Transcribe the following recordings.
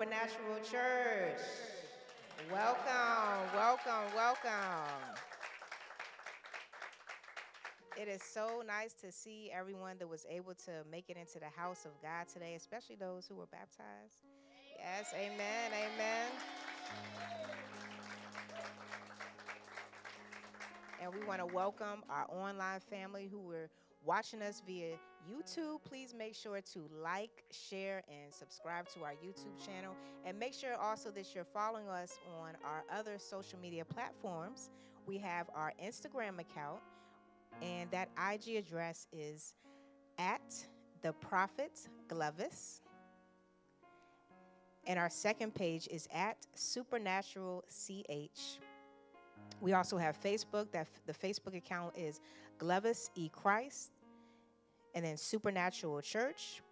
Supernatural Church. Welcome, welcome, welcome. It is so nice to see everyone that was able to make it into the house of God today, especially those who were baptized. Yes, amen, amen. And we want to welcome our online family who were watching us via YouTube, please make sure to like, share, and subscribe to our YouTube channel. And make sure also that you're following us on our other social media platforms. We have our Instagram account, and that IG address is at the Prophet Glovis. And our second page is at Supernatural CH. We also have Facebook. That the Facebook account is Glovis E Christ and then Supernatural Church.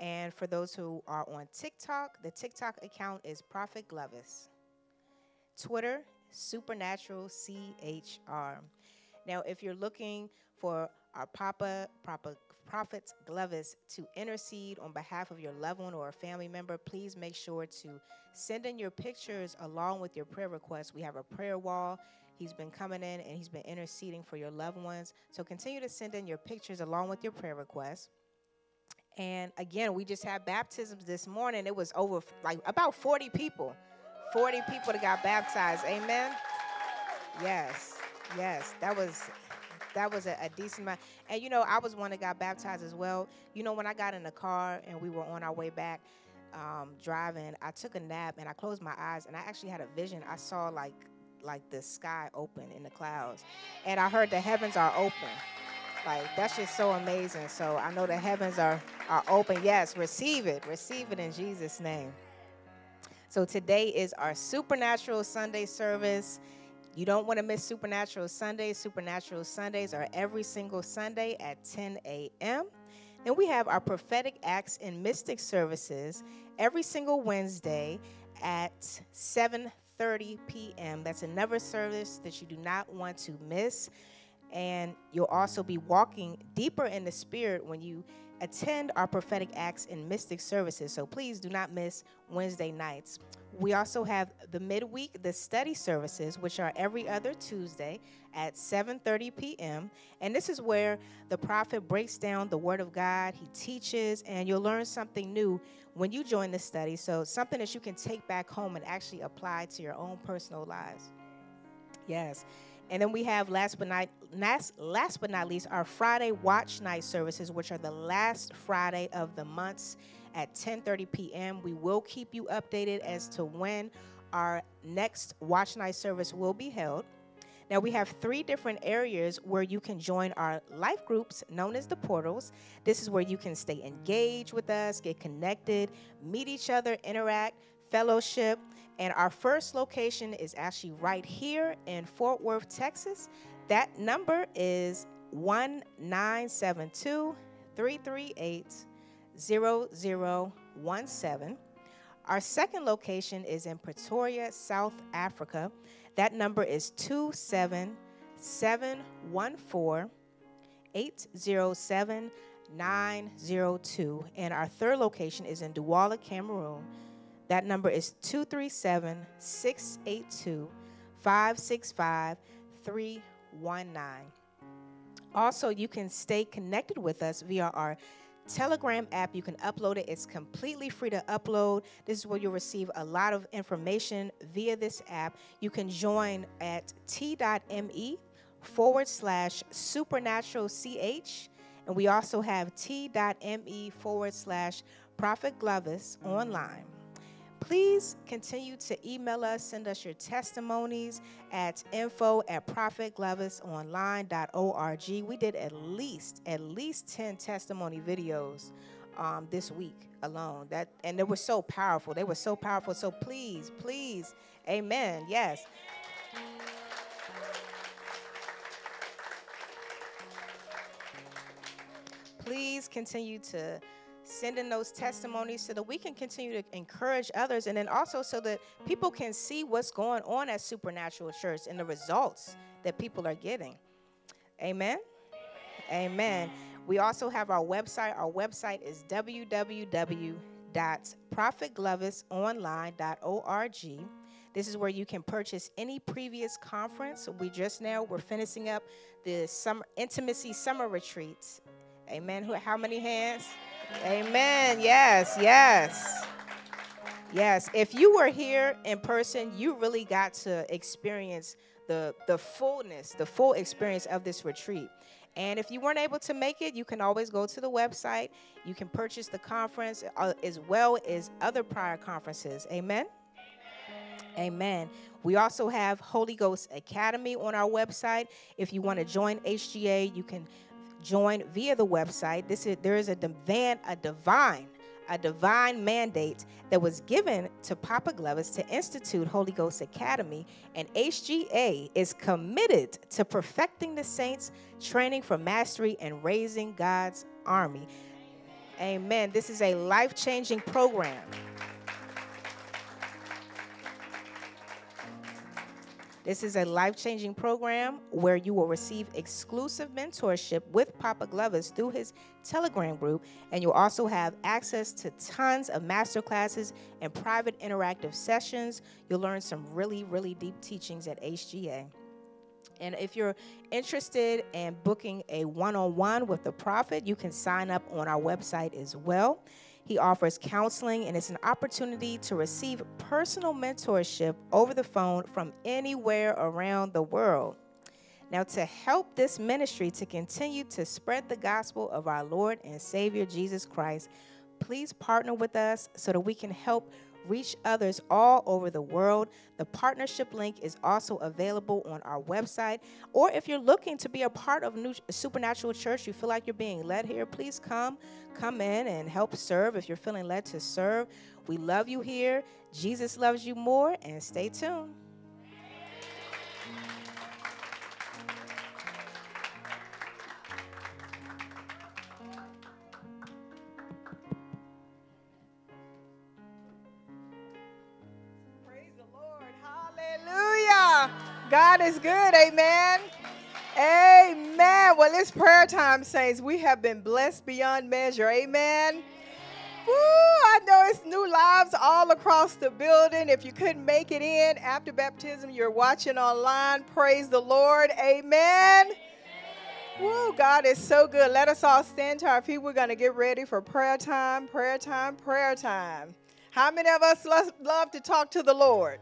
And for those who are on TikTok, the TikTok account is Prophet Glovis. Twitter, Supernatural CHR. Now, if you're looking for our Papa, Papa Prophet Glovis to intercede on behalf of your loved one or a family member, please make sure to send in your pictures along with your prayer requests. We have a prayer wall He's been coming in and he's been interceding for your loved ones. So continue to send in your pictures along with your prayer requests. And again, we just had baptisms this morning. It was over like about 40 people. 40 people that got baptized. Amen. Yes. Yes. That was that was a, a, decent amount. And you know, I was one that got baptized as well. You know, when I got in the car and we were on our way back um, driving, I took a nap and I closed my eyes and I actually had a vision. I saw like like the sky open in the clouds. And I heard the heavens are open. Like that's just so amazing. So I know the heavens are are open. Yes, receive it. Receive it in Jesus name. So today is our supernatural Sunday service. You don't want to miss Supernatural Sundays. Supernatural Sundays are every single Sunday at 10 a.m. Then we have our prophetic acts and mystic services every single Wednesday at 7 30 p.m. That's another service that you do not want to miss. And you'll also be walking deeper in the spirit when you attend our prophetic acts and mystic services. So please do not miss Wednesday nights. We also have the midweek, the study services, which are every other Tuesday at 7:30 p.m. And this is where the prophet breaks down the word of God, he teaches, and you'll learn something new when you join the study. So, something that you can take back home and actually apply to your own personal lives. Yes. And then we have last but not last, last but not least our Friday watch night services, which are the last Friday of the months at 10:30 p.m. We will keep you updated as to when our next watch night service will be held. Now, we have three different areas where you can join our life groups known as the portals. This is where you can stay engaged with us, get connected, meet each other, interact, fellowship. And our first location is actually right here in Fort Worth, Texas. That number is 1972 338 0017. Our second location is in Pretoria, South Africa. That number is 27714 807 902. And our third location is in Douala, Cameroon. That number is 237 682 565 319. Also, you can stay connected with us via our Telegram app. You can upload it, it's completely free to upload. This is where you'll receive a lot of information via this app. You can join at t.me forward slash supernatural ch. And we also have t.me forward slash prophet glovis online please continue to email us, send us your testimonies at info at prophetglovisonline.org. We did at least, at least 10 testimony videos um, this week alone. That and they were so powerful. They were so powerful. So please, please, amen. Yes. Please continue to send in those testimonies so that we can continue to encourage others and then also so that people can see what's going on at Supernatural Church and the results that people are getting. Amen. Amen. We also have our website. Our website is www.prophetglovisonline.org. This is where you can purchase any previous conference. We just now we're finishing up the summer intimacy summer retreats. Amen. How many hands? Amen. Yes, yes. Yes. If you were here in person, you really got to experience the the fullness, the full experience of this retreat. And if you weren't able to make it, you can always go to the website. You can purchase the conference uh, as well as other prior conferences. Amen. Amen. We also have Holy Ghost Academy on our website. If you want to join HGA, you can join via the website. This is there is a divine, a divine a divine mandate that was given to Papa Glovis to institute Holy Ghost Academy, and HGA is committed to perfecting the saints, training for mastery, and raising God's army. Amen. This is a life changing program. This is a life changing program where you will receive exclusive mentorship with Papa Glovis through his Telegram group, and you'll also have access to tons of master classes and private interactive sessions. You'll learn some really, really deep teachings at HGA. And if you're interested in booking a one on one with the prophet, you can sign up on our website as well. He offers counseling, and it's an opportunity to receive personal mentorship over the phone from anywhere around the world. Now, to help this ministry to continue to spread the gospel of our Lord and Savior Jesus Christ, please partner with us so that we can help reach others all over the world. The partnership link is also available on our website. Or if you're looking to be a part of New Supernatural Church, you feel like you're being led here, please come, come in and help serve if you're feeling led to serve. We love you here. Jesus loves you more, and stay tuned. God is good. Amen. Amen. Well, it's prayer time, saints. We have been blessed beyond measure. Amen. Woo, I know it's new lives all across the building. If you couldn't make it in after baptism, you're watching online. Praise the Lord. Amen. Woo, God is so good. Let us all stand to our feet. We're going to get ready for prayer time, prayer time, prayer time. How many of us love to talk to the Lord?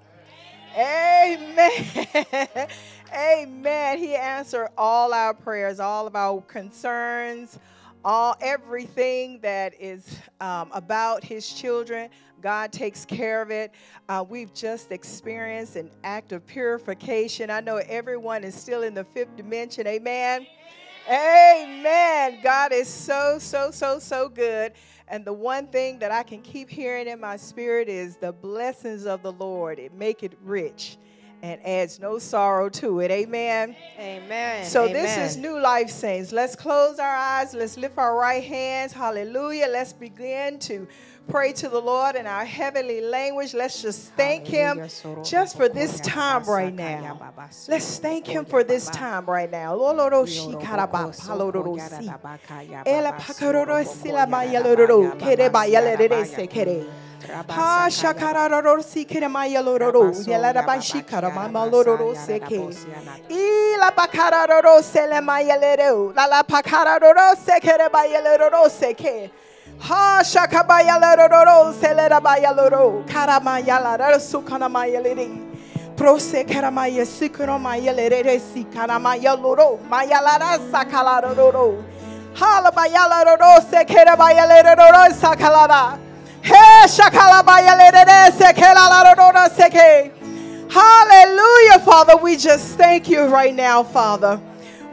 Amen. Amen. He answered all our prayers, all of our concerns, all everything that is um, about his children. God takes care of it. Uh, we've just experienced an act of purification. I know everyone is still in the fifth dimension. Amen. Amen. God is so, so, so, so good. And the one thing that I can keep hearing in my spirit is the blessings of the Lord. It make it rich and adds no sorrow to it. Amen. Amen. So Amen. this is new life saints. Let's close our eyes. Let's lift our right hands. Hallelujah. Let's begin to pray to the Lord in our heavenly language. Let's just thank Him just for this time right now. Let's thank Him for this time right now. Ha shakararo sikere maya lororo yala ba shikara mama lororo seke ila bakararo sele maya lero la la pakararo sekere maya lororo seke Ha shakabaya lororo selera baya loro karamaya la sukana maya lere prose karamaya sikoro maya lere sikaramaya loro maya la sakala loro hala baya loro sekere baya lero sakalara Hallelujah, Father. We just thank you right now, Father.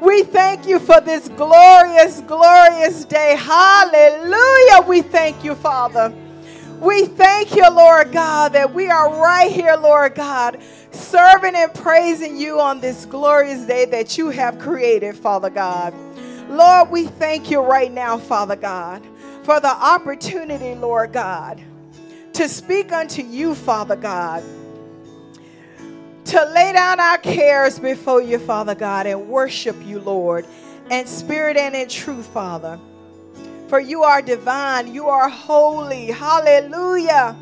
We thank you for this glorious, glorious day. Hallelujah. We thank you, Father. We thank you, Lord God, that we are right here, Lord God, serving and praising you on this glorious day that you have created, Father God. Lord, we thank you right now, Father God, for the opportunity, Lord God, to speak unto you, Father God to lay down our cares before you, Father God, and worship you, Lord, in spirit and in truth, Father. For you are divine, you are holy. Hallelujah.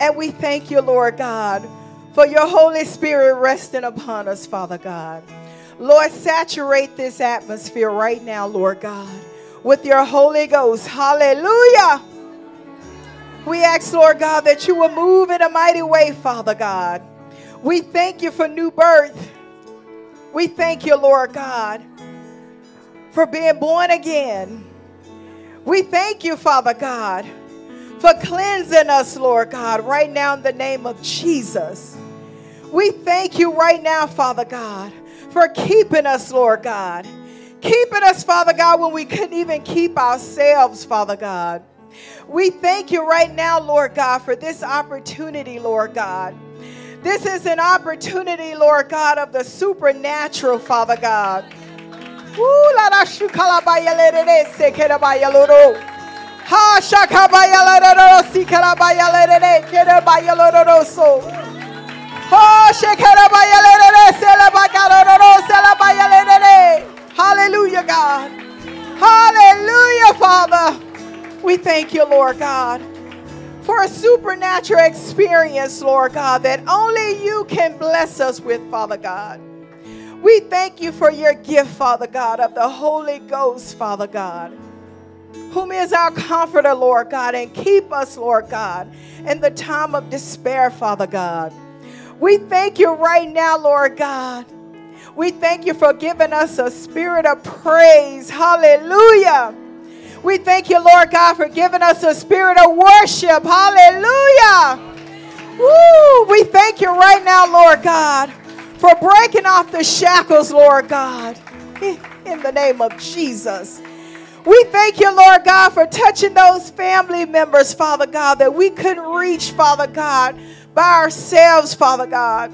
And we thank you, Lord God, for your Holy Spirit resting upon us, Father God. Lord, saturate this atmosphere right now, Lord God, with your Holy Ghost. Hallelujah. We ask, Lord God, that you will move in a mighty way, Father God. We thank you for new birth. We thank you, Lord God, for being born again. We thank you, Father God, for cleansing us, Lord God, right now in the name of Jesus. We thank you right now, Father God, for keeping us, Lord God. Keeping us, Father God, when we couldn't even keep ourselves, Father God. We thank you right now, Lord God, for this opportunity, Lord God. This is an opportunity, Lord God, of the supernatural, Father God. Hallelujah, God. Hallelujah, Father. We thank you, Lord God, for a supernatural experience, Lord God, that only you can bless us with, Father God. We thank you for your gift, Father God, of the Holy Ghost, Father God, whom is our comforter, Lord God, and keep us, Lord God, in the time of despair, Father God. We thank you right now, Lord God. We thank you for giving us a spirit of praise. Hallelujah. We thank you, Lord God, for giving us a spirit of worship. Hallelujah. Woo! We thank you right now, Lord God, for breaking off the shackles, Lord God, in the name of Jesus. We thank you, Lord God, for touching those family members, Father God, that we couldn't reach, Father God, by ourselves, Father God.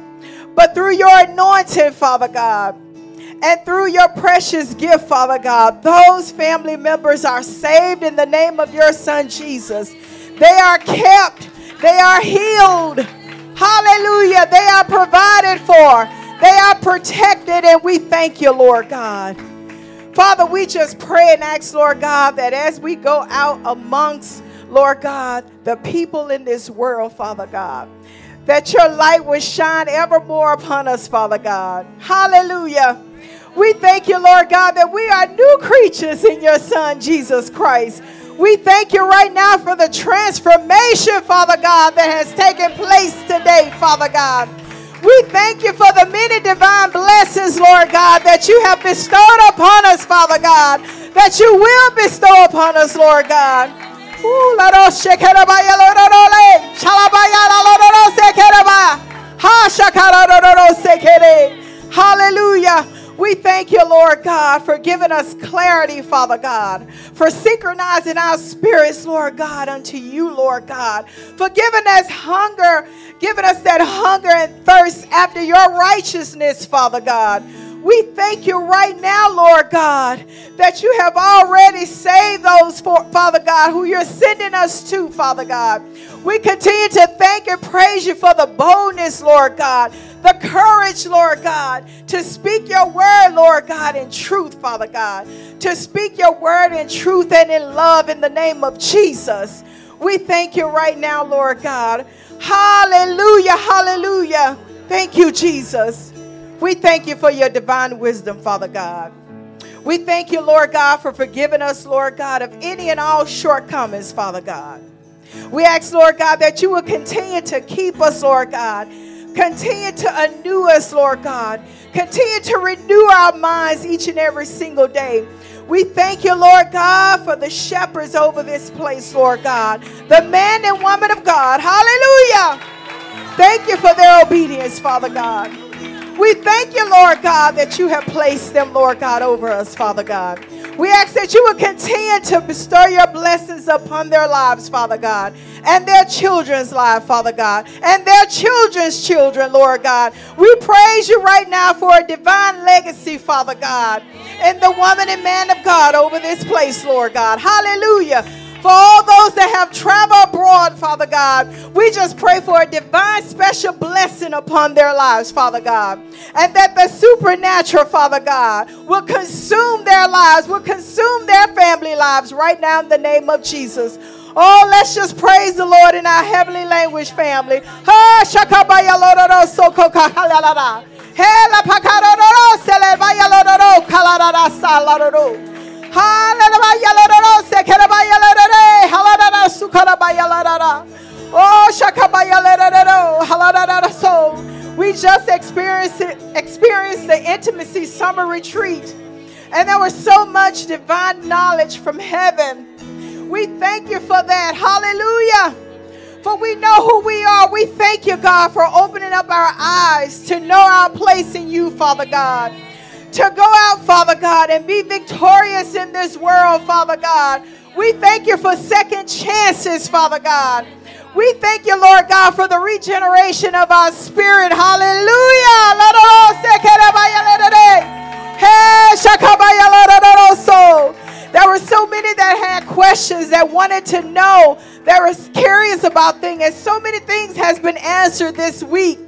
But through your anointing, Father God, and through your precious gift, Father God, those family members are saved in the name of your Son Jesus. They are kept, they are healed. Hallelujah. They are provided for, they are protected, and we thank you, Lord God. Father, we just pray and ask, Lord God, that as we go out amongst, Lord God, the people in this world, Father God, that your light will shine ever more upon us, Father God. Hallelujah. We thank you, Lord God, that we are new creatures in your Son, Jesus Christ. We thank you right now for the transformation, Father God, that has taken place today, Father God. We thank you for the many divine blessings, Lord God, that you have bestowed upon us, Father God, that you will bestow upon us, Lord God. Hallelujah. We thank you, Lord God, for giving us clarity, Father God, for synchronizing our spirits, Lord God, unto you, Lord God, for giving us hunger, giving us that hunger and thirst after your righteousness, Father God. We thank you right now, Lord God, that you have already saved those, for, Father God, who you're sending us to, Father God. We continue to thank and praise you for the boldness, Lord God, the courage, Lord God, to speak your word, Lord God, in truth, Father God, to speak your word in truth and in love in the name of Jesus. We thank you right now, Lord God. Hallelujah, hallelujah. Thank you, Jesus. We thank you for your divine wisdom, Father God. We thank you, Lord God, for forgiving us, Lord God, of any and all shortcomings, Father God. We ask, Lord God, that you will continue to keep us, Lord God. Continue to anew us, Lord God. Continue to renew our minds each and every single day. We thank you, Lord God, for the shepherds over this place, Lord God. The man and woman of God. Hallelujah. Thank you for their obedience, Father God. We thank you, Lord God, that you have placed them, Lord God, over us, Father God. We ask that you will continue to bestow your blessings upon their lives, Father God, and their children's life, Father God, and their children's children, Lord God. We praise you right now for a divine legacy, Father God, and the woman and man of God over this place, Lord God. Hallelujah. For all those that have traveled abroad, Father God, we just pray for a divine special blessing upon their lives, Father God. And that the supernatural, Father God, will consume their lives, will consume their family lives right now in the name of Jesus. Oh, let's just praise the Lord in our heavenly language, family. Ah, Oh, so we just experienced experienced the intimacy summer retreat, and there was so much divine knowledge from heaven. We thank you for that. Hallelujah. For we know who we are. We thank you, God, for opening up our eyes to know our place in you, Father God. To go out, Father God, and be victorious in this world, Father God. We thank you for second chances, Father God. We thank you, Lord God, for the regeneration of our spirit. Hallelujah. There were so many that had questions that wanted to know, that were curious about things, and so many things has been answered this week.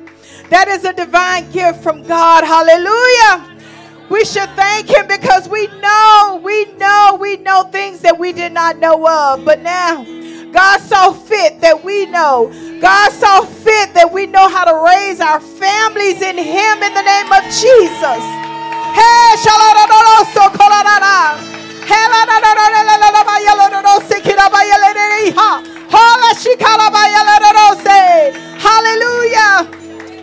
That is a divine gift from God. Hallelujah. We should thank him because we know, we know, we know things that we did not know of. But now God saw fit that we know. God saw fit that we know how to raise our families in Him in the name of Jesus. Hey, Hallelujah.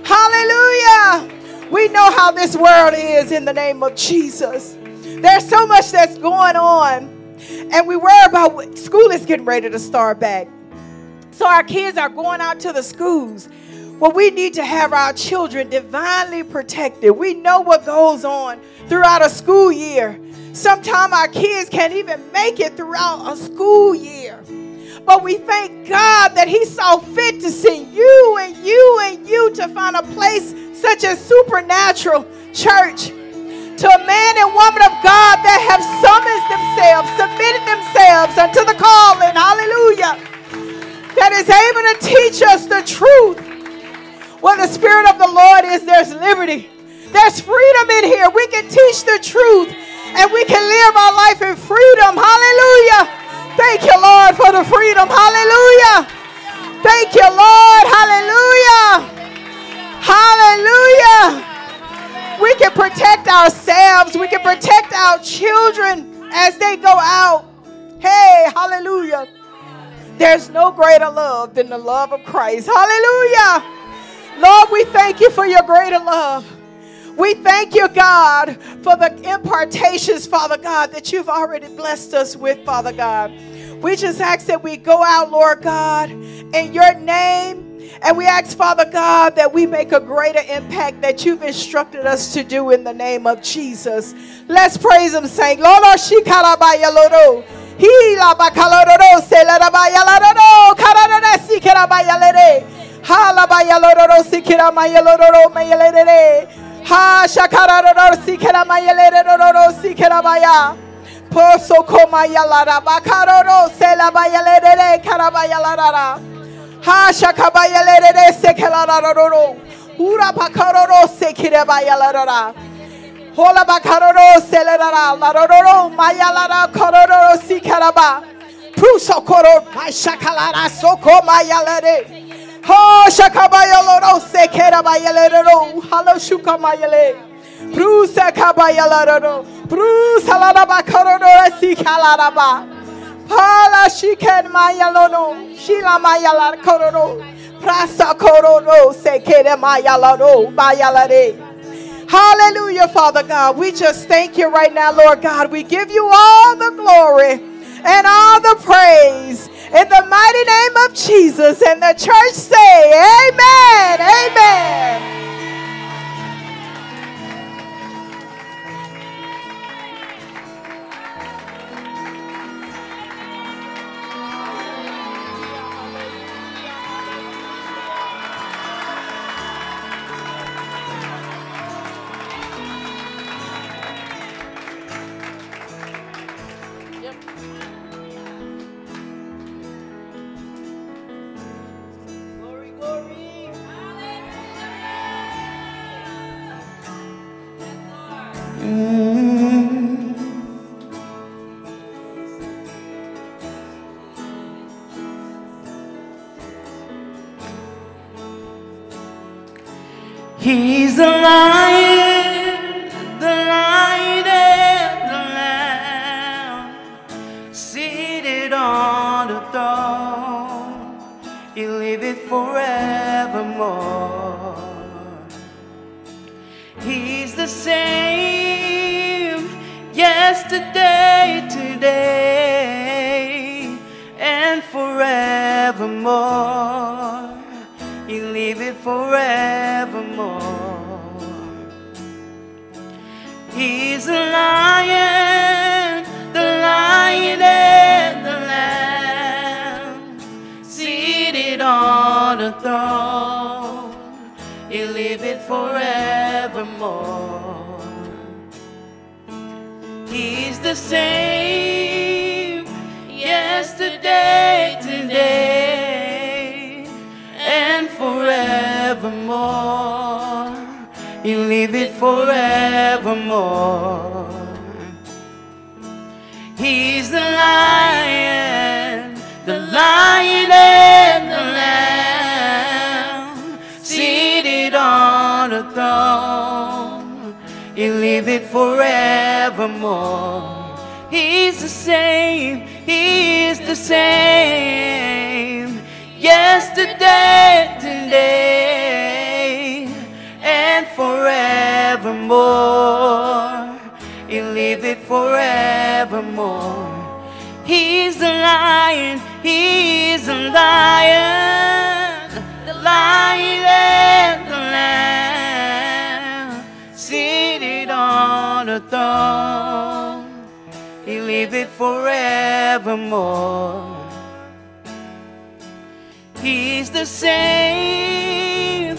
Hallelujah. We know how this world is in the name of Jesus. There's so much that's going on and we worry about what school is getting ready to start back. So our kids are going out to the schools. Well, we need to have our children divinely protected. We know what goes on throughout a school year. Sometimes our kids can't even make it throughout a school year. But we thank God that He saw fit to send you and you and you to find a place such a supernatural church to a man and woman of God that have summoned themselves, submitted themselves unto the calling, hallelujah, that is able to teach us the truth. Where the Spirit of the Lord is, there's liberty. There's freedom in here. We can teach the truth and we can live our life in freedom. Hallelujah. Thank you, Lord, for the freedom. Hallelujah. Thank you, Lord. Hallelujah. Hallelujah. We can protect ourselves. We can protect our children as they go out. Hey, hallelujah. There's no greater love than the love of Christ. Hallelujah. Lord, we thank you for your greater love. We thank you, God, for the impartations, Father God, that you've already blessed us with, Father God. We just ask that we go out, Lord God, in your name and we ask, Father God, that we make a greater impact that you've instructed us to do in the name of Jesus. Let's praise Him, saying, loro. Ha shakara loro sikira maya lere sikira maya. Poso koma yalara bakaroro se la baya lere karabaya lara. Ha shakabaya lerere sekelararoro. Ura sekirabaya larara. Hola bakaroro selerara laroro mayalara kororo sikaraba. Pruso koro mashakalara soko mayalere. Ho shakabaya loro sekerabaya lerero. Halo shuka mayale. Prusa kabaya laroro. Prusa laraba kororo sikalaraba. Hala shiken mayalono. Shila mayala kororo. Prasa kororo sekere mayalano mayalare. Hallelujah, Father God. We just thank you right now, Lord God. We give you all the glory and all the praise in the mighty name of Jesus. And the church say, Amen. Amen. Forevermore. He's the same, he is the same, yesterday, today, and forevermore. You live it forevermore. He's the lion, he's the lion, the throne. He live it forevermore. He's the same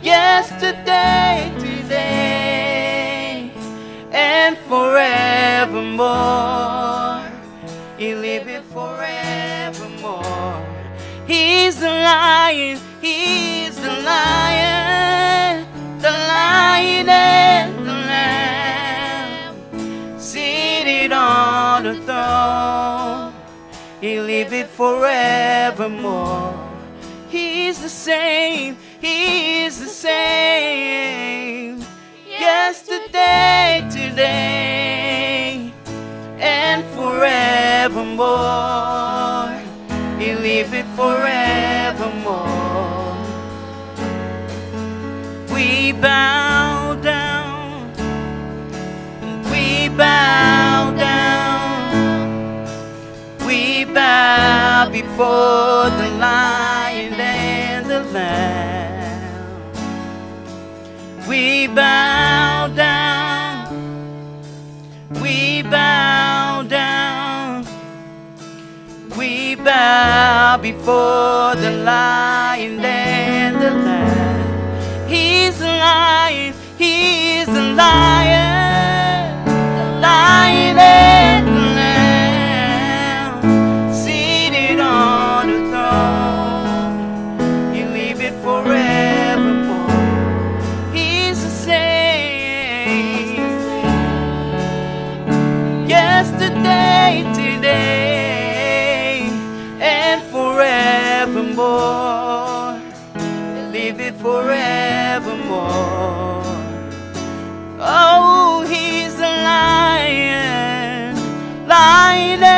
yesterday, today, and forevermore. He live it forevermore. He's the lion, he's the lion, the throne. He it forevermore. He's the same, he is the same. Yesterday, today, and forevermore. He live it forevermore. We bow down, we bow before the lion and the lamb. We bow down, we bow down, we bow before the lion and the lamb. He's the lion, he's the lion, lion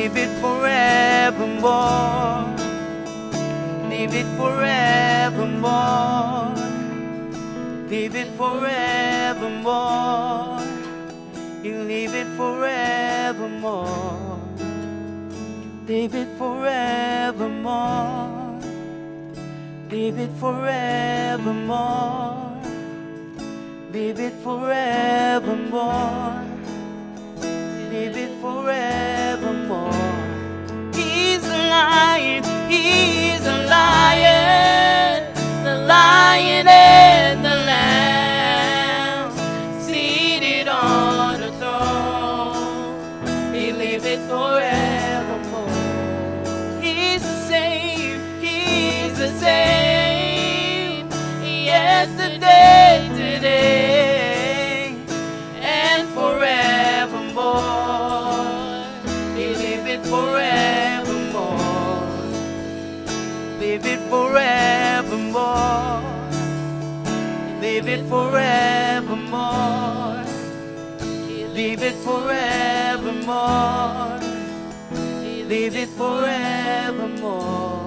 live it forevermore. Live it forevermore. Live it forevermore. You live it forevermore. Live it forevermore. Live it forevermore. Live it forevermore. Live it forevermore. He's a lion, he's a lion, the lion Live it forevermore. Leave it forevermore. Leave it forevermore.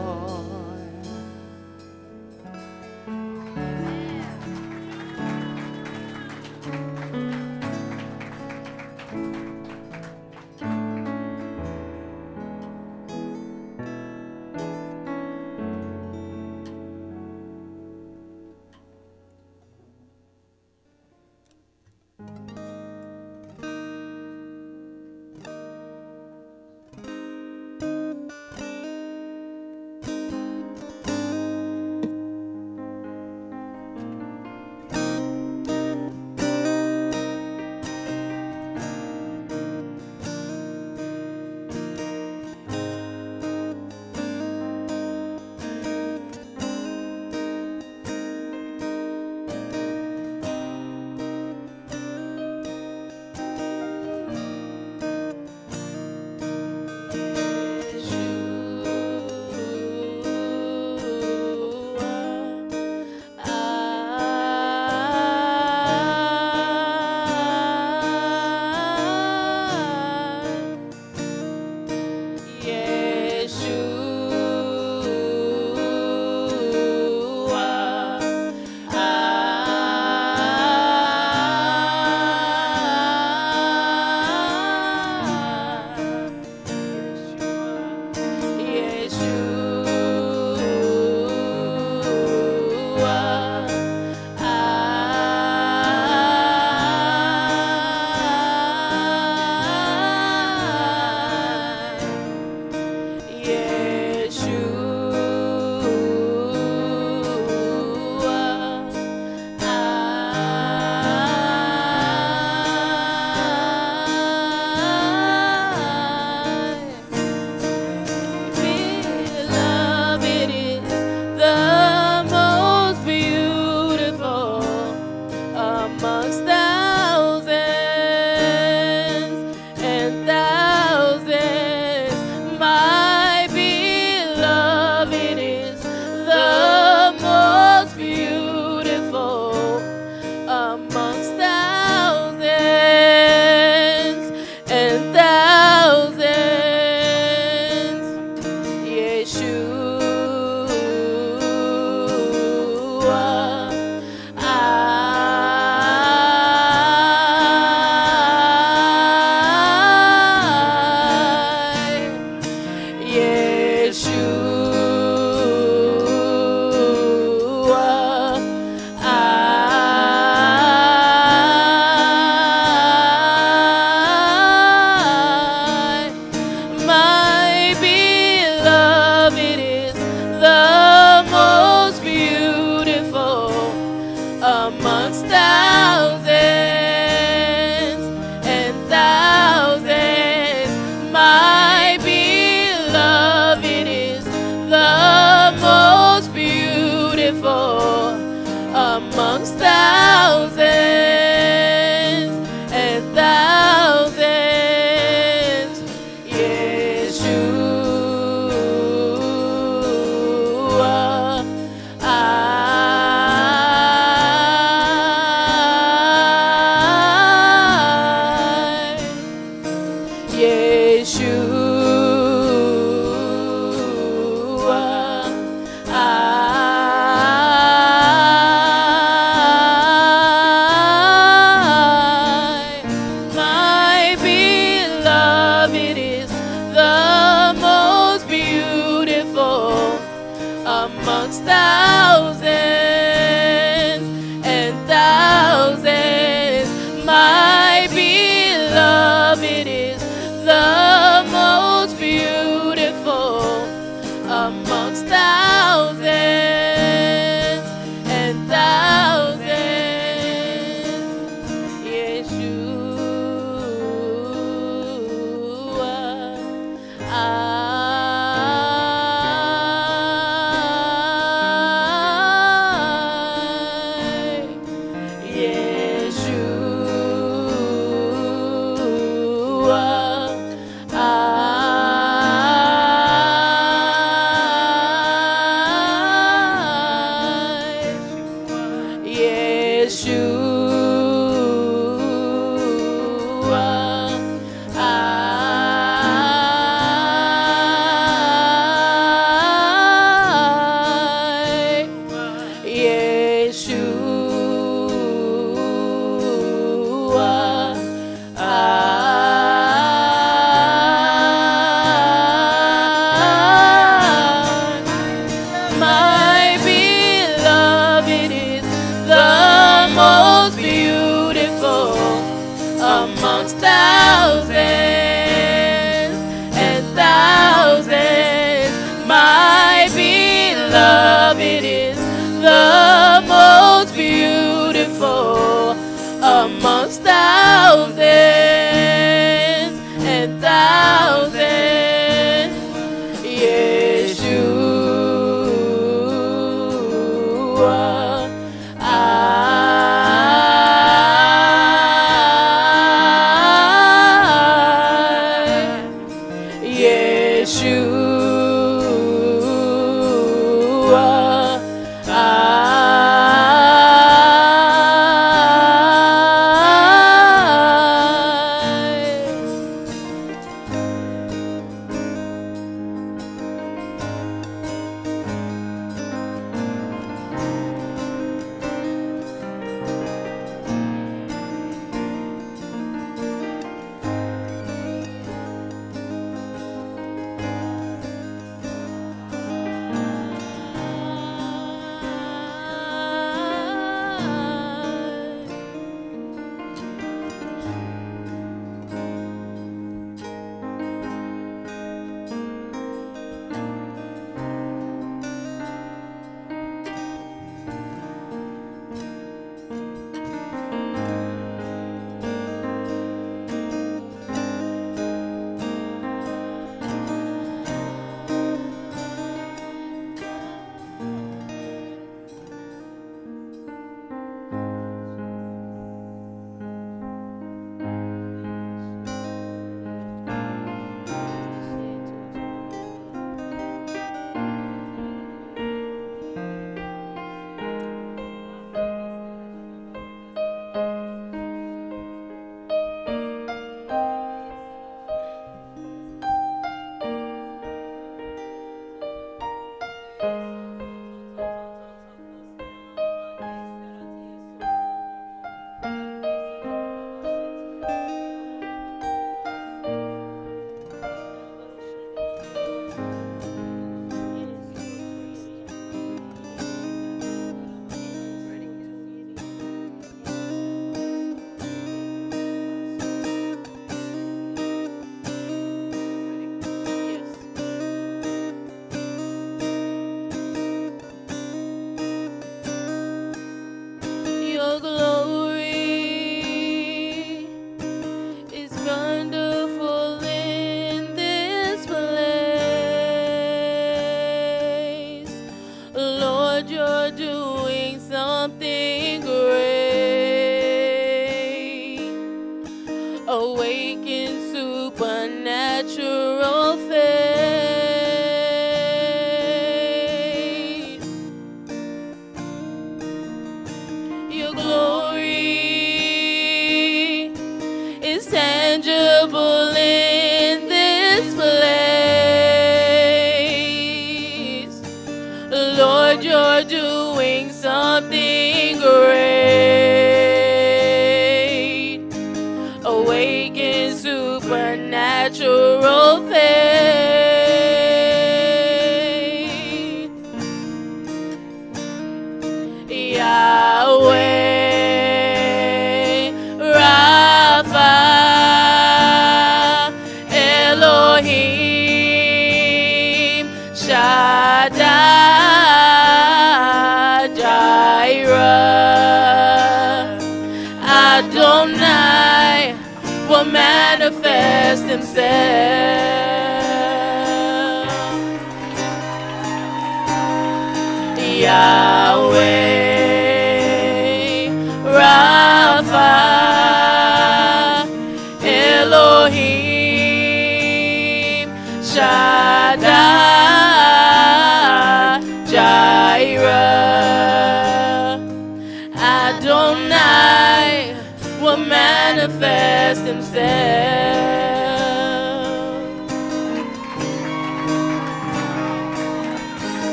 Tangible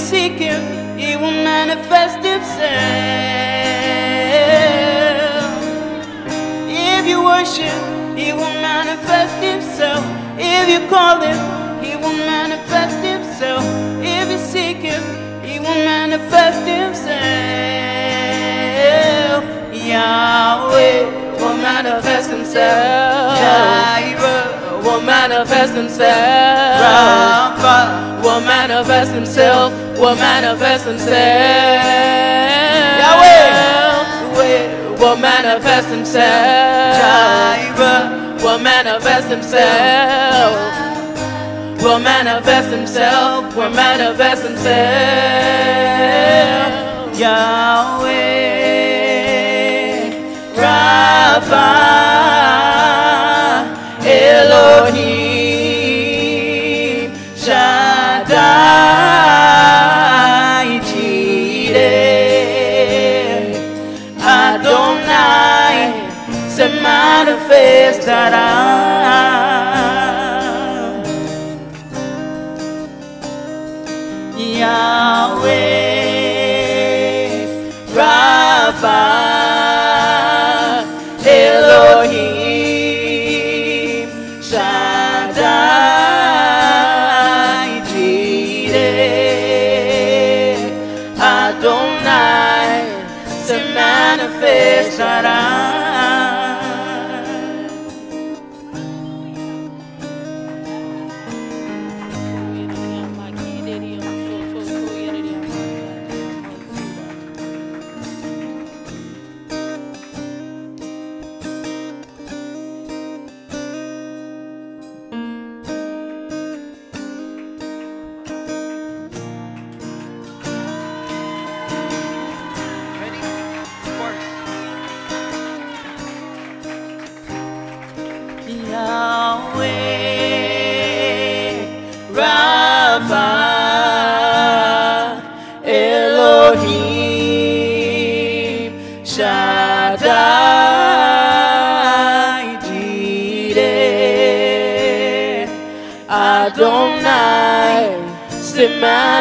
seek Him, He will manifest Himself. If you worship, He will manifest Himself. If you call Him, He will manifest Himself. If you seek Him, He will manifest Himself. Yahweh Will manifest himself. Jireh, Will manifest himself. Rapha, Will manifest himself. Will manifest himself. Yahweh, Will manifest himself. Jireh, Will manifest himself. Will manifest himself. Will manifest himself. Yahweh, Rapha, Elohim, manifestará.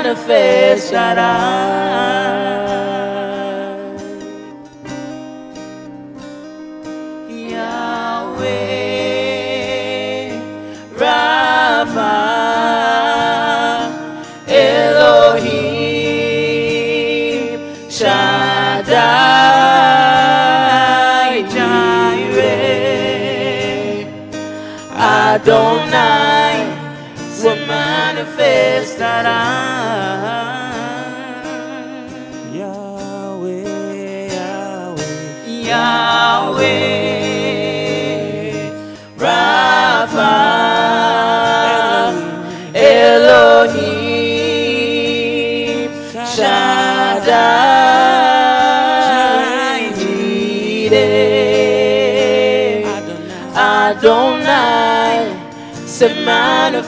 Manifestará.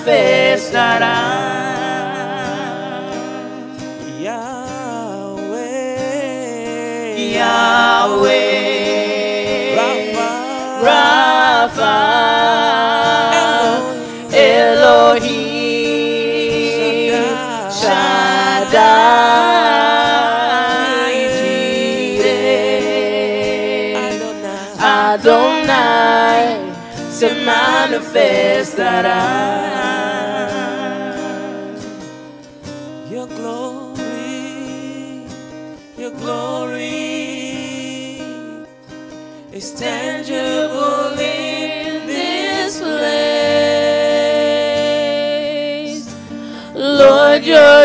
Manifest that I Yahweh, Yahweh, Rapha, Rapha, Elohim, Shaddai, Jireh, Adonai, se manifest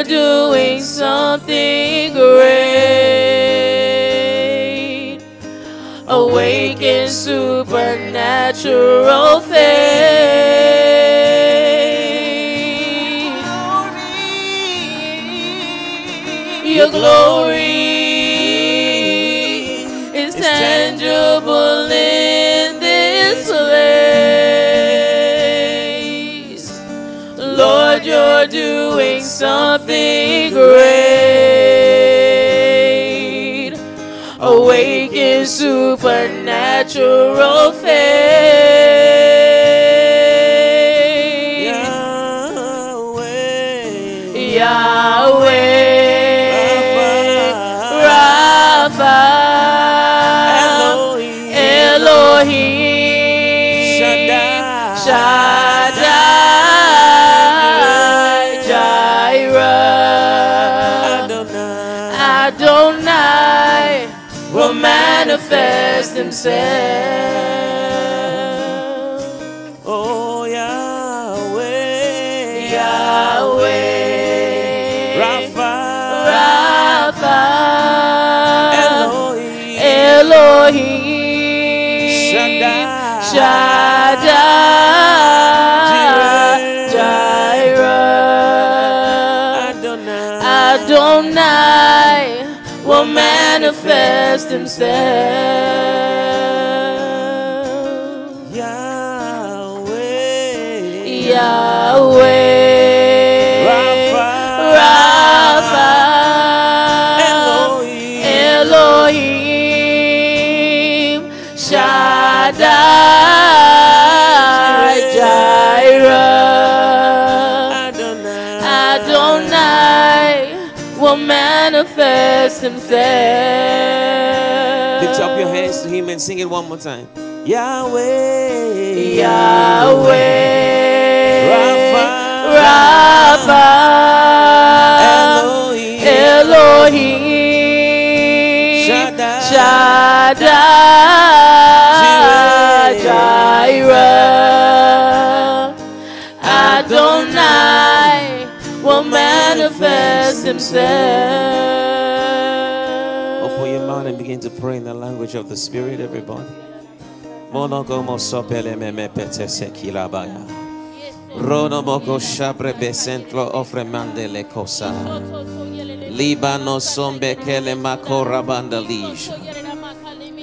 doing something great. Awaken supernatural faith. Your glory doing something great. Awaken supernatural faith. Manifest himself. oh Yahweh, Yahweh, Rapha, Rapha, Elohim, Elohim, Shaddai, Shaddai, manifest himself. Yahweh, Yahweh, Rapha, Rapha, Elohim, Elohim, Shaddai, Jireh, Adonai, Adonai will manifest himself. Him and sing it one more time. Yahweh, Yahweh, Rapha, Rapha, Elohim, Elohim, Shaddai, Shaddai, Jireh, Adonai will manifest himself. Mouth and begin to pray in the language of the Spirit, everybody. Rono shabre besentlo ofre kosa. Libano sombe kele makora.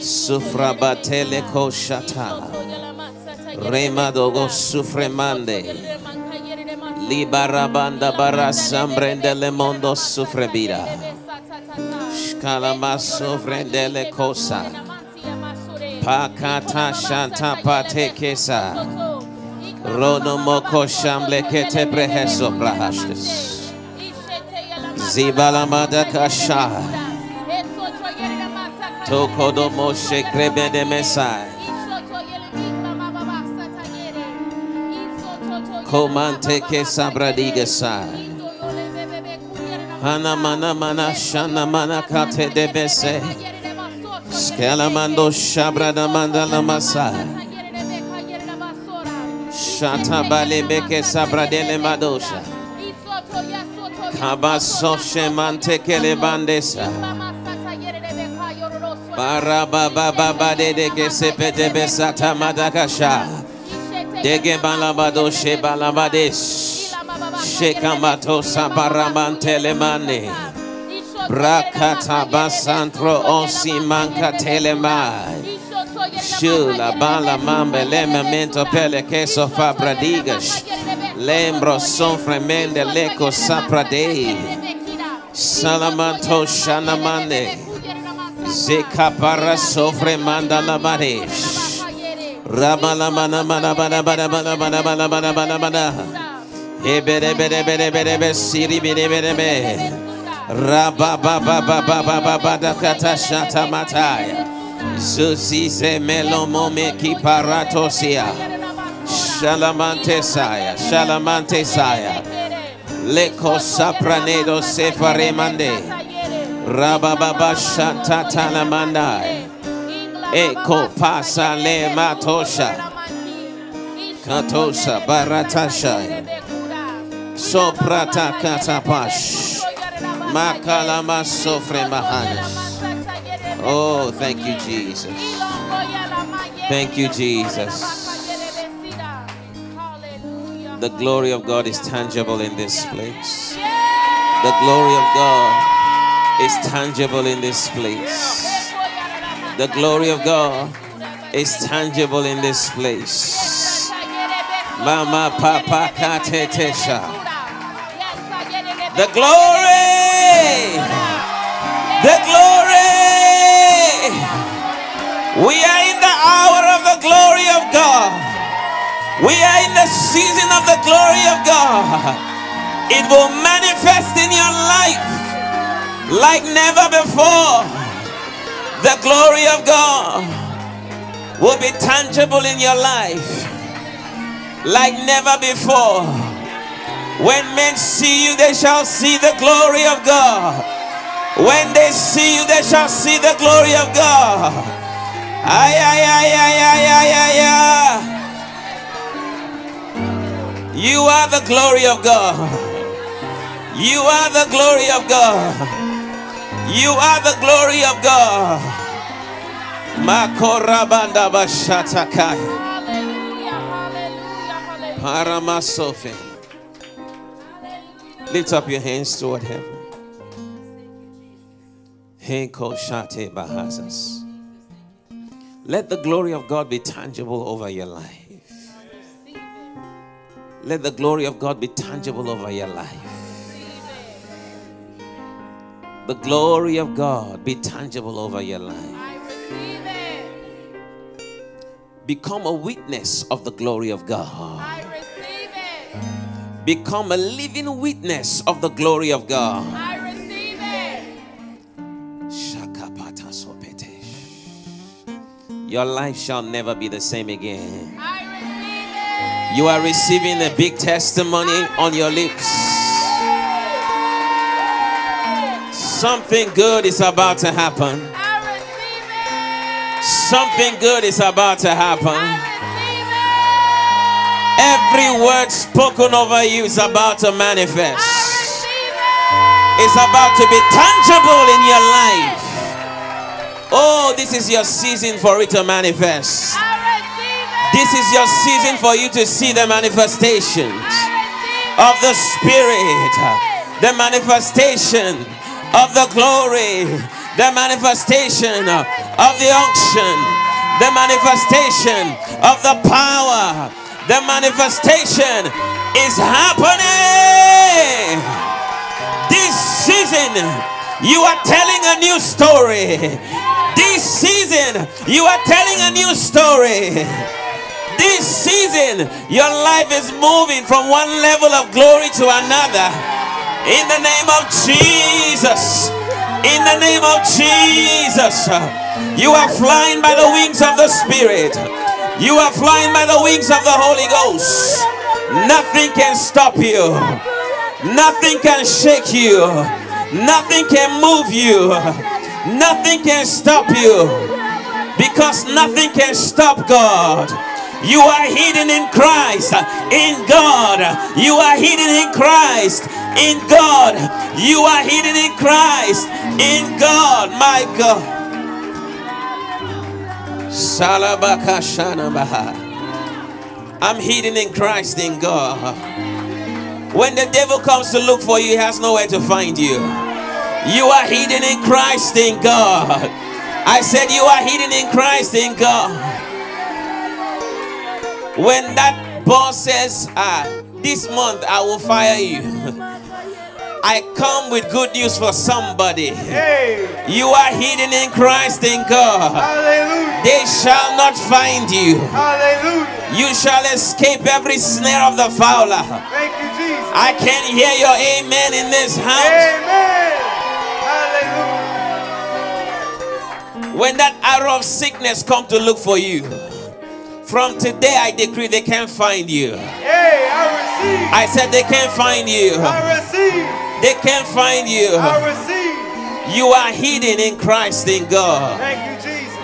Sufra batele koshata. Remadogo sufre mande. Libarabanda barasambrende le mondo sufre vida. Shkalama sofrendele kosa. Pakata shanta pate kesa. Rono moko shamble kete preheso prahashtis. Zibalamada kasha. Tokodo moshe krebede mesai. Komante kesa Ana mana mana shana mana kate debese. Skelamando shabra da mandala masa. Shata balebeke sabra dele madosha. Kabaso shemante kele bandesa. Barabababa de de gesepe de besata madakasha. Dege balabado she balabades. Shekamato sabaramante lemane. Brakata basantro osi manka telemai. Shula bala mambe le pele queso fabradigas. Lembro son fremende leco sapradei. Salamanto shanamane. Zekapara sofre manda la maresh. Rabala mana mana mana mana mana mana. Eberebelebelebelebe siribelebelebe. Rabababababababadakata shatamataya. Zuzi zemelomo mekiparatosia. Shalamantesaya, shalamantesaya. Leko sapranedo Eko pasa le matosha. Katosa baratashaya. Soprata katapash. Makalama sofre mahanas. Oh, thank you, Jesus. Thank you, Jesus. The glory of God is tangible in this place. The glory of God is tangible in this place. The glory of God is tangible in this place. Mama papa katetesha. The glory! The glory! We are in the hour of the glory of God. We are in the season of the glory of God. It will manifest in your life like never before. The glory of God will be tangible in your life like never before. When men see you, they shall see the glory of God. When they see you, they shall see the glory of God. Ay, ay, ay, ay, ay, ay, ay, ay. You are the glory of God. You are the glory of God. You are the glory of God. Makorabanda bashatakai. Paramasofe. Lift up your hands toward heaven. Henko shate bahazas. Let the glory of God be tangible over your life. Let the glory of God be tangible over your life. The glory of God be tangible over your life. Become a witness of the glory of God. Become a living witness of the glory of God. Shakapata sopetesh. Your life shall never be the same again. You are receiving a big testimony on your lips. Something good is about to happen. Something good is about to happen. Every word spoken over you is about to manifest. It's about to be tangible in your life. Oh, this is your season for it to manifest. This is your season for you to see the manifestations of the Spirit, the manifestation of the glory, the manifestation of the unction, the manifestation of the power, the manifestation is happening. This season, you are telling a new story. This season, you are telling a new story. This season, your life is moving from one level of glory to another. In the name of Jesus. In the name of Jesus. You are flying by the wings of the Spirit. You are flying by the wings of the Holy Ghost. Nothing can stop you. Nothing can shake you. Nothing can move you. Nothing can stop you. Because nothing can stop God. You are hidden in Christ, in God. You are hidden in Christ, In God. You are hidden in Christ. In God. My God. I'm hidden in Christ in God. When the devil comes to look for you, he has nowhere to find you. You are hidden in Christ in God. I said, You are hidden in Christ in God. When that boss says, Ah, this month I will fire you, I come with good news for somebody. Hey, You are hidden in Christ in God. hallelujah, They shall not find you. hallelujah. You shall escape every snare of the fowler. Thank you, Jesus. I can hear your amen in this house. Amen. Hallelujah. When that arrow of sickness come to look for you, from today I decree they can't find you. Hey, I receive. I said they can't find you. I receive. They can't find you. I receive. You are hidden in Christ in God. Thank you, Jesus.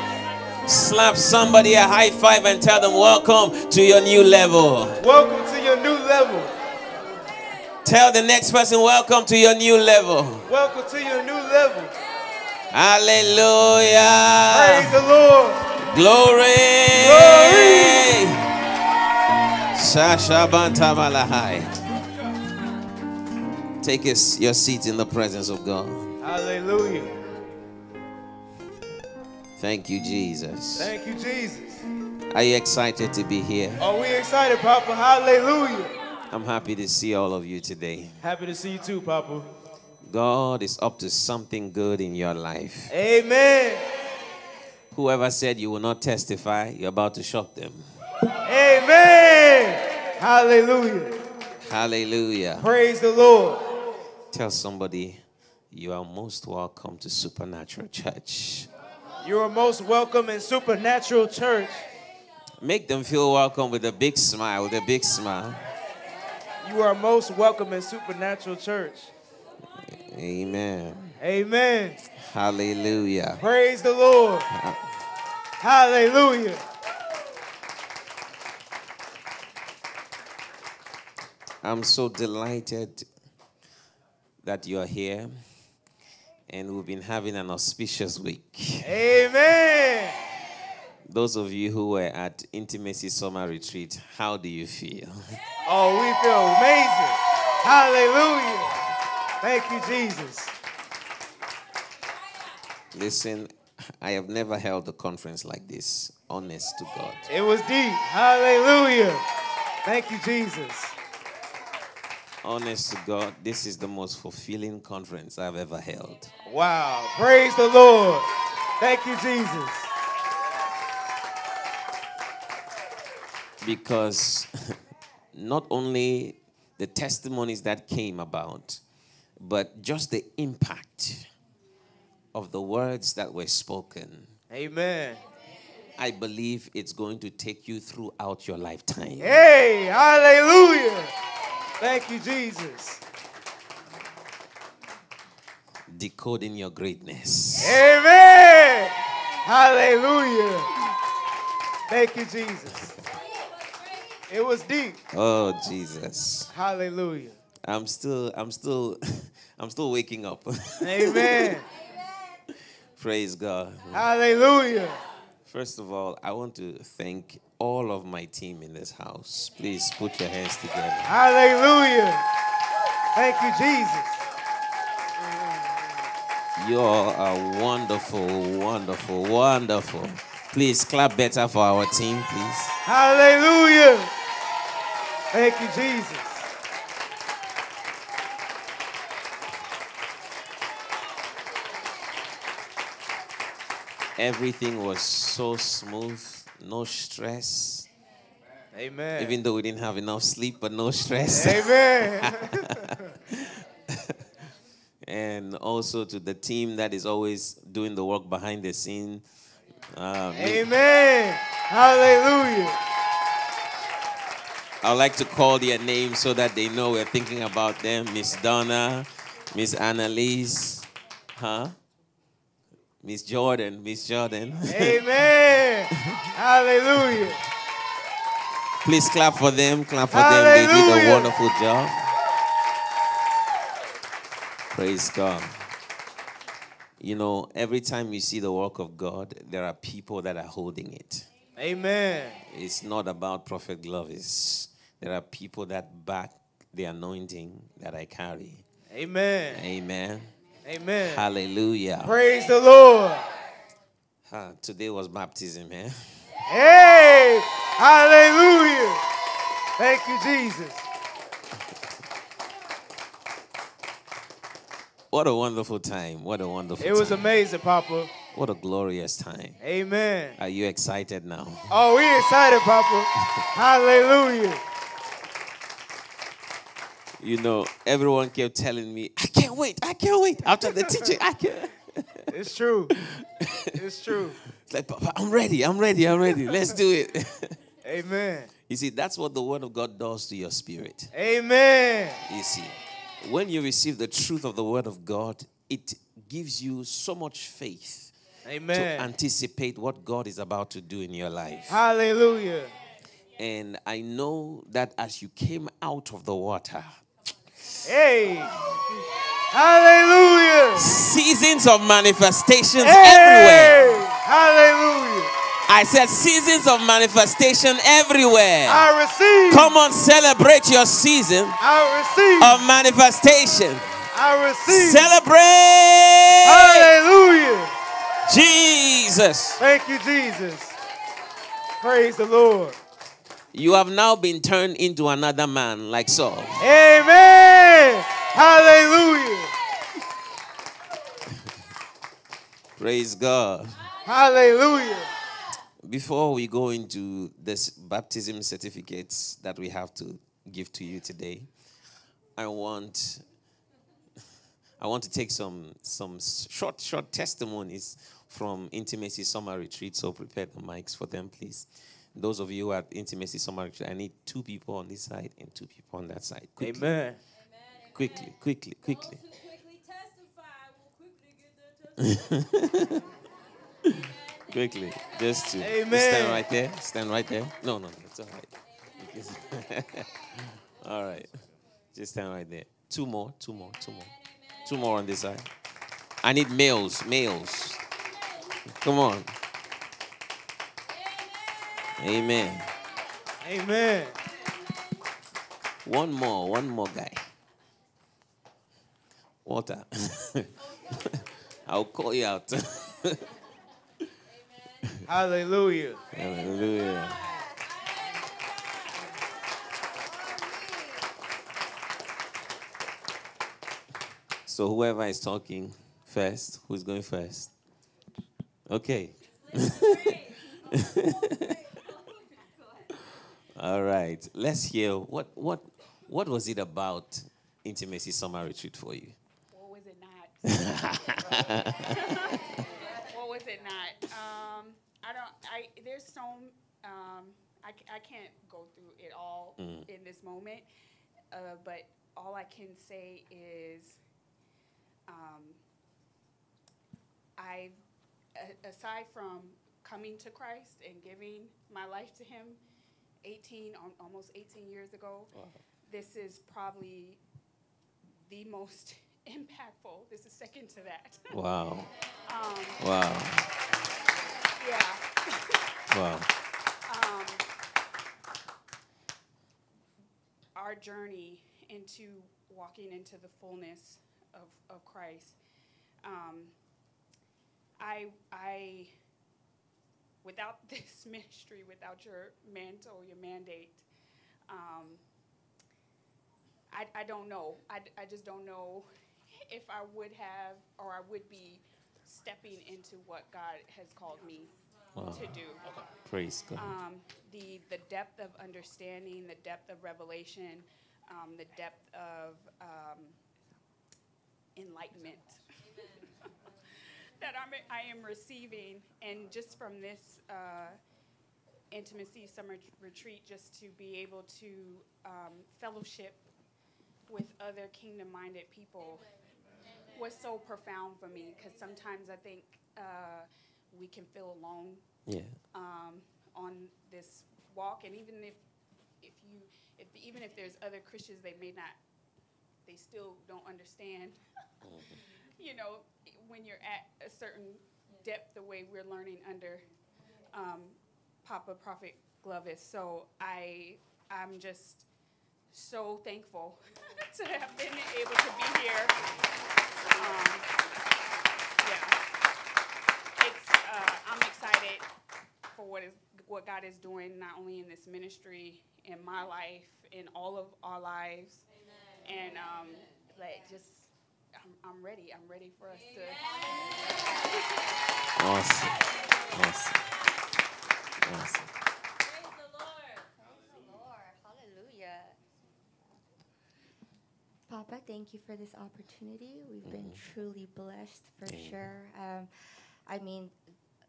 Slap somebody a high five and tell them, Welcome to your new level. Welcome to your new level. Tell the next person, Welcome to your new level. Welcome to your new level. Hallelujah. Praise the Lord. Glory. Glory. Sasha Bantamalahai. Take us, your seat in the presence of God. Hallelujah. Thank you, Jesus. Thank you, Jesus. Are you excited to be here? Are we excited, Papa? Hallelujah. I'm happy to see all of you today. Happy to see you too, Papa. God is up to something good in your life. Amen. Whoever said you will not testify, you're about to shock them. Amen. Hallelujah. Hallelujah. Praise the Lord. Tell somebody you are most welcome to Supernatural Church. You are most welcome in Supernatural Church. Make them feel welcome with a big smile, with a big smile. You are most welcome in Supernatural Church. Amen. Amen. Hallelujah. Praise the Lord. Hallelujah. I'm so delighted that you're here and we've been having an auspicious week. Amen. Those of you who were at Intimacy Summer Retreat, how do you feel? Oh, we feel amazing. Hallelujah. Thank you, Jesus. Listen, I have never held a conference like this, honest to God. It was deep. Hallelujah. Thank you, Jesus. Honest to God, this is the most fulfilling conference I've ever held. Wow. Praise the Lord. Thank you, Jesus. Because not only the testimonies that came about, but just the impact of the words that were spoken. Amen. I believe it's going to take you throughout your lifetime. Hey, hallelujah. Thank you, Jesus. Decoding your greatness. Amen. Hallelujah. Thank you, Jesus. It was deep. Oh Jesus. Hallelujah. I'm still I'm still I'm still waking up. Amen. Praise God. Hallelujah. First of all, I want to thank all of my team in this house. Please put your hands together. Hallelujah. Thank you, Jesus. You all are wonderful, wonderful, wonderful. Please clap better for our team, please. Hallelujah. Thank you, Jesus. Everything was so smooth, no stress. Amen. Even though we didn't have enough sleep, but no stress. Amen. and also to the team that is always doing the work behind the scene. Um, Amen. Hallelujah. I would like to call their names so that they know we're thinking about them. Miss Donna, Miss Annalise, huh? Miss Jordan, Miss Jordan. Amen. Hallelujah. Please clap for them. Clap for them. They did a wonderful job. Praise God. You know, every time you see the work of God, there are people that are holding it. Amen. It's not about Prophet Glovis. There are people that back the anointing that I carry. Amen. Amen. Amen. Hallelujah. Praise the Lord. Ah, today was baptism, eh? Hey, hallelujah. Thank you, Jesus. What a wonderful time. What a wonderful time. It was time. amazing, Papa. What a glorious time. Amen. Are you excited now? Oh, we excited, Papa. Hallelujah. You know, everyone kept telling me, I can't wait, I can't wait. After the teaching, I can't. It's true. It's true. It's like, Papa, I'm ready, I'm ready, I'm ready. Let's do it. Amen. you see, that's what the Word of God does to your spirit. Amen. You see, when you receive the truth of the Word of God, it gives you so much faith Amen. to anticipate what God is about to do in your life. Hallelujah. And I know that as you came out of the water, Hey. Hallelujah. seasons of manifestations everywhere. Hallelujah. I said seasons of manifestation everywhere. I receive. Come on, celebrate your season I receive. of manifestation. I receive. Celebrate Hallelujah. Jesus. Thank you, Jesus. Praise the Lord. You have now been turned into another man like Saul. Amen. Hallelujah. Praise God. Hallelujah. Before we go into this baptism certificates that we have to give to you today, I want I want to take some some short short testimonies from Intimacy Summer Retreat. So prepare the mics for them, please. Those of you who are at Intimacy Summer Retreat, I need two people on this side and two people on that side. Quickly, Amen. quickly, quickly, quickly. quickly quickly get the Quickly, just to Amen. stand right there. Stand right there. No, no, no, it's all right. all right. just stand right there. Two more, two more, two more, two more on this side. I need males, males. Come on. Amen. Amen. One more, one more guy. Walter. I'll call you out. Hallelujah. Hallelujah. So whoever is talking first, who's going first? Okay. All right. Let's hear what what what was it about intimacy summer retreat for you? What was it not? what was it not? Um, I don't. I there's so. Um, I, I can't go through it all in this moment, uh, but all I can say is, um, I, aside from coming to Christ and giving my life to Him, 18 al- almost 18 years ago, this is probably the most impactful. This is second to that. Wow. um, Wow. yeah. Wow. Um, our journey into walking into the fullness of, of Christ. Um, I, I, without this ministry, without your mantle, your mandate, um, I, I don't know. I just don't know if I would have or I would be stepping into what God has called me Wow. to do. Praise God. Um, the, the depth of understanding, the depth of revelation, um, the depth of um, enlightenment that I'm, I am receiving. And just from this uh, intimacy summer retreat, just to be able to um, fellowship with other kingdom minded people was so profound for me because sometimes I think uh, we can feel alone Yeah. um, on this walk, and even if if you if even if there's other Christians, they may not they still don't understand. you know, when you're at a certain depth, the way we're learning under um, Papa Prophet Glovis. So I, I'm just so thankful to have been able to be here. Um, yeah, it's, uh, I'm excited for what is what God is doing, not only in this ministry, in my life, in all of our lives, and um, like just. I'm, I'm ready. I'm ready for us to. Awesome. Awesome. Awesome. Hallelujah. Papa, thank you for this opportunity. We've been truly blessed for Amen. sure. Um, I mean,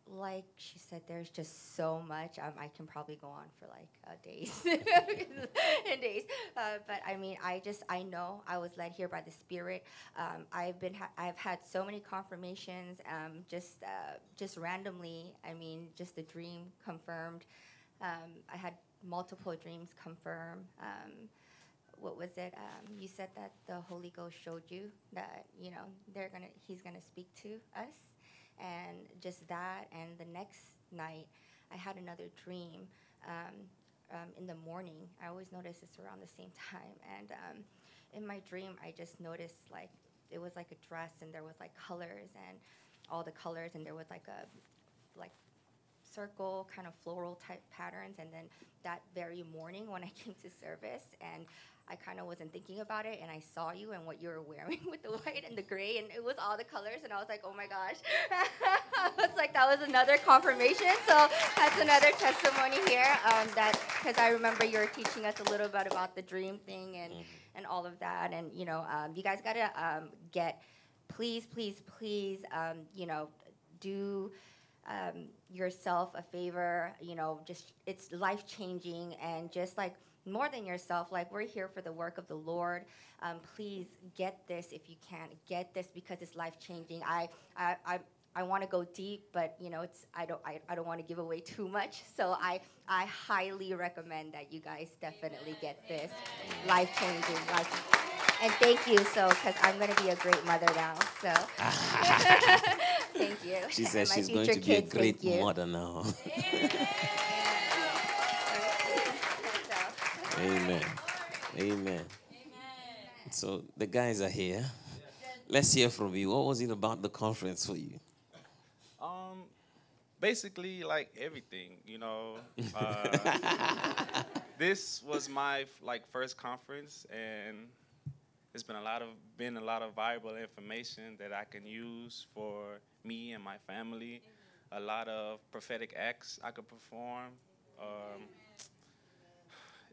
like she said, there's just so much. Um, I can probably go on for like uh, days and days. Uh, but I mean, I just I know I was led here by the Spirit. Um, I've been ha- I've had so many confirmations. Um, just uh, just randomly. I mean, just the dream confirmed. Um, I had multiple dreams confirm. Um, what was it? Um, you said that the Holy Ghost showed you that you know they're gonna he's gonna speak to us, and just that. And the next night, I had another dream. Um, um, in the morning, I always notice it's around the same time, and um, in my dream, I just noticed like it was like a dress, and there was like colors and all the colors, and there was like a like circle kind of floral type patterns and then that very morning when i came to service and i kind of wasn't thinking about it and i saw you and what you were wearing with the white and the gray and it was all the colors and i was like oh my gosh it's like that was another confirmation so that's another testimony here um, that because i remember you were teaching us a little bit about the dream thing and and all of that and you know um, you guys gotta um, get please please please um, you know do um, yourself a favor. You know, just it's life changing and just like more than yourself. Like we're here for the work of the Lord. Um, please get this if you can. Get this because it's life changing. I I. I I want to go deep, but you know, it's I don't I, I don't want to give away too much. So I I highly recommend that you guys definitely get this life changing, life. And thank you, so because I'm gonna be a great mother now. So thank you. She says she's going to be a great mother now. Amen. Amen. So the guys are here. Let's hear from you. What was it about the conference for you? Um, basically like everything, you know. Uh, this was my like first conference, and it's been a lot of been a lot of valuable information that I can use for me and my family. A lot of prophetic acts I could perform. Um,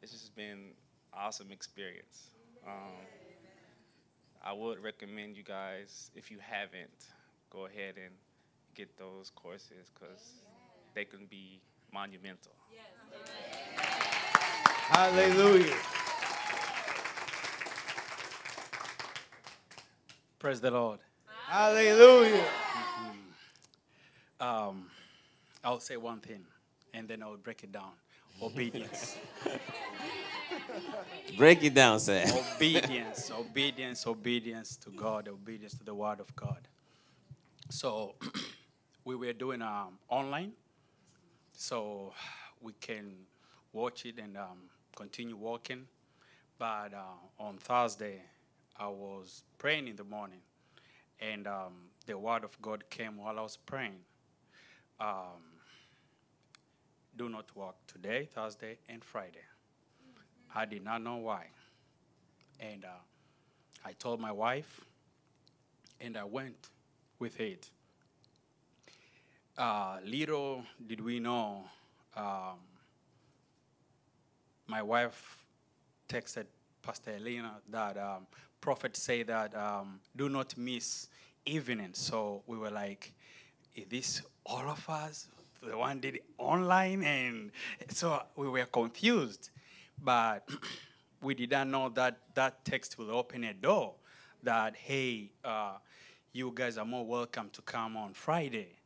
it's just been awesome experience. Um, I would recommend you guys, if you haven't, go ahead and get those courses because they can be monumental. Hallelujah. Praise the Lord. Hallelujah. Um, I'll say one thing and then I'll break it down. Obedience. Break it down, sir. obedience, obedience, obedience to God, obedience to the Word of God. So we were doing um, online, so we can watch it and um, continue walking. But uh, on Thursday, I was praying in the morning, and um, the Word of God came while I was praying. Um, do not work today, Thursday, and Friday. I did not know why. And uh, I told my wife, and I went with it. Uh, little did we know, um, my wife texted Pastor Elena that um, prophet say that um, do not miss evening. So we were like, is this all of us? The one did it online, and so we were confused. But we did not know that that text will open a door. That hey, uh, you guys are more welcome to come on Friday.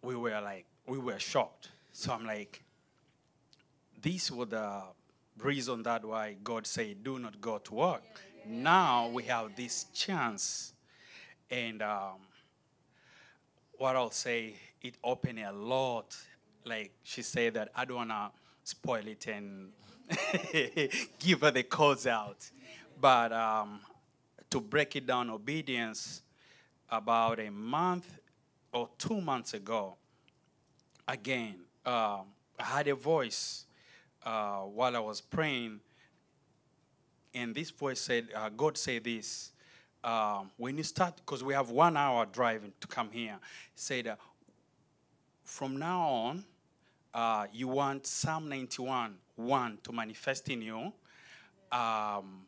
We were like, we were shocked. So I'm like, this was the reason that why God said, do not go to work. now we have this chance. And um, what I'll say, it opened a lot. Like she said that I don't wanna spoil it and give her the calls out. But um, to break it down, obedience, about a month or two months ago, again, um, I had a voice uh, while I was praying, and this voice said, uh, God said this. Um, when you start, because we have one hour driving to come here, said, uh, from now on, uh, you want Psalm 91 1 to manifest in you. Um,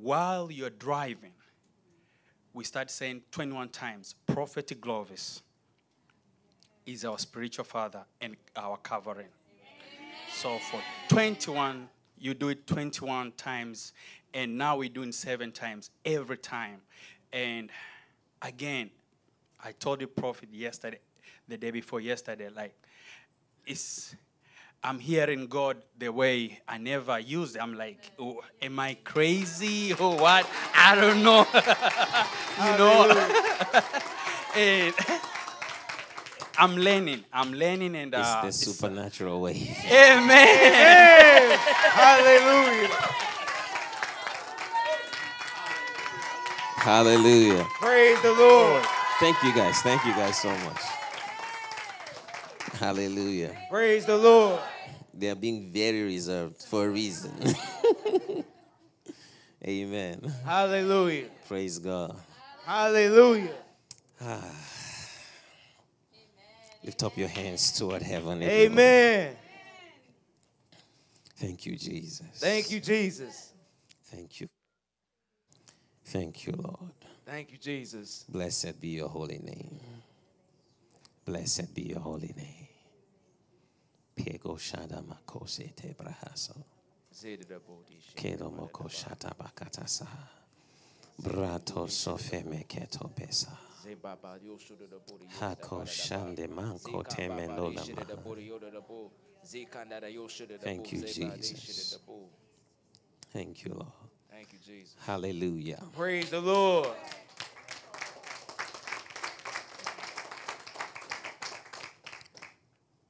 while you're driving, we start saying 21 times, Prophetic Glovis is our spiritual father and our covering. So for 21, you do it 21 times, and now we're doing seven times every time. And again, I told the prophet yesterday, the day before yesterday, like, it's, I'm hearing God the way I never used. I'm like, oh, am I crazy or what? I don't know. you know? and I'm learning. I'm learning and uh, it's the supernatural way. Amen. Hallelujah. Hallelujah. Praise the Lord. Thank you guys. Thank you guys so much. Hallelujah. Praise the Lord. They are being very reserved for a reason. Amen. Hallelujah. Praise God. Hallelujah. Lift up your hands toward heaven. everyone. Amen. Thank you, Jesus. Thank you, Jesus. Thank you. Thank you, Lord. Thank you, Jesus. Blessed be your holy name. Blessed be your holy name. Pego shada makose te brahaso. Moko shata bakatasa. Brato sofe meketo pesa. Hako shande manko temendola maha. Thank you, Jesus. Thank you, Lord. Thank you, Jesus. Hallelujah. Praise the Lord.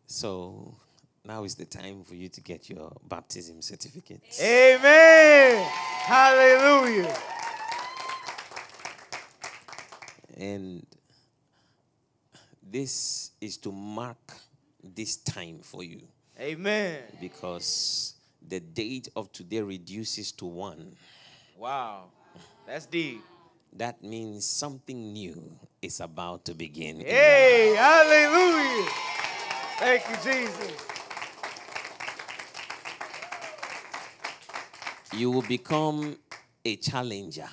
So now is the time for you to get your baptism certificates. Amen. Hallelujah. And this is to mark this time for you Amen. because the date of today reduces to one. Wow. That's deep. That means something new is about to begin. Hey, hallelujah. Thank you, Jesus. You will become a challenger.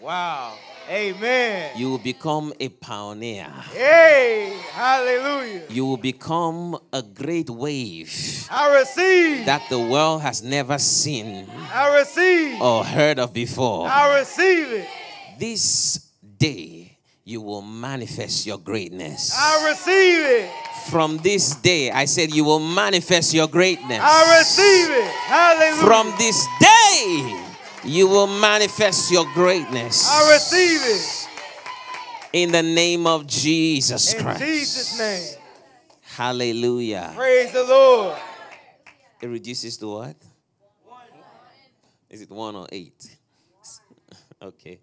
Wow. Amen. You will become a pioneer. Hey, hallelujah. You will become a great wave I receive. that the world has never seen I receive. or heard of before. I receive it. This day, you will manifest your greatness. I receive it. From this day, I said, you will manifest your greatness. I receive it. Hallelujah. From this day, you will manifest your greatness. I receive it. In the name of Jesus In Christ. Jesus' name. Hallelujah. Praise the Lord. It reduces to what? Is it one or eight? Okay.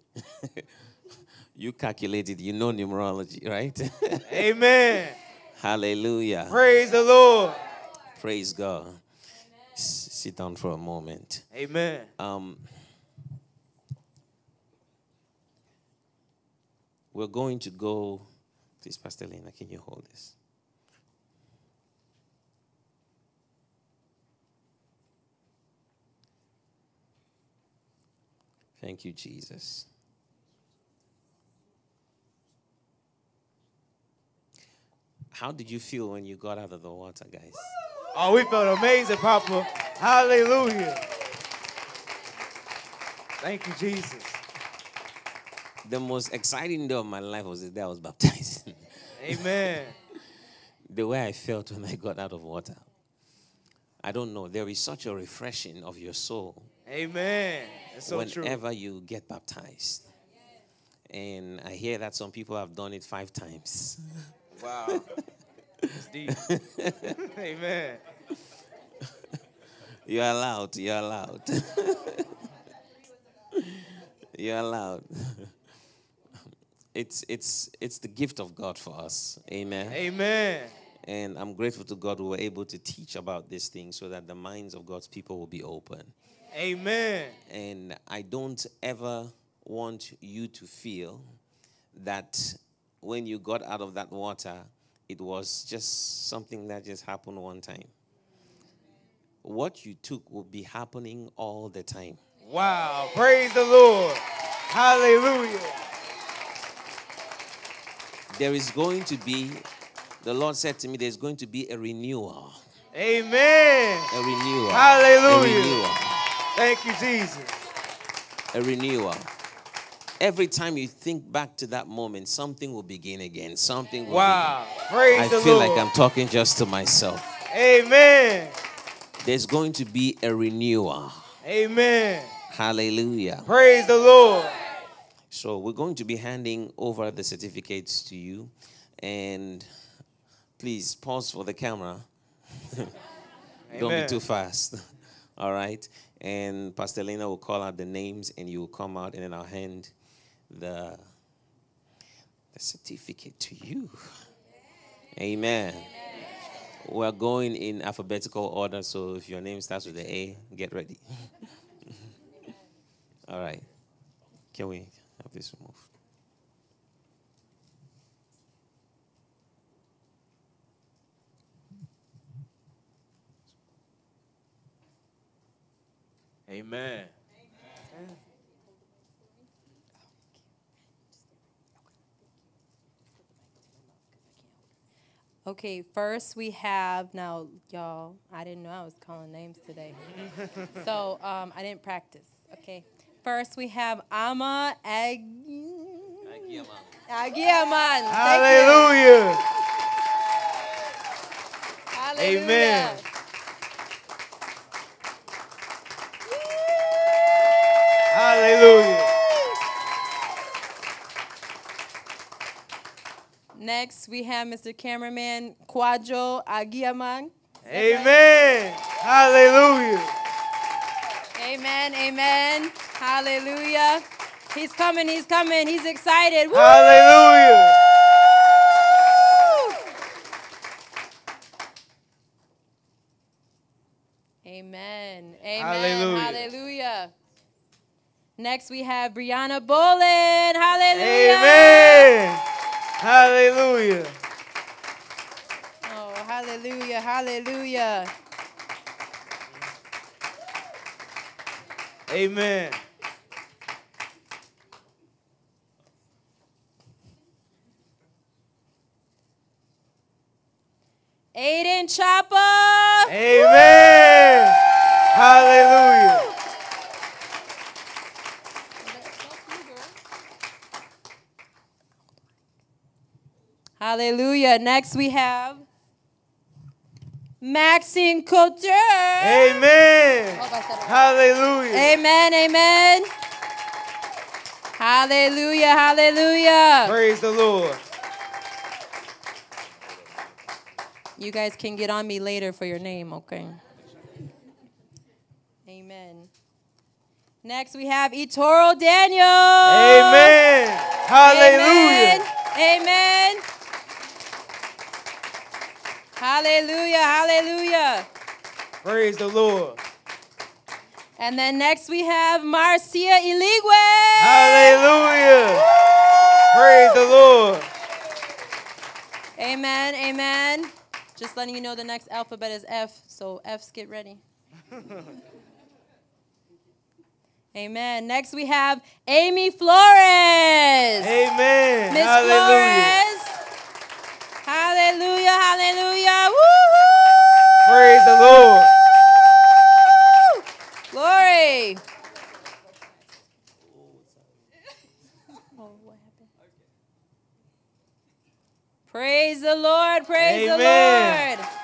you calculated, you know numerology, right? Amen. Hallelujah. Praise the Lord. Praise God. S- sit down for a moment. Amen. Um, we're going to go. Please, Pastor Lena, can you hold this? Thank you, Jesus. How did you feel when you got out of the water, guys? Oh, we felt amazing, Papa. Hallelujah. Thank you, Jesus. The most exciting day of my life was the day I was baptized. Amen. the way I felt when I got out of water. I don't know. There is such a refreshing of your soul Amen. That's so true. whenever you get baptized. And I hear that some people have done it five times. Wow. It's deep. Amen. You're allowed. You're allowed. you're allowed. It's it's it's the gift of God for us. Amen. Amen. And I'm grateful to God we were able to teach about this thing so that the minds of God's people will be open. Amen. And I don't ever want you to feel that when you got out of that water, it was just something that just happened one time. What you took will be happening all the time. Wow. Praise the Lord. Hallelujah. There is going to be, the Lord said to me, there's going to be a renewal. Amen. A renewal. Hallelujah. A renewal. Thank you, Jesus. a renewal. Every time you think back to that moment, something will begin again. Something will Wow. begin. Praise I the feel Lord. like I'm talking just to myself. Amen. There's going to be a renewal. Amen. Hallelujah. Praise the Lord. So we're going to be handing over the certificates to you. And please pause for the camera. Don't be too fast. All right. And Pastor Elena will call out the names and you will come out and then I'll hand the, the certificate to you. Amen. We're going in alphabetical order, so if your name starts with the A, get ready. All right. Can we have this removed? Amen. Okay, first we have now, y'all. I didn't know I was calling names today, so um, I didn't practice. Okay, first we have Ama Ag. Agiaman. Thank. Hallelujah. Hallelujah. Amen. Hallelujah. Next we have Mr. Cameraman Quadro Agiaman. Amen. Hallelujah. Amen. Amen. Hallelujah. He's coming. He's coming. He's excited. Woo! Hallelujah. Amen. Amen. Hallelujah. Hallelujah. Next we have Brianna Bolin. Hallelujah. Amen. Hallelujah. Oh, hallelujah. Hallelujah. Amen. Aiden Chopper. Amen. Hallelujah. Hallelujah. Next we have Maxine Couture. Amen. Hope I said it right. Hallelujah. Amen. Amen. Hallelujah. Hallelujah. Praise the Lord. You guys can get on me later for your name, okay? Amen. Next we have Etoro Daniel. Amen. Hallelujah. Amen. Amen. Hallelujah. Hallelujah. Praise the Lord. And then next we have Marcia Iligwe. Hallelujah. Praise the Lord. Amen. Amen. Just letting you know the next alphabet is F, so F's get ready. Amen. Next we have Amy Flores. Amen. Miss Hallelujah. Flores. Hallelujah. Hallelujah. Woo! Praise the Lord. Glory. Praise the Lord. Praise Amen. the Lord.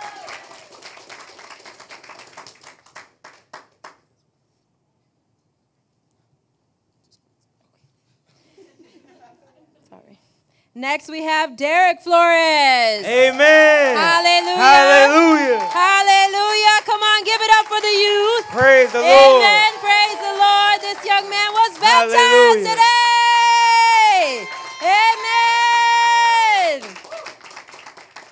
Next, we have Derek Flores. Amen. Hallelujah. Hallelujah. Hallelujah. Come on, give it up for the youth. Praise the Amen. Lord. Praise the Lord. This young man was baptized Hallelujah. today. Amen.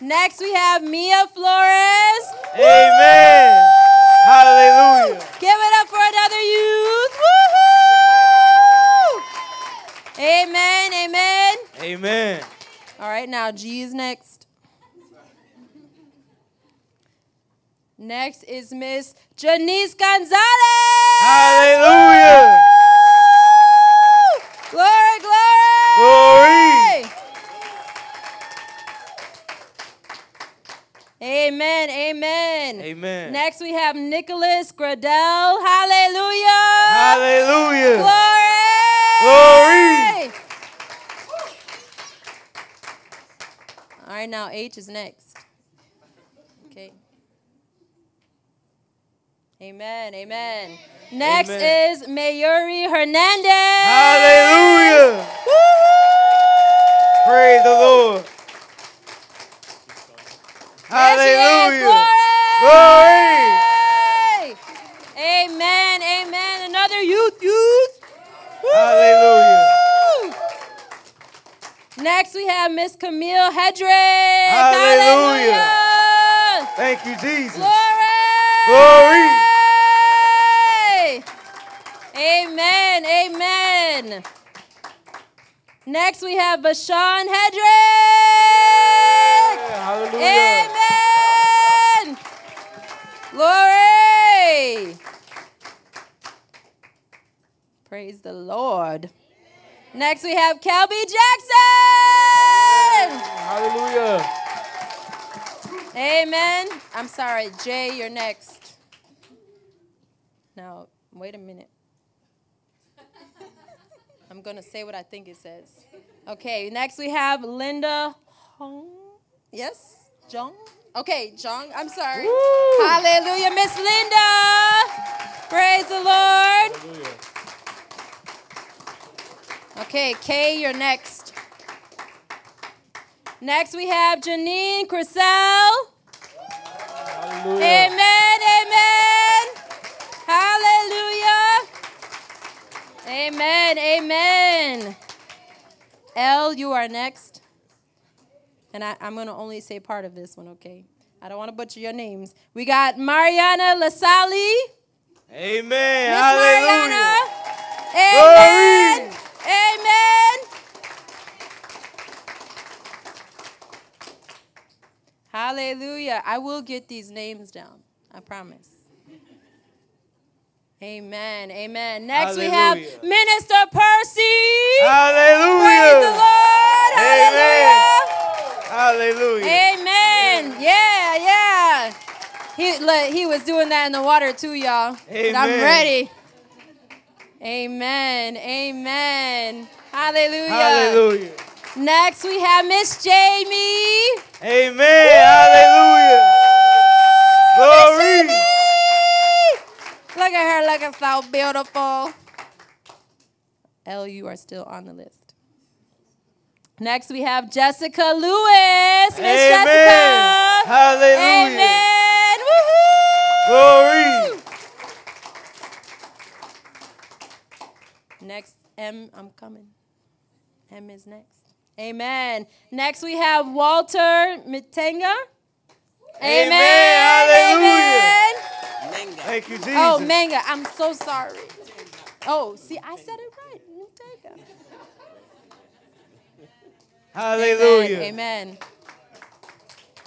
Next, we have Mia Flores. Amen. Hallelujah. Give it up for another youth. Woo-hoo! Amen. Amen. Amen. All right, now G is next. Next is Miss Janice Gonzalez. Hallelujah. Glory, glory. Glory. Amen, amen. Amen. Next we have Nicholas Gradell. Hallelujah. Hallelujah. Glory. All right, now H is next. Okay. Amen, amen. Next Amen. is Mayuri Hernandez. Hallelujah. Praise the Lord. Hallelujah. Glory. Amen, amen. Another youth, youth. Hallelujah. Next we have Miss Camille Hedrick. Hallelujah. Hallelujah. Thank you, Jesus. Glory. Glory. Amen, amen. Next we have Bashan Hedrick. Hallelujah. Amen. Glory. Praise the Lord. Next we have Kelby Jackson. Hallelujah. Amen. I'm sorry, Jay, you're next. Now, wait a minute. I'm going to say what I think it says. Okay, next we have Linda Hong. Yes? Jung? Okay, Jung, I'm sorry. Hallelujah, Miss Linda. Praise the Lord. Okay, Kay, you're next. Next we have Janine Crisell. Amen, amen. Hallelujah. Amen, amen. L, you are next. And I, I'm going to only say part of this one, okay? I don't want to butcher your names. We got Mariana Lasali. Amen. Miss Hallelujah. Mariana. Amen. Amen. Hallelujah. I will get these names down. I promise. Amen. Amen. Next we have Minister Percy. Hallelujah. Praise the Lord. Amen. Hallelujah. Amen. Yeah, yeah. He look, he was doing that in the water too, y'all. But I'm ready. Amen. Amen. Hallelujah. Hallelujah. Next we have Miss Jamie. Amen. Hallelujah. Glory. Look at her looking so beautiful. L, you are still on the list. Next we have Jessica Lewis. Miss Amen. Jessica. Hallelujah. Amen. Woohoo. Glory. Next, M, I'm coming. M is next. Amen. Next, we have Walter Mitenga. Amen. Hallelujah. Amen. Thank you, oh, Jesus. Oh, Manga, I'm so sorry. Oh, see, I said it right. Mitenga. Hallelujah. Amen. Amen.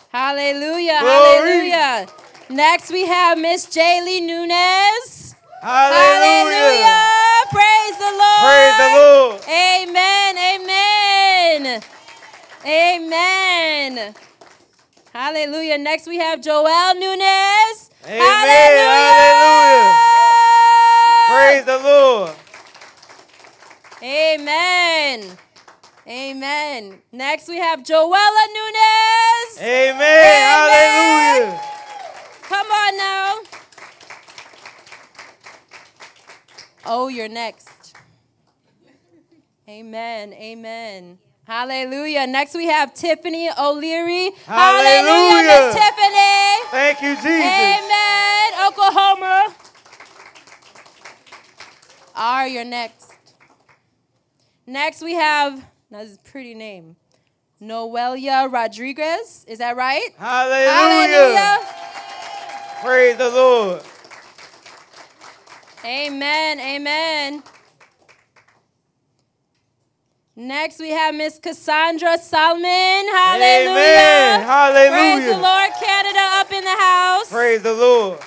Hallelujah. Glory. Hallelujah. Next, we have Miss Jaylee Nunez. Hallelujah. Praise the Lord. Praise the Lord. Amen. Amen. Amen. Hallelujah. Next we have Joel Nunez. Amen. Hallelujah. Praise the Lord. Amen. Amen. Next we have Joella Nunez. Amen. Hallelujah. Come on now. Oh, you're next. Amen. Amen. Hallelujah. Next we have Tiffany O'Leary. Hallelujah. Miss Tiffany. Thank you, Jesus. Amen. Oklahoma. Are your next. Next we have, now this is a pretty name. Noelia Rodriguez. Is that right? Hallelujah. Praise the Lord. Amen. Amen. Next, we have Miss Cassandra Solomon. Hallelujah. Amen. Hallelujah. Praise the Lord. Canada up in the house. Praise the Lord.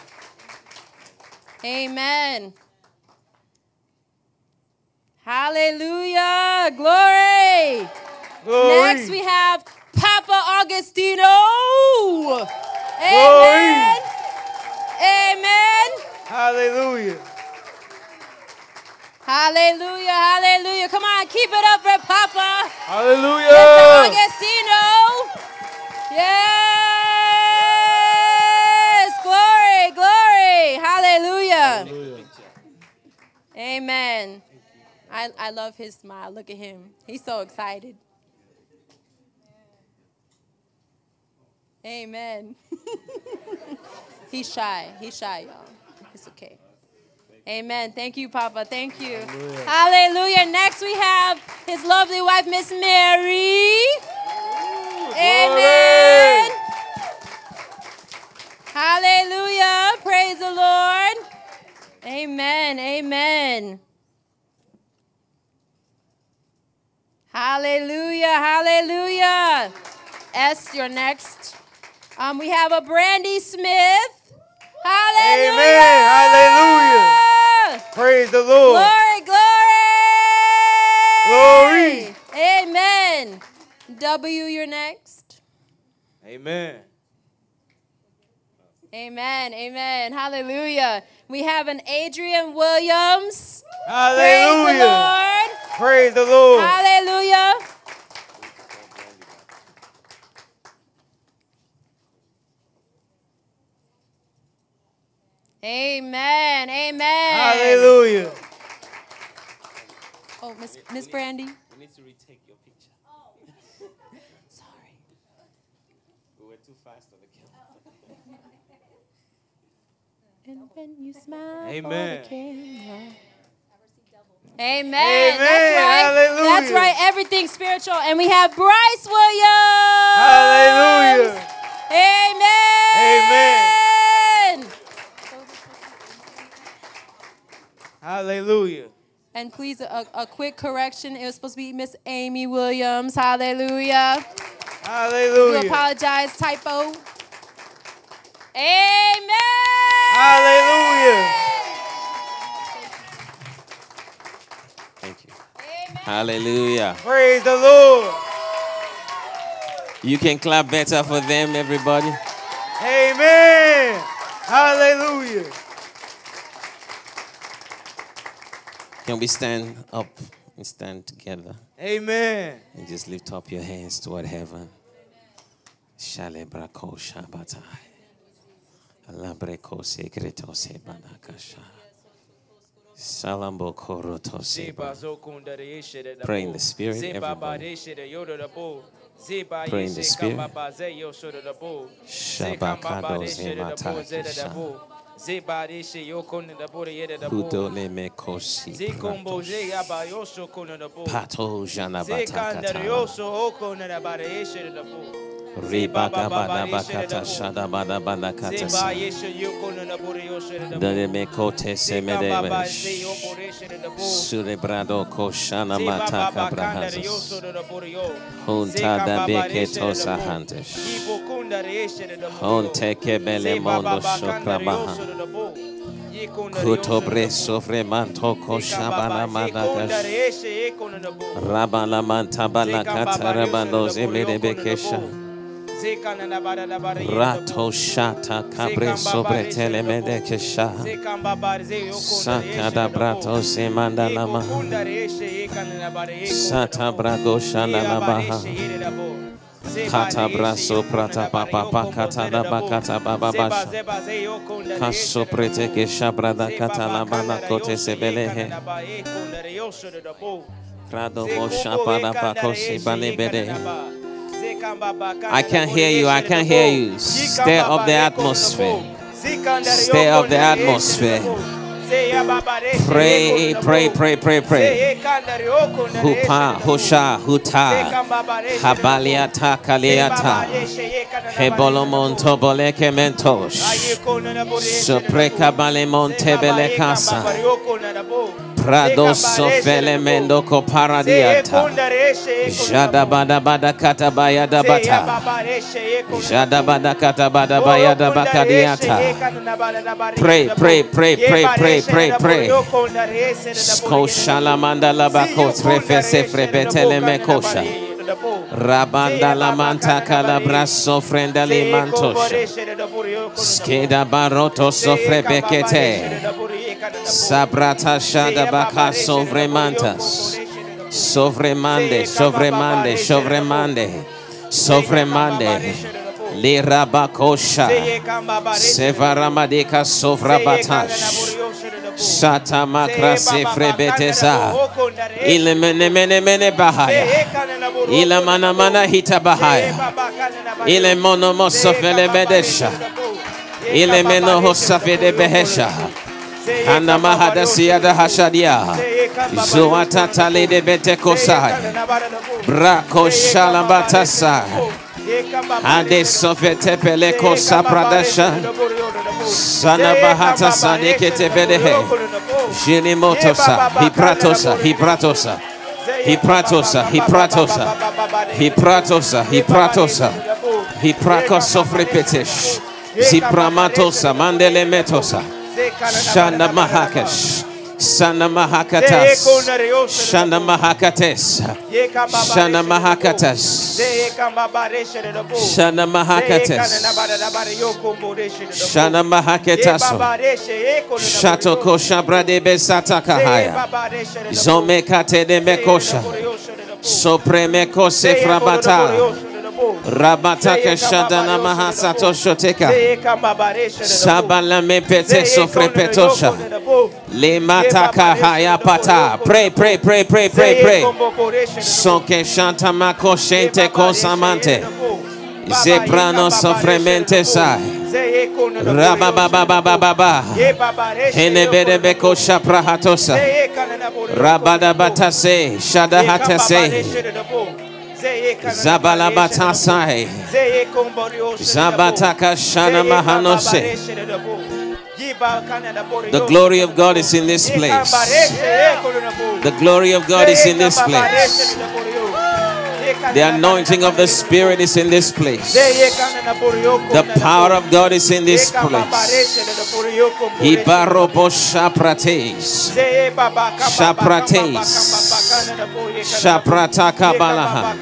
Amen. Hallelujah. Glory. Glory. Next, we have Papa Augustino. Amen. Amen. Hallelujah. Hallelujah. Hallelujah. Come on, keep it up for Papa. Hallelujah. Mr. Augustino. Yes. Glory, glory. Hallelujah. Amen. I, I love his smile. Look at him. He's so excited. Amen. He's shy. He's shy, y'all. It's okay. Amen. Thank you, Papa. Thank you. Hallelujah. Hallelujah. Next, we have his lovely wife, Miss Mary. Amen. Hallelujah. Praise the Lord. Amen. Amen. Hallelujah. Hallelujah. S, you're next. Um, we have a Brandy Smith. Hallelujah. Amen. Hallelujah. Praise the Lord. Glory, glory. Glory. Amen. W, you're next. Amen. Amen. Amen. Hallelujah. We have an Adrian Williams. Hallelujah. Praise the Lord. Praise the Lord. Hallelujah. Amen. Amen. Hallelujah. Oh, Miss Miss Brandy. We need to retake your picture. Sorry. We were too fast on the camera. And when you smile for Amen. the camera. Amen. Amen. That's right. Hallelujah. That's right. Everything spiritual. And we have Bryce Williams. Hallelujah. Amen. Amen. Hallelujah. And please, a, a quick correction. It was supposed to be Miss Amy Williams. Hallelujah. Hallelujah. We Hallelujah. apologize. Typo. Amen. Hallelujah. Thank you. Hallelujah. Praise the Lord. You can clap better for them, everybody. Amen. Hallelujah. Can we stand up and stand together Amen. and just lift up your hands toward heaven? Shale brako shabatai. Alabreko sekreto se banakasha. Salambo koroto se Pray in the spirit, everybody. Pray in the spirit. Shabakado zemata kisha. Hudole me kosi pratos. Pato janabata katana. Ribaka bada bakata shada bada bada katasa. Dale me kote se me devesh. Surebrado koshana mata kabrahazos. Junta da beketo sahantesh. Honte kebele mondo shokrabaha. Kutobre sofre manto koshabana managash. Rabala mantabala katarabando zemede bekesha. Rato shata kabre sobre telemede kesha. Sakada brato semanda lama. Sata brago shana labaha. Kata braso prata papa pakata la bakata baba basha. Kaso prete ke shabrada kata la bana kote sebelehe. Prado mosha para bakosi balebede. I can't hear you. I can't hear you. Stir up the atmosphere. Stir up the atmosphere. Pray, pray, pray, pray, pray. Hupa, husha, huta. Habaliata, kaliata. Hebolomonto boleke mentosh. Sopreka balemonte belekasa. Pradoso felemendo coparadiata. Jada bada bada kata bayada bata. Jada bada kata bada bayada bakadiata. Pray, pray, pray, pray, pray, pray, pray. Skoshala mandala bako trefe sefre betele mekosha. Rabanda la manta calabraso frendali mantosha. Skeda baroto sofre bekete. Sabrata shada baka sovremantas. Sovremande, sovremande, sovremande, sovremande. Lira bakosha. Sevaramadika sovrabatash. Sata makra sefre betesa. Ile mene mene mene bahaya. Ile mana hita bahaya. Ile mono mosofele medesha. Ile meno hosafede behesha. Hana mahada siyada hashadia. Zuata tale de betekosai. Brako shalabatasa. Ade sofete peleko sapradasha. Sana bahata sadekete bedehe. Jinimotosa. Hipratosa. Hipratosa. Hipratosa. Hipratosa. Hipratosa. Hipratosa. Hiprakos sofrepetesh. Zipramatosa. Mandele metosa. Shanda Mahakash. Shanda Mahakatas. Shanda Mahakates. Shanda Mahakatas. Shanda Mahakates. Shanda Mahaketaso. Shatoko Shabrade Besata Kahaya. Zomekate de Mekosha. Sopremeko Sefrabata. Rabataka Shadana Mahasato Shoteka. Sabala Mepete Sofrepetosha. Le Mataka Hayapata. Pray, pray, pray, pray, pray, pray. Sonke Shantamako Shente Kosamante. Zeprano Sofremente Sai. Rababababababa. Henebede Beko Shaprahatosa. Rabadabatase. Shadahatase. Zabalabatasai. Zabataka Shana Mahanose. The glory of God is in this place. The glory of God is in this place. The anointing of the Spirit is in this place. The power of God is in this place. Ibarobo shaprates. Shaprates. Shaprata kabalaha.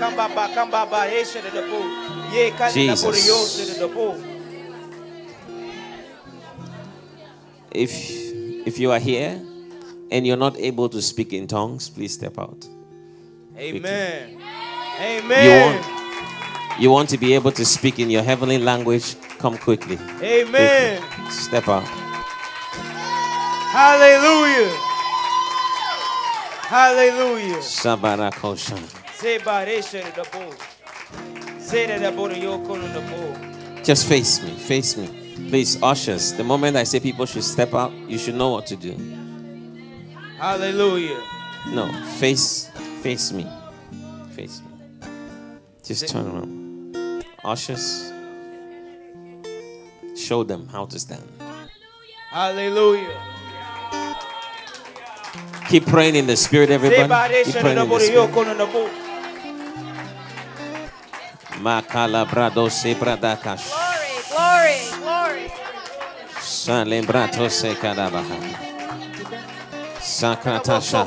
Jesus. If if you are here and you're not able to speak in tongues, please step out. Amen. You Amen. want, you want to be able to speak in your heavenly language, come quickly. Amen. Quickly. Step out. Hallelujah. Hallelujah. Sabarakosha. Zebareshe de bo. Zere de bo de yoko no de bo. Just face me, face me. Please, ushers, the moment I say people should step out, you should know what to do. Hallelujah. No, face face me. Face me. Just turn around. Ushers, show them how to stand. Hallelujah. Keep praying in the spirit, everybody. Keep praying in the spirit. yoko no de bo. Makala brado se bradakash. Glory, glory. Salembrato se kadabaha. Sakratasha.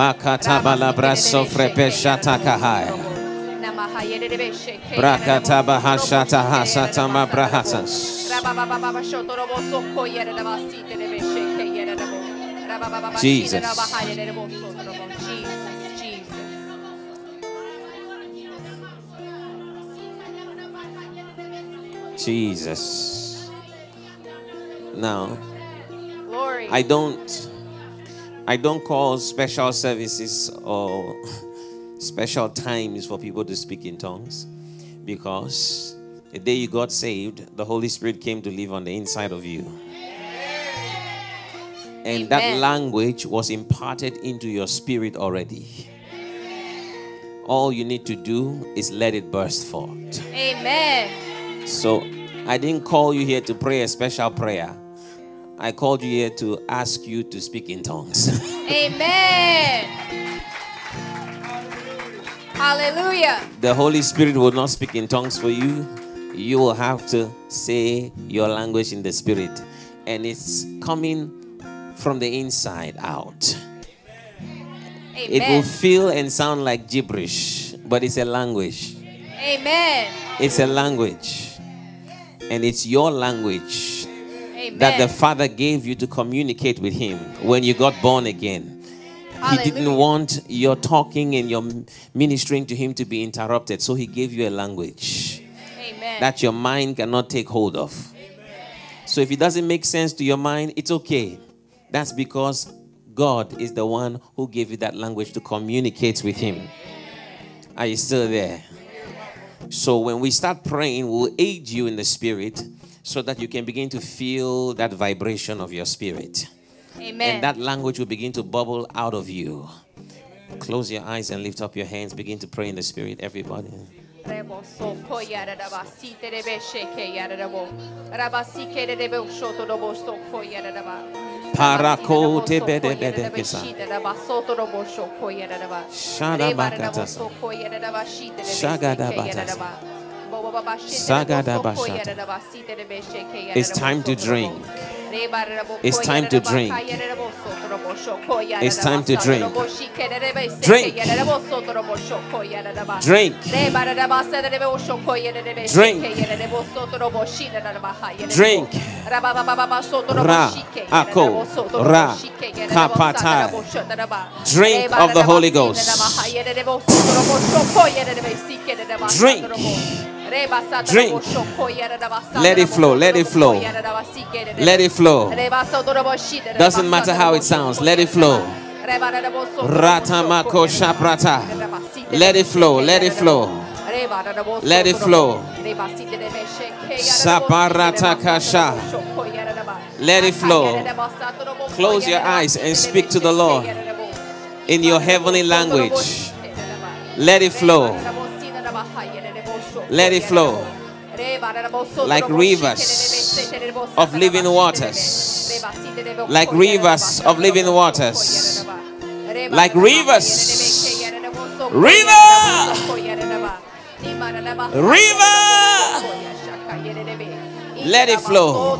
Makatabala braso frepeshata kahaya. Brakataba hashata hasatama brahatas. Jesus. Jesus. Now, Glory. I don't I don't call special services or special times for people to speak in tongues because the day you got saved, the Holy Spirit came to live on the inside of you. And that language was imparted into your spirit already. All you need to do is let it burst forth. Amen. So I didn't call you here to pray a special prayer. I called you here to ask you to speak in tongues. Amen. Hallelujah. the Holy Spirit will not speak in tongues for you. You will have to say your language in the Spirit. And it's coming from the inside out. It will feel and sound like gibberish, but it's a language. Amen. It's a language. And it's your language Amen. that the Father gave you to communicate with Him when you got born again. He didn't want your talking and your ministering to Him to be interrupted, so He gave you a language Amen. that your mind cannot take hold of. So if it doesn't make sense to your mind, it's okay. That's because God is the one who gave you that language to communicate with Him. Are you still there? So when we start praying, we'll aid you in the spirit so that you can begin to feel that vibration of your spirit. Amen. And that language will begin to bubble out of you. Close your eyes and lift up your hands. Begin to pray in the spirit, everybody. Rebo soko yara raba si te rebe sheke yara rabo. Raba si ke rebe shoto robo soko yara raba. Parako te bede bede kesa. Shite raba soto robo shoko yara raba. Shada Reba rabo bakatasa. soko yara raba shite rebe Shagada batasa. It's time to drink. It's time to drink. It's time to drink. Drink. Drink. Drink. Drink. Ra, ako, ra, kapata. Drink of the Holy Ghost. Drink. Drink. Let it flow, let it flow. Let it flow. Doesn't matter how it sounds, let it flow. Ratamako shaprata. Let it flow, let it flow. Let it flow. Saparata kasha. Let it flow. Close your eyes and speak to the Lord in your heavenly language. Let it flow. Let it flow like rivers of living waters. Like rivers of living waters. Like rivers. River. River. Let it flow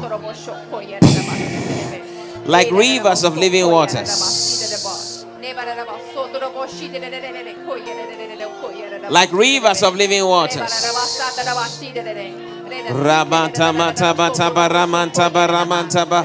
like rivers of living waters. Like rivers of living waters. Rabata mata bata baramanta baramanta ba.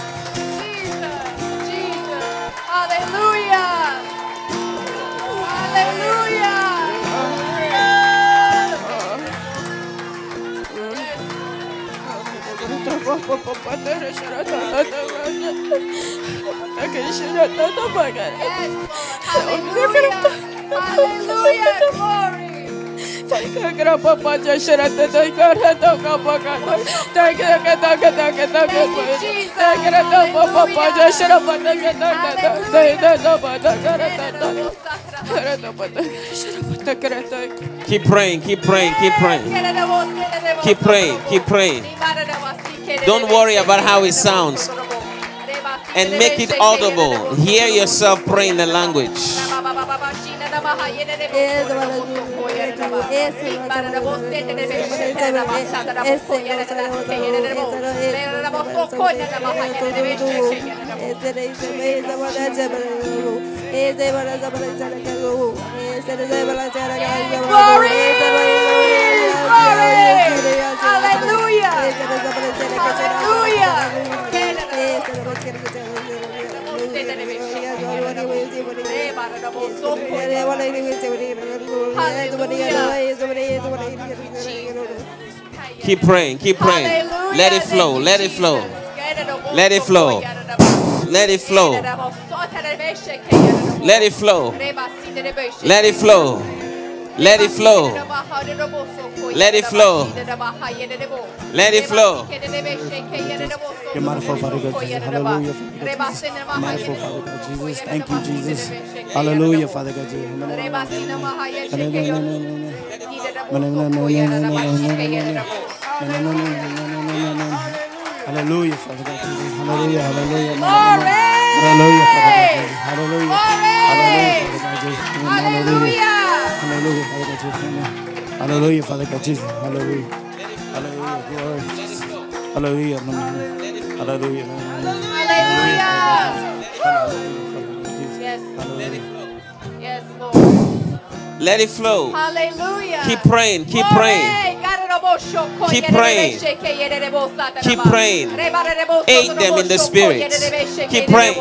Keep praying, keep praying, keep praying. Keep praying, keep praying. Don't worry about how it sounds. And make it audible. Hear yourself praying the language. Keep praying, keep praying. Let it flow, let it flow. Let it flow. Let it flow. Let it flow. Let it flow. Let it flow. Let it flow. Let it flow. You're mindful, Father God Jesus. Hallelujah, Father God Jesus. Mindful, Father God Jesus. Thank you, Jesus. Hallelujah, Father God Jesus. Hallelujah, Father God. Hallelujah, hallelujah. Hallelujah, Father God Jesus. Hallelujah. Hallelujah, Father God Jesus. Hallelujah. Hallelujah, Father God. Hallelujah, Jesus. Hallelujah. Hallelujah, glory. Hallelujah. Hallelujah. Yes, Lord. Let it flow. Hallelujah. Keep praying, keep praying. Keep praying. Keep praying. Aid them in the spirit. Keep praying.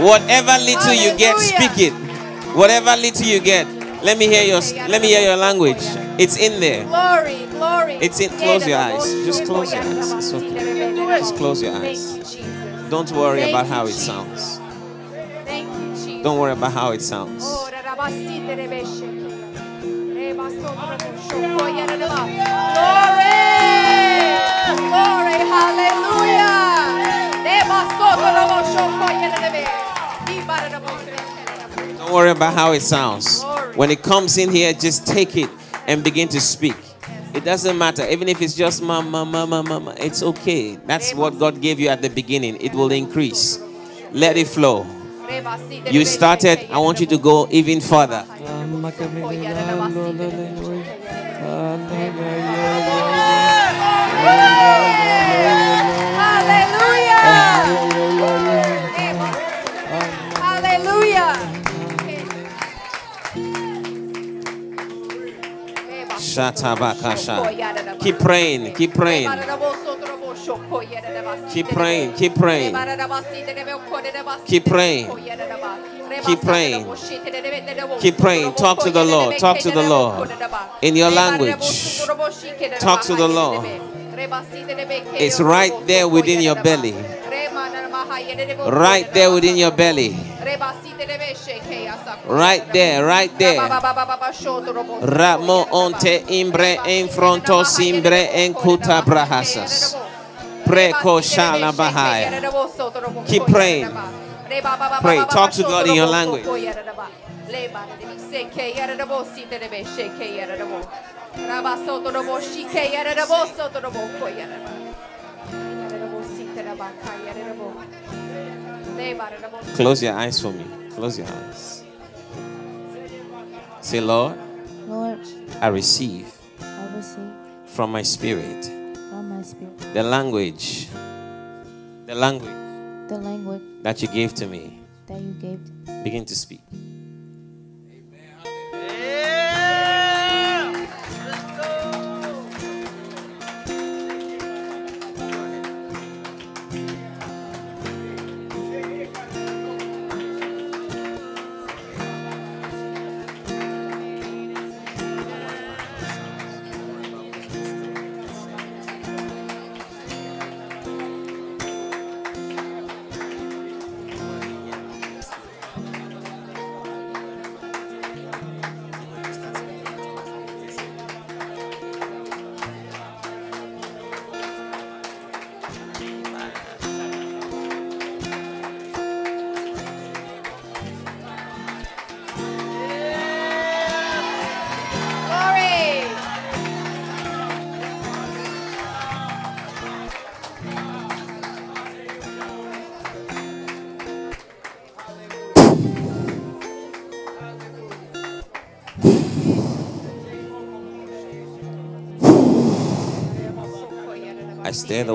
Whatever little you get, speak it. Whatever little you get, let me hear your let me hear your language. It's in there. Glory, glory. It's in. Close your eyes. Just close your eyes. It's okay. Just close your eyes. Don't worry about how it sounds. Don't worry about how it sounds. Glory! Glory! Hallelujah! Don't worry about how it sounds. When it comes in here, just take it and begin to speak. It doesn't matter, even if it's just mama, mama, mama. It's okay. That's what God gave you at the beginning. It will increase. Let it flow. You started. I want you to go even further. Keep praying. Keep praying. Keep praying. Keep praying. Keep praying. Keep praying. Keep praying. Talk to the Lord. Talk to the Lord in your language. Talk to the Lord. It's right there within your belly. Right there within your belly. Right there, right there. Ramo onte imbre en fronto simbre en kuta brahasas. Preko shala bahaya. Keep praying. Pray. Talk to God in your language. Close your eyes for me. Close your eyes. Say, Lord, Lord, I receive I receive from my spirit from my spirit the language, the language the language that you gave to me. that you gave. Begin to speak.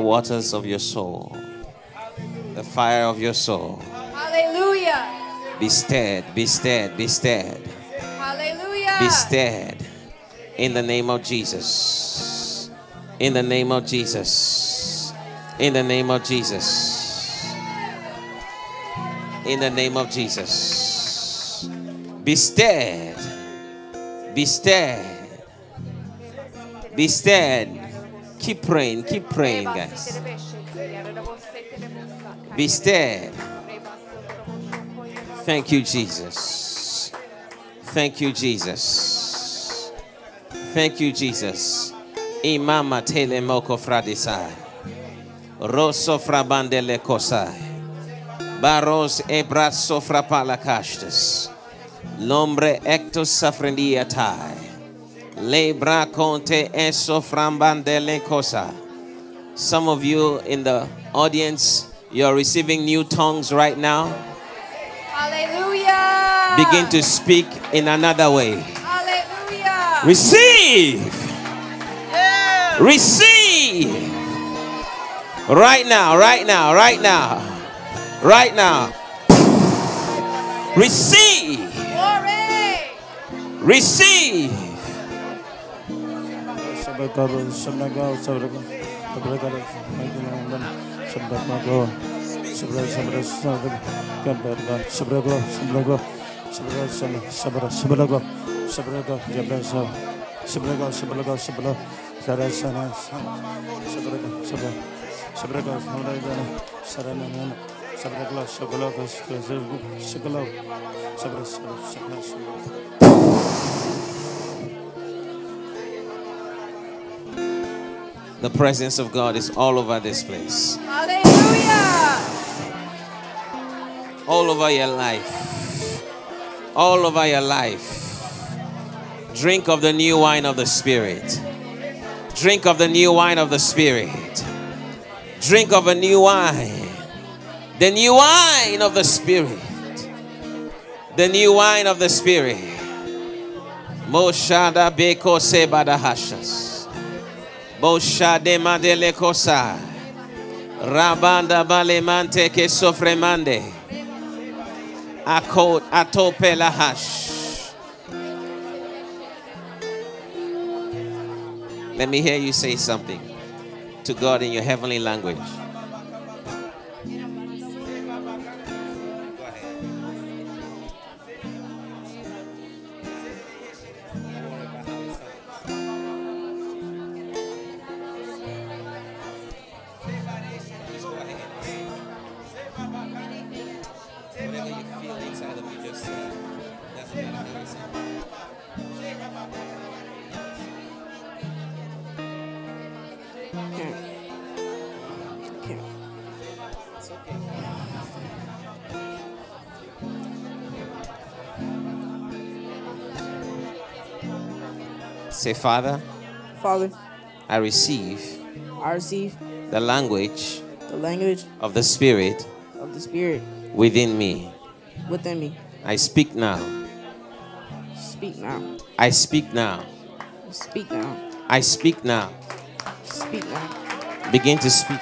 Waters of your soul, the fire of your soul. Hallelujah. Be stirred, be stirred, be stirred, Hallelujah. be stirred. In the name of Jesus. In the name of Jesus. In the name of Jesus. In the name of Jesus. Be stirred. Be stirred. Be stirred. Keep praying, keep praying, guys. Be stirred. Thank you, Jesus. Thank you, Jesus. Thank you, Jesus. Imama tele moko fradisai. Rosso frabandele kosai. Baros ebraso frapalakashtes. L'ombre ectus safrendia tai. Lebra conte eso frambandele cosa. Some of you in the audience, you're receiving new tongues right now. Hallelujah. Begin to speak in another way. Hallelujah. Receive. Receive. Right now, right now, right now. Right now. Receive. Receive. Abrakar Samnaga Sabraka Abrakar Magnaman Sambrakmago Sabra Sabra Sabra Gambarga Sabrago Sabrago Sabra Sabra Sabrago Sabrago Jabrasa Sabrago Sabrago Sabra Sara Sana Sabrago Sabra Sabrago Sabrago Saranana Sabrago Sabrago Sabrago Sabrago Sabrago Sabrago sebel The presence of God is all over this place, Hallelujah. all over your life, all over your life. Drink of the new wine of the Spirit. Drink of the new wine of the Spirit. Drink of a new wine. The new wine of the Spirit. The new wine of the Spirit. Moshada beko sebada hashas. Boshade madele kosa. Rabanda balemante ke sofremande. Akot atope lahash. Let me hear you say something to God in your heavenly language. Say, Father, Father, I receive I receive the language the language of the Spirit of the Spirit within me. within me. I speak now. Speak now. I speak now. Speak now. I speak now. Speak now. Begin to speak.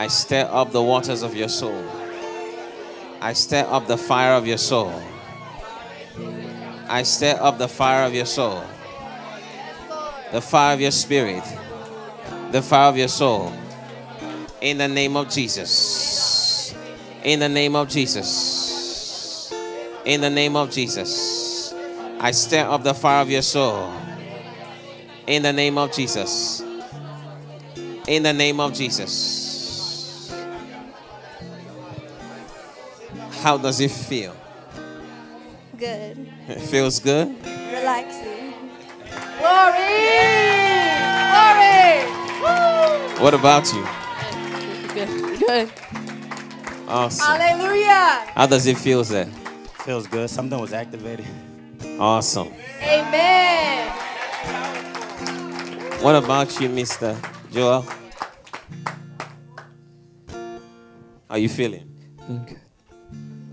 I stir up the waters of your soul. I stir up the fire of your soul. I stir up the fire of your soul. The fire of your spirit. The fire of your soul. In the name of Jesus. In the name of Jesus. In the name of Jesus. I stir up the fire of your soul. In the name of Jesus. In the name of Jesus. How does it feel? Good. It feels good? Relaxing. Glory! Glory! What about you? Good. Good. Awesome. Hallelujah! How does it feel, sir? Feels good. Something was activated. Awesome. Amen. What about you, Mr. Joel? How you feeling? Good.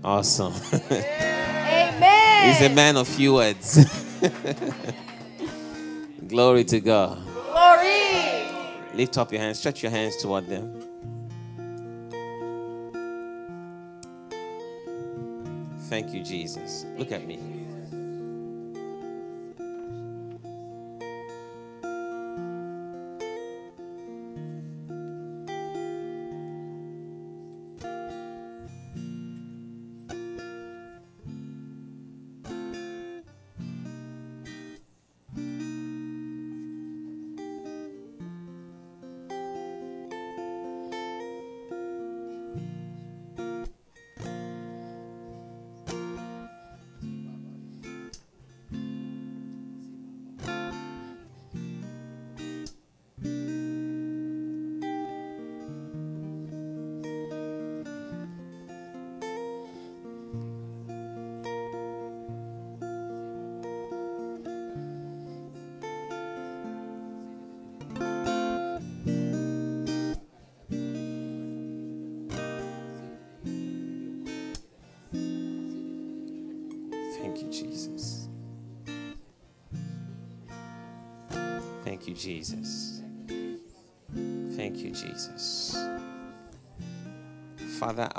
Awesome. Amen. He's a man of few words. Glory to God. Glory. Lift up your hands. Stretch your hands toward them. Thank you, Jesus. Look at me.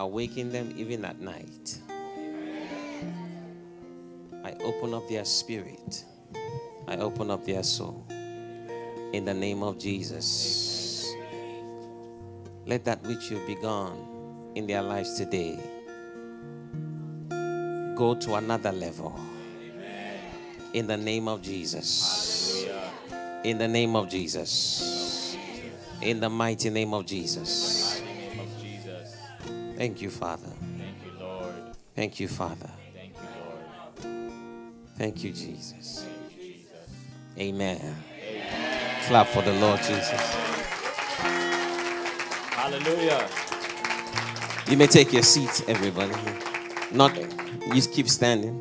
Awaken them even at night. I open up their spirit. I open up their soul. In the name of Jesus. Let that which you've begun in their lives today go to another level. In the name of Jesus. In the name of Jesus. In the mighty name of Jesus. Thank you, Father. Thank you, Lord. Thank you, Father. Thank you, Lord. Thank you, Jesus. Amen. Clap for the Lord Jesus. Hallelujah. You may take your seats, everybody. Not you keep standing.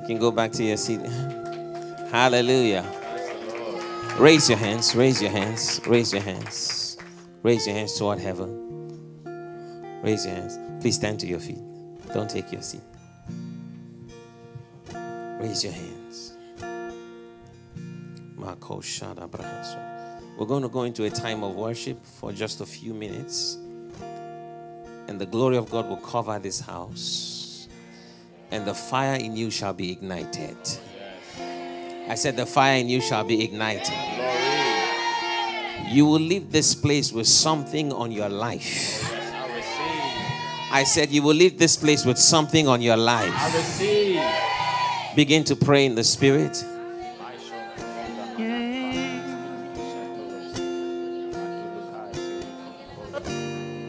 You can go back to your seat. Hallelujah. Raise your hands, raise your hands, raise your hands. Raise your hands toward heaven. Raise your hands. Please stand to your feet. Don't take your seat. Raise your hands. Mako Shada Brahaso. We're going to go into a time of worship for just a few minutes. And the glory of God will cover this house. And the fire in you shall be ignited. I said, The fire in you shall be ignited. You will leave this place with something on your life. I said, You will leave this place with something on your life. I receive. Begin to pray in the spirit.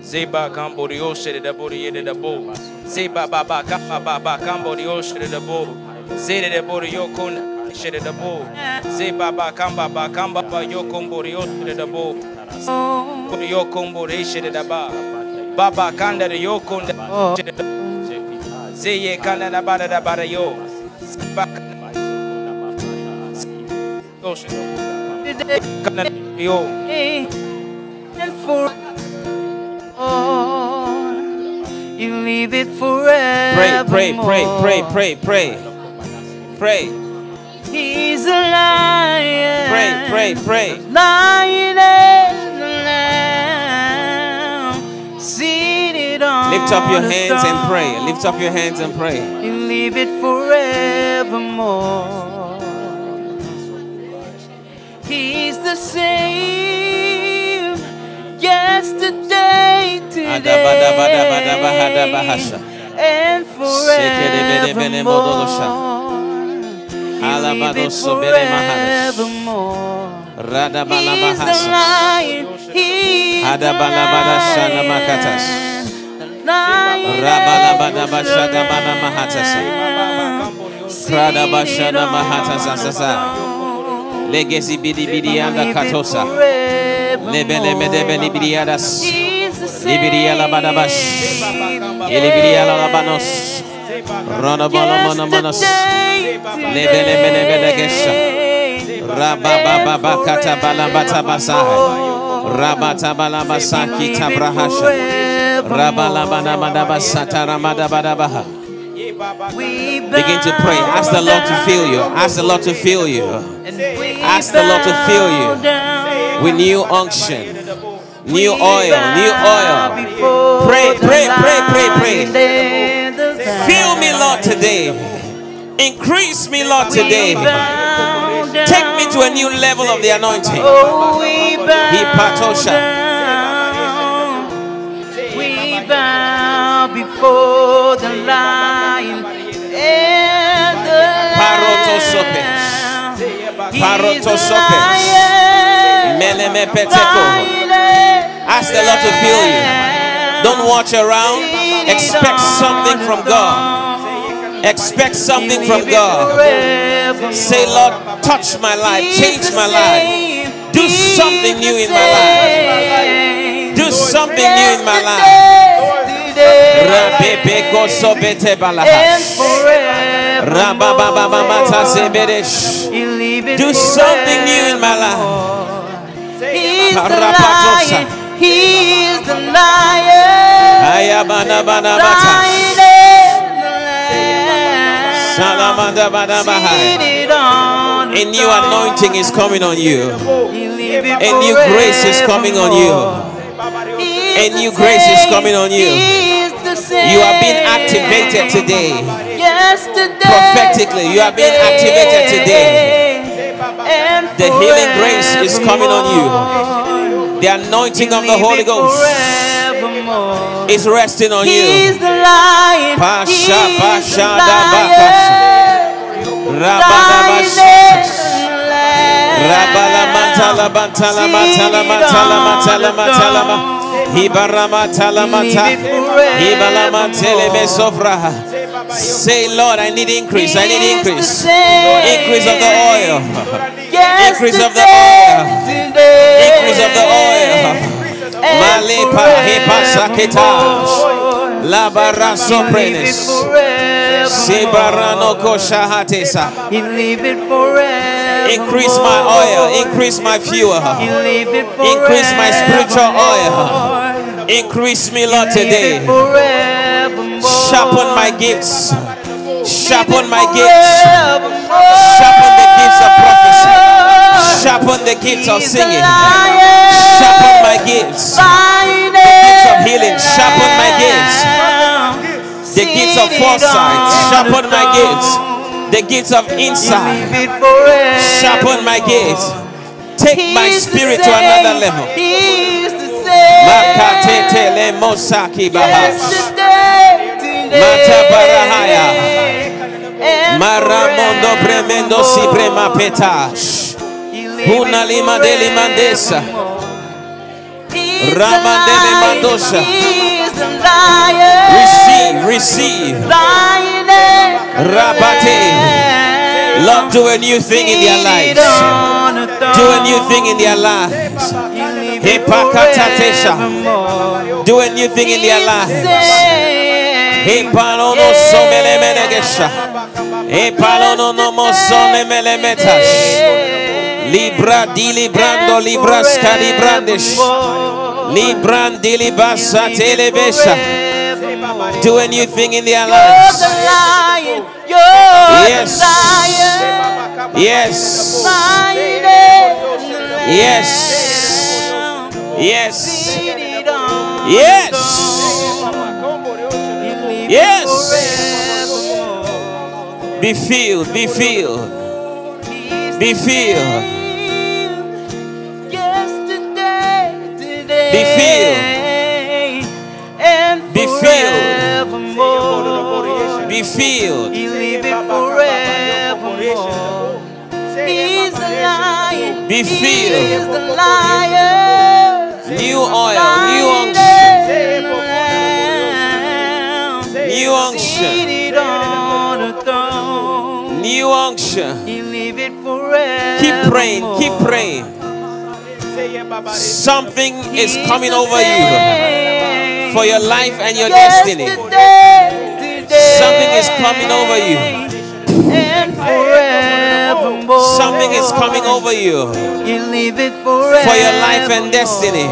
Zeba kambo di oshe de bori yede de bo. Zeba baba kamba baba kambo di oshe de bo. Zede de bori yokon shere de bo. Zeba baba kamba baba kamba ba yokon bori oshe de bo. Bori yokon bori shere de ba. Baba kanda de de shere de Zeye kanda na bada da bada yo. Kanda. Yo. and for you leave it forever. Pray, pray, pray, pray, pray, pray. Pray, He's a lion. pray, pray, pray. Lion and the lamb, seated on Lift up your hands and pray. Lift up your hands and pray. You leave it forevermore. He's the same yesterday, today, and forevermore. You leave it forevermore. He's the lion. He's the Hadabalabadashana makatas. lion. Rabalabadabashadabana mahatasa. Kradabashana mahatasasasa. Legesi bidi bidi anda katosa. Lebele medebeli bidiadas. Libidia labadabash. Ilibidia labanos. Ronobono monomonos. Lebele menebele gesha. Rabababa kata balabata basai. Rabata balabasaki tabrahasha. Rabalabana madabasata ramadabadabaha. Begin to pray. Ask the Lord to fill you. Ask the Lord to fill you. Ask the Lord to fill you with new unction, new oil, new oil. Pray, pray, pray, pray, pray. Fill me, Lord, today. Increase me, Lord, today. Take to a new level of the anointing. Hipatosha. We bow We bow before the lion and the Parotosope. He's the Parotosope. lion. Meleme peteko. Ask the Lord to fill you. Don't watch around. Expect something from God. Expect something from God. Say, Lord, touch my life, change my life. Do something new in my life. Do something new in my life. Do something new in my life. He's the Parapatosa. lion. He's the lion. Ayabana bana bata. Lion lamb. Salamanda bana bahai. Seated on A new anointing is coming on you. A new grace is coming on you. A new grace is coming on you. He's the same. You are being activated today. Yesterday. Prophetically, you are being activated today. And The healing grace is coming on you. The anointing of the Holy Ghost. Is resting on He's you. the lion. Pasha, He's pasha, the lion. Besofra. Say, Lord, I need increase. I need increase. Increase of the oil. Increase of the oil. Increase of the oil. Malepa hepasaketash. Labara soprenes. Sibarano koshahatesa. You leave it forever. Increase my oil. Increase my fuel. You leave it Increase my spiritual oil. Increase me, Lord, today. Sharpen my gifts. Sharpen my gifts. Sharpen the gifts of prophecy. Sharpen the gifts of singing. Sharpen my gifts. The gifts of healing. Sharpen my gifts. The gifts of foresight. Sharpen my gifts. The gifts of insight. Sharpen my gifts. Take my spirit to another level. He's the same. Makatete le mosaki bahash. Mata barahaya. Maramondo premendo si petash. Una lima de limandesa. Ramandele mandosha. He's the lion. Receive, receive. Rabate. Lord, do a new thing in their lives. Do a new thing in their lives. Do a new thing in their lives. Hepalono somele menegesha. Hepalono no mo sone mele metash. Libra di librando libras calibrandish. Libran di libasa telebesha. Do a new thing in their lives. You're the lion. You're Yes. Yes. Yes. Yes. Yes. Yes. Be filled. Be filled. Be filled. Be filled. Be filled. Be filled. You live forevermore. He's the lion. Be filled. is the lion. New oil. New unction. New unction. Seated on a throne. New unction. You live forever. Keep praying. Keep praying. Something is coming over you for your life and your destiny. Something is coming over you. And forevermore. Something is coming over you You live it forever. for your life and destiny.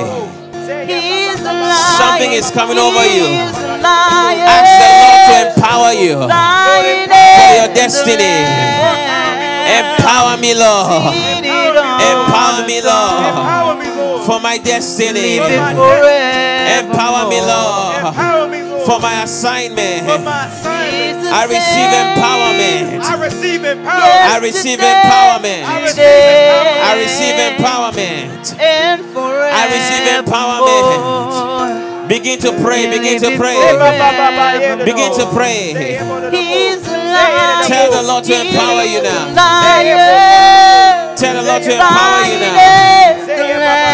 He's the lion. Something is coming over you. He's the lion. Ask the Lord to empower you for your destiny. Empower me, Lord. Empower me, Lord, for my destiny. Empower me, Lord, for my assignment. I receive empowerment. I receive empowerment. I receive empowerment. I receive I receive empowerment. And I receive empowerment. Begin to pray. Begin to pray. Begin to pray. He's the lion. Tell the Lord to empower you now. Lion. Tell the Lord to empower you now.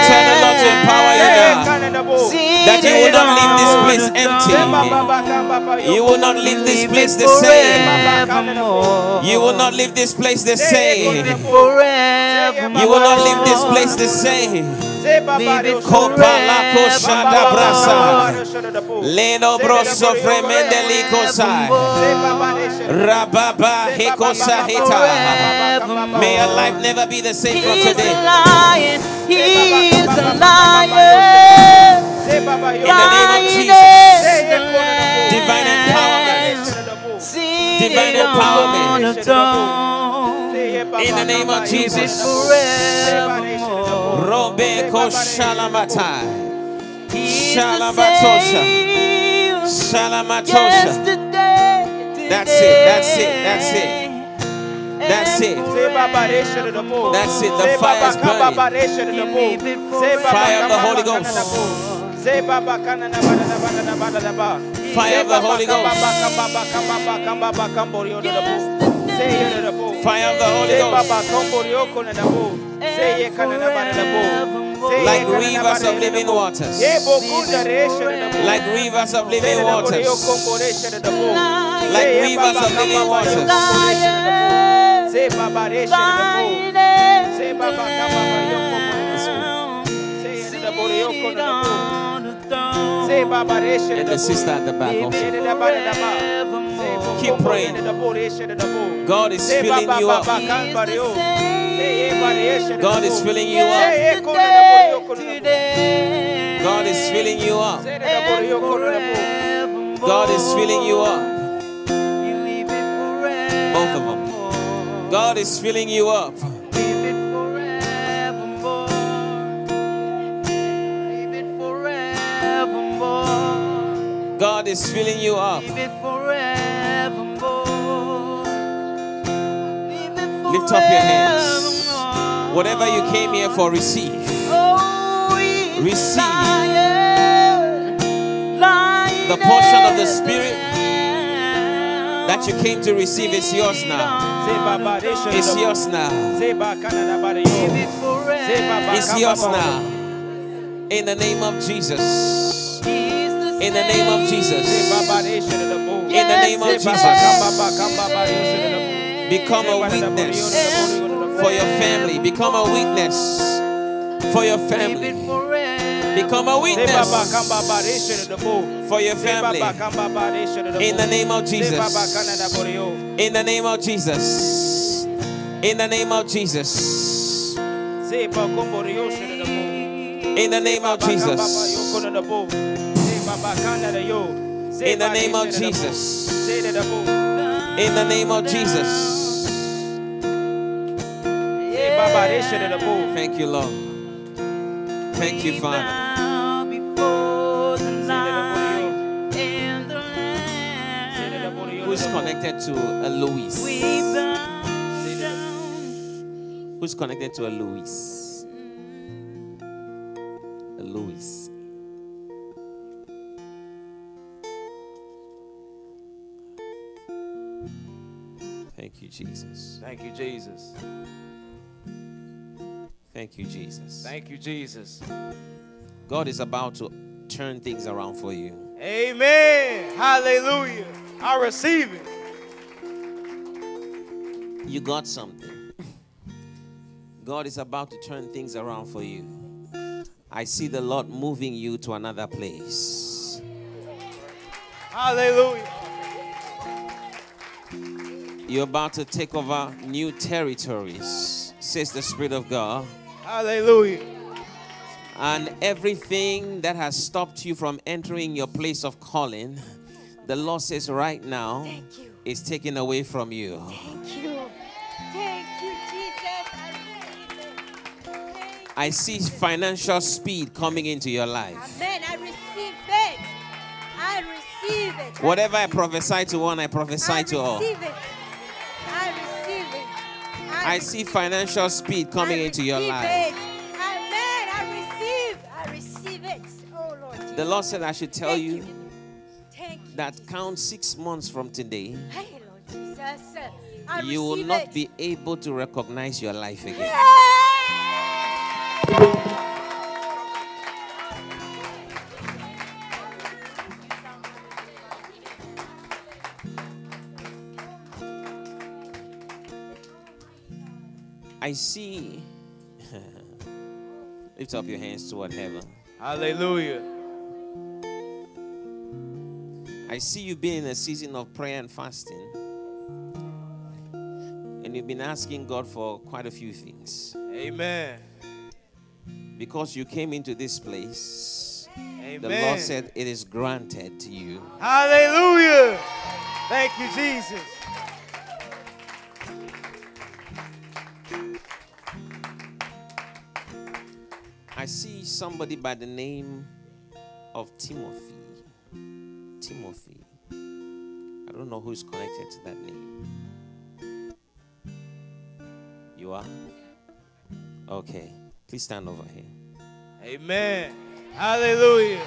Tell the Lord to empower you now. That you will not leave this place empty. You will not leave this place the same. You will not leave this place the same. You will not leave this place the same. Kopalako shanda brasa. Leno broso fremende likosai. Rababa. May your life never be the same from He's the today. lion. He's the lion. In the name of Jesus. Divine empowerment. Divine empowerment. In the name of Jesus. Robe ko shalamata. Shalamatosha. Shalamatosha. That's it. That's it. That's it. That's it. That's it. The fire is burning. Fire of the Holy Ghost. Fire of the Holy Ghost. Fire of the Holy Ghost. Like rivers of living waters. Like rivers of living waters. Like rivers of living waters. And the sister at the back also. Keep praying. God is filling you up. God is filling you up. God is filling you up. God is filling you up. Both of them. God is filling you up. God is filling you up. Lift up your hands. Whatever you came here for, receive. Receive the portion of the Spirit that you came to receive is yours now. It's yours now. It's yours now. In the name of Jesus. In the name of Jesus. In the name of Jesus. Become a witness for your family. Become a witness for your family. Become a witness for your family. In the name of Jesus. In the name of Jesus. In the name of Jesus. Zeba kombo riyoshe de dabo. In the name of Jesus. ba yoko de dabo. Zeba bakanda de yo. In the name of deshe de dabo. Jesus. Zede dabo. In the name of Jesus. Zeba ba deshe de dabo. Thank you, Lord. Thank you, Father. bow before the light and the Lamb. Who's connected to a Louis? Who's connected to a Louis? A Louis. Jesus. Thank you, Jesus. Thank you, Jesus. Thank you, Jesus. God is about to turn things around for you. Amen. Hallelujah. I receive it. You got something. God is about to turn things around for you. I see the Lord moving you to another place. Hallelujah. You're about to take over new territories, says the Spirit of God. Hallelujah. And everything that has stopped you from entering your place of calling, the Lord says right now is taken away from you. Thank you. Thank you, Jesus. I receive it. I see financial speed coming into your life. Amen. I receive it. I receive it. Whatever I prophesy to one, I prophesy to all. receive it. I receive it. I see financial speed coming into your life. it. Amen. I receive. I receive it. Oh Lord. The Lord said I should tell you Thank you. that count six months from today, Hey, Lord Jesus. I you will not it. be able to recognize your life again. I see. Lift up your hands toward heaven. Hallelujah. I see you being in a season of prayer and fasting. And you've been asking God for quite a few things. Amen. Because you came into this place, the Lord said it is granted to you. Hallelujah. Thank you, Jesus. I see somebody by the name of Timothy. Timothy. I don't know who's connected to that name. You are? Okay. Please stand over here. Amen. Hallelujah.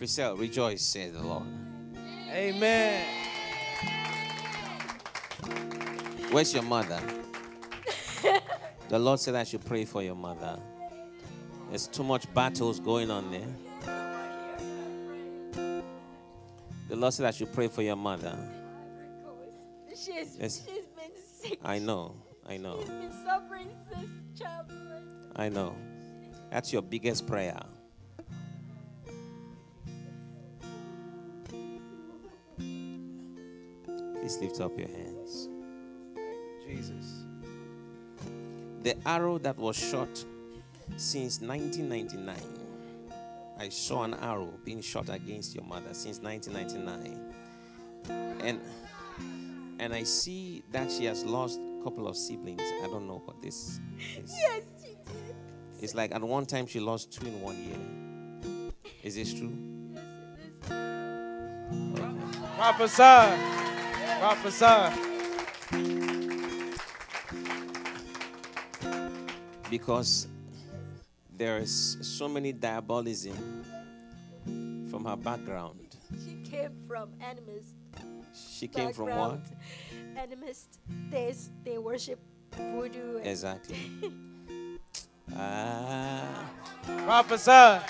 Chriselle, rejoice, said the Lord. Amen. Where's your mother? the Lord said I should pray for your mother. There's too much battles going on there. The Lord said I should pray for your mother. She's, Yes. she's been sick. I know, I know, She's been suffering since childhood. I know. That's your biggest prayer. Please lift up your hands. Jesus. The arrow that was shot since 1999. I saw an arrow being shot against your mother since 1999. And and I see that she has lost a couple of siblings. I don't know what this is. Yes, she did. It's like at one time she lost two in one year. Is this true? Yes, it is. Okay. Prophesy. Prophesy. Because there is so many diabolism from her background. She came from animist. She came from what? background. Animist. They, they worship voodoo. Exactly. Ah. Prophesy.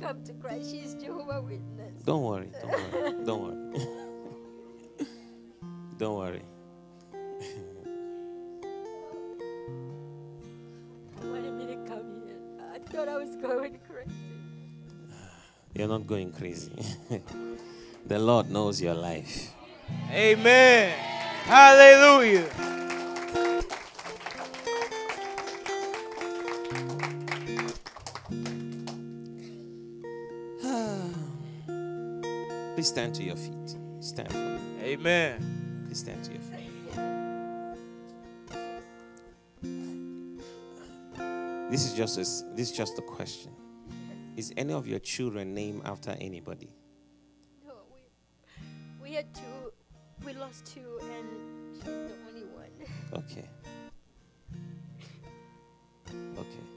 Come to Christ. She's Jehovah Witness. Don't worry. Don't worry. Don't worry. don't worry. wanted me to come here. I thought I was going crazy. You're not going crazy. the Lord knows your life. Amen. Hallelujah. Please stand to your feet. Stand. for. Amen. Please stand to your feet. This is just a, this is just a question. Is any of your children named after anybody? No, we, we had two. We lost two, and she's the only one. Okay. Okay.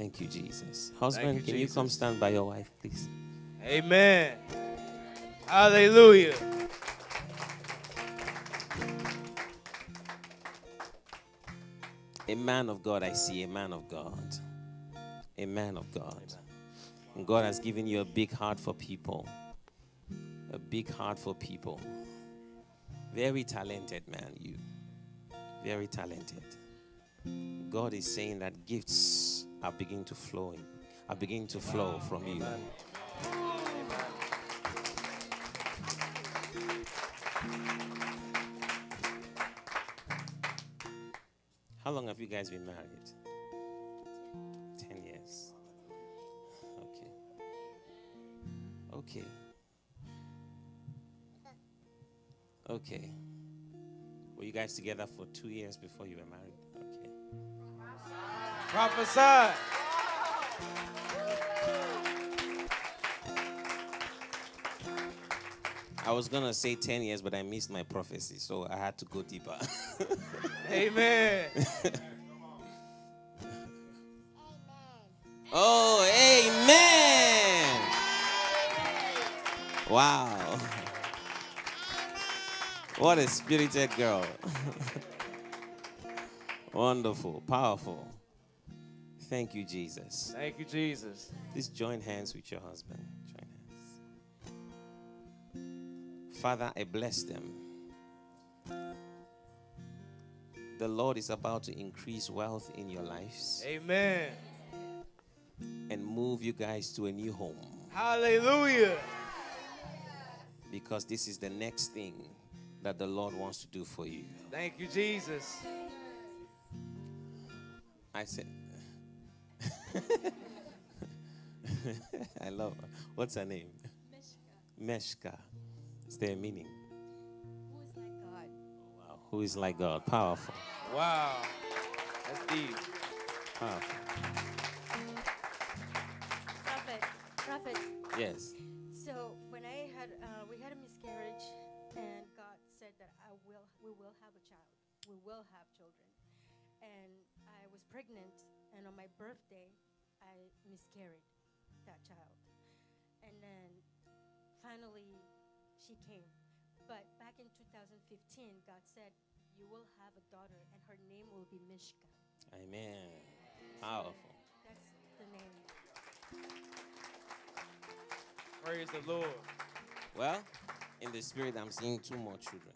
Thank you, Jesus. Husband, you, can you come stand by your wife, please? Amen. Hallelujah. A man of God, I see a man of God. A man of God. And God has given you a big heart for people. A big heart for people. Very talented man, you. Very talented. God is saying that gifts are beginning to flow in, are beginning to flow from you. How long have you guys been married? 10 years. Okay. Okay. Okay. Were you guys together for two years before you were married? Prophesy. I was gonna say 10 years, but I missed my prophecy, so I had to go deeper. Amen. oh, amen. Wow. What a spirited girl. Wonderful, powerful. Thank you, Jesus. Thank you, Jesus. Please join hands with your husband. Join hands. Father, I bless them. The Lord is about to increase wealth in your lives Amen. and move you guys to a new home Hallelujah. because this is the next thing that the Lord wants to do for you. Thank you, Jesus. I said, I love her. What's her name? Meshka. Is there a meaning? Who is like God? Oh, wow. Who is like God? Powerful. Wow. That's deep. Powerful. Prophet, prophet. Yes. So when I had, uh, we had a miscarriage, and God said that I will, we will have a child. We will have children. And I was pregnant, and on my birthday, I miscarried that child. And then finally, she came. But back in 2015, God said, You will have a daughter, and her name will be Mishka. Amen. Powerful. That's the name. Praise the Lord. Well, in the spirit, I'm seeing two more children.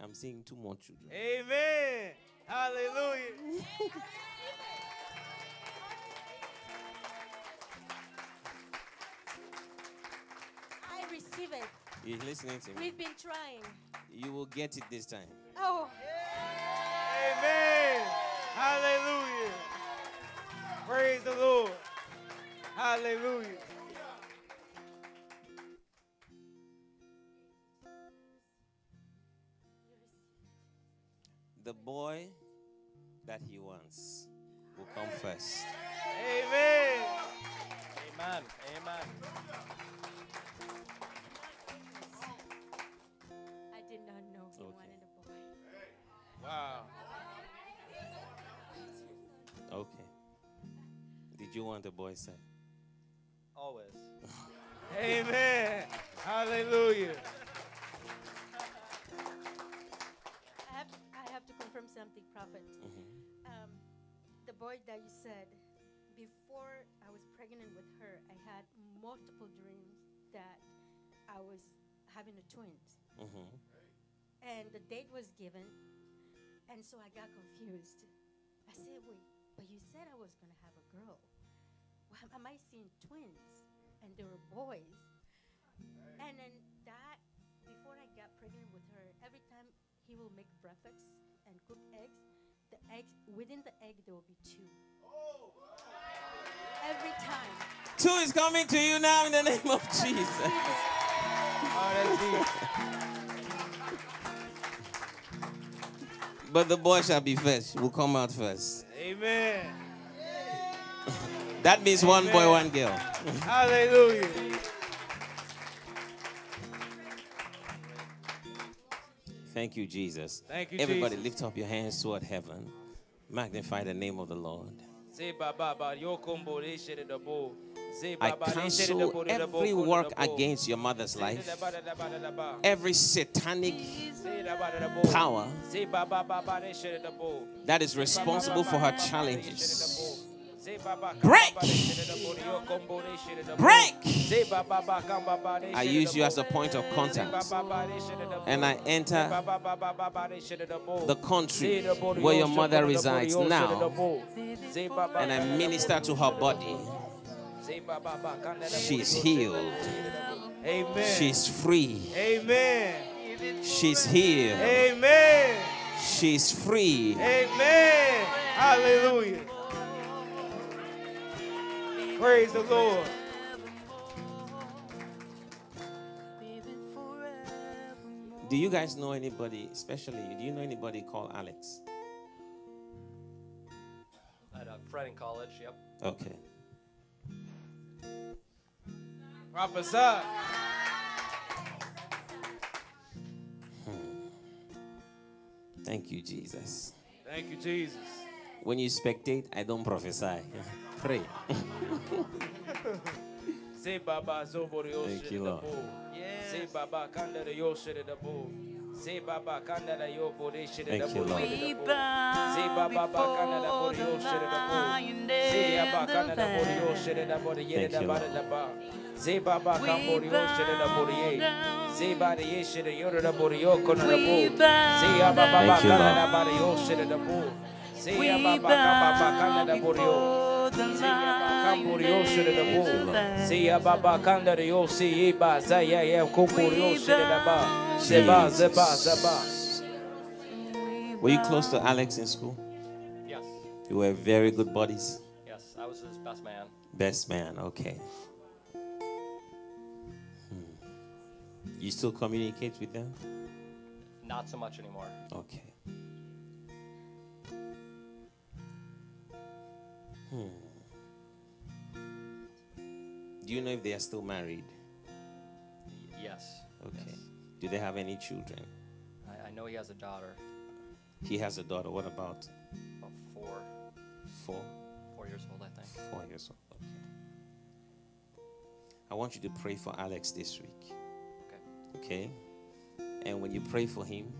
I'm seeing two more children. Amen. Hallelujah. it. You're listening to me. We've been trying. You will get it this time. Oh. Amen. Hallelujah. Praise the Lord. Hallelujah. The boy that he wants will come first. Amen. Amen. Amen. Not know he Okay. a boy. Wow. Okay. Did you want a boy, sir? Always. Amen. Hallelujah. I have, I have to confirm something, Prophet. Mm-hmm. Um, the boy that you said, before I was pregnant with her, I had multiple dreams that I was having a twin. Mm-hmm. And the date was given, and so I got confused. I said, wait, but you said I was going to have a girl. Why am I seeing twins? And they were boys. And then that, before I got pregnant with her, every time he will make breakfast and cook eggs, the eggs, within the egg, there will be two. Oh, every time. Two is coming to you now in the name of Jesus. But the boy shall be first. Will come out first. Amen. That means one boy, one girl. Hallelujah. Thank you, Jesus. Thank you, Everybody, Jesus. lift up your hands toward heaven. Magnify the name of the Lord. I cancel every work against your mother's life, every satanic power that is responsible for her challenges. Break. Break. I use you as a point of contact. And I enter the country where your mother resides now, and I minister to her body. She's healed. Amen. She's free. Amen. She's healed. Amen. She's free. Amen. Hallelujah. Praise the Lord. Do you guys know anybody, especially do you know anybody called Alex? At a friend in college, yep. Okay. Prophesy. Hmm. Thank you, Jesus. Thank you, Jesus. When you spectate, I don't prophesy. Pray. Say Baba Zobori Thank you, Lord. Say Baba Kanda de Yoshida the Bo. Say Baba Kanda de Yobori Shida the Thank you, Lord. Say Baba Kanda de Bori Yoshida the Bo. Say Baba Kanda de Bori Yoshida the Bori Yeda Thank the you, Bada the Ba. Say Baba Kambori Yoshida the Bori Ye. Say Bada Yeshida Yoda the Bori Yoko the Bo. Say Baba Baba Thank you, Lord. the Bada Yoshida Bo. Say Baba Baba Baba kanda ya kukurio. Zeba zeba zeba. Were you close to Alex in school? Yes. You were very good buddies. Yes, I was his best man. Best man, okay. Hmm. You still communicate with them? Not so much anymore. Okay. Hmm. Do you know if they are still married? Y- Yes. Okay. Do they have any children? I, I know he has a daughter, He has a daughter. What about about four, four? four years old, I think. Four years old. Okay. I want you to pray for Alex this week. Okay. Okay? And when you pray for him,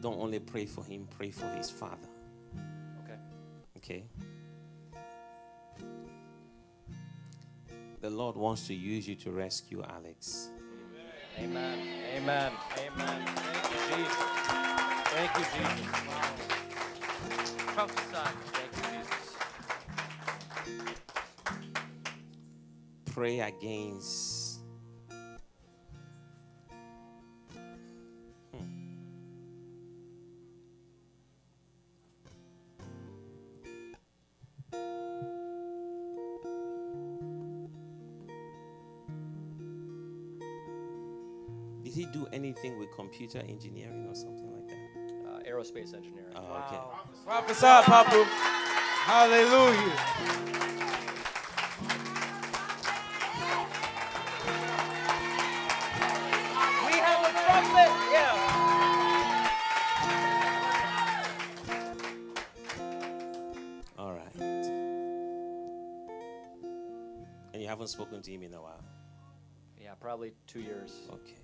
don't only pray for him, pray for his father. Okay. Okay? The Lord wants to use you to rescue Alex. Amen. Amen. Amen. Thank you, Jesus. Thank you, Jesus. Wow. Prophesy. Thank you, Jesus. Pray against. Computer engineering or something like that? Uh, aerospace engineering. Oh, okay. Prophesy, Papa. Hallelujah. We have a trumpet. Yeah. All right. And you haven't spoken to him in a while. Yeah, probably two years. Okay.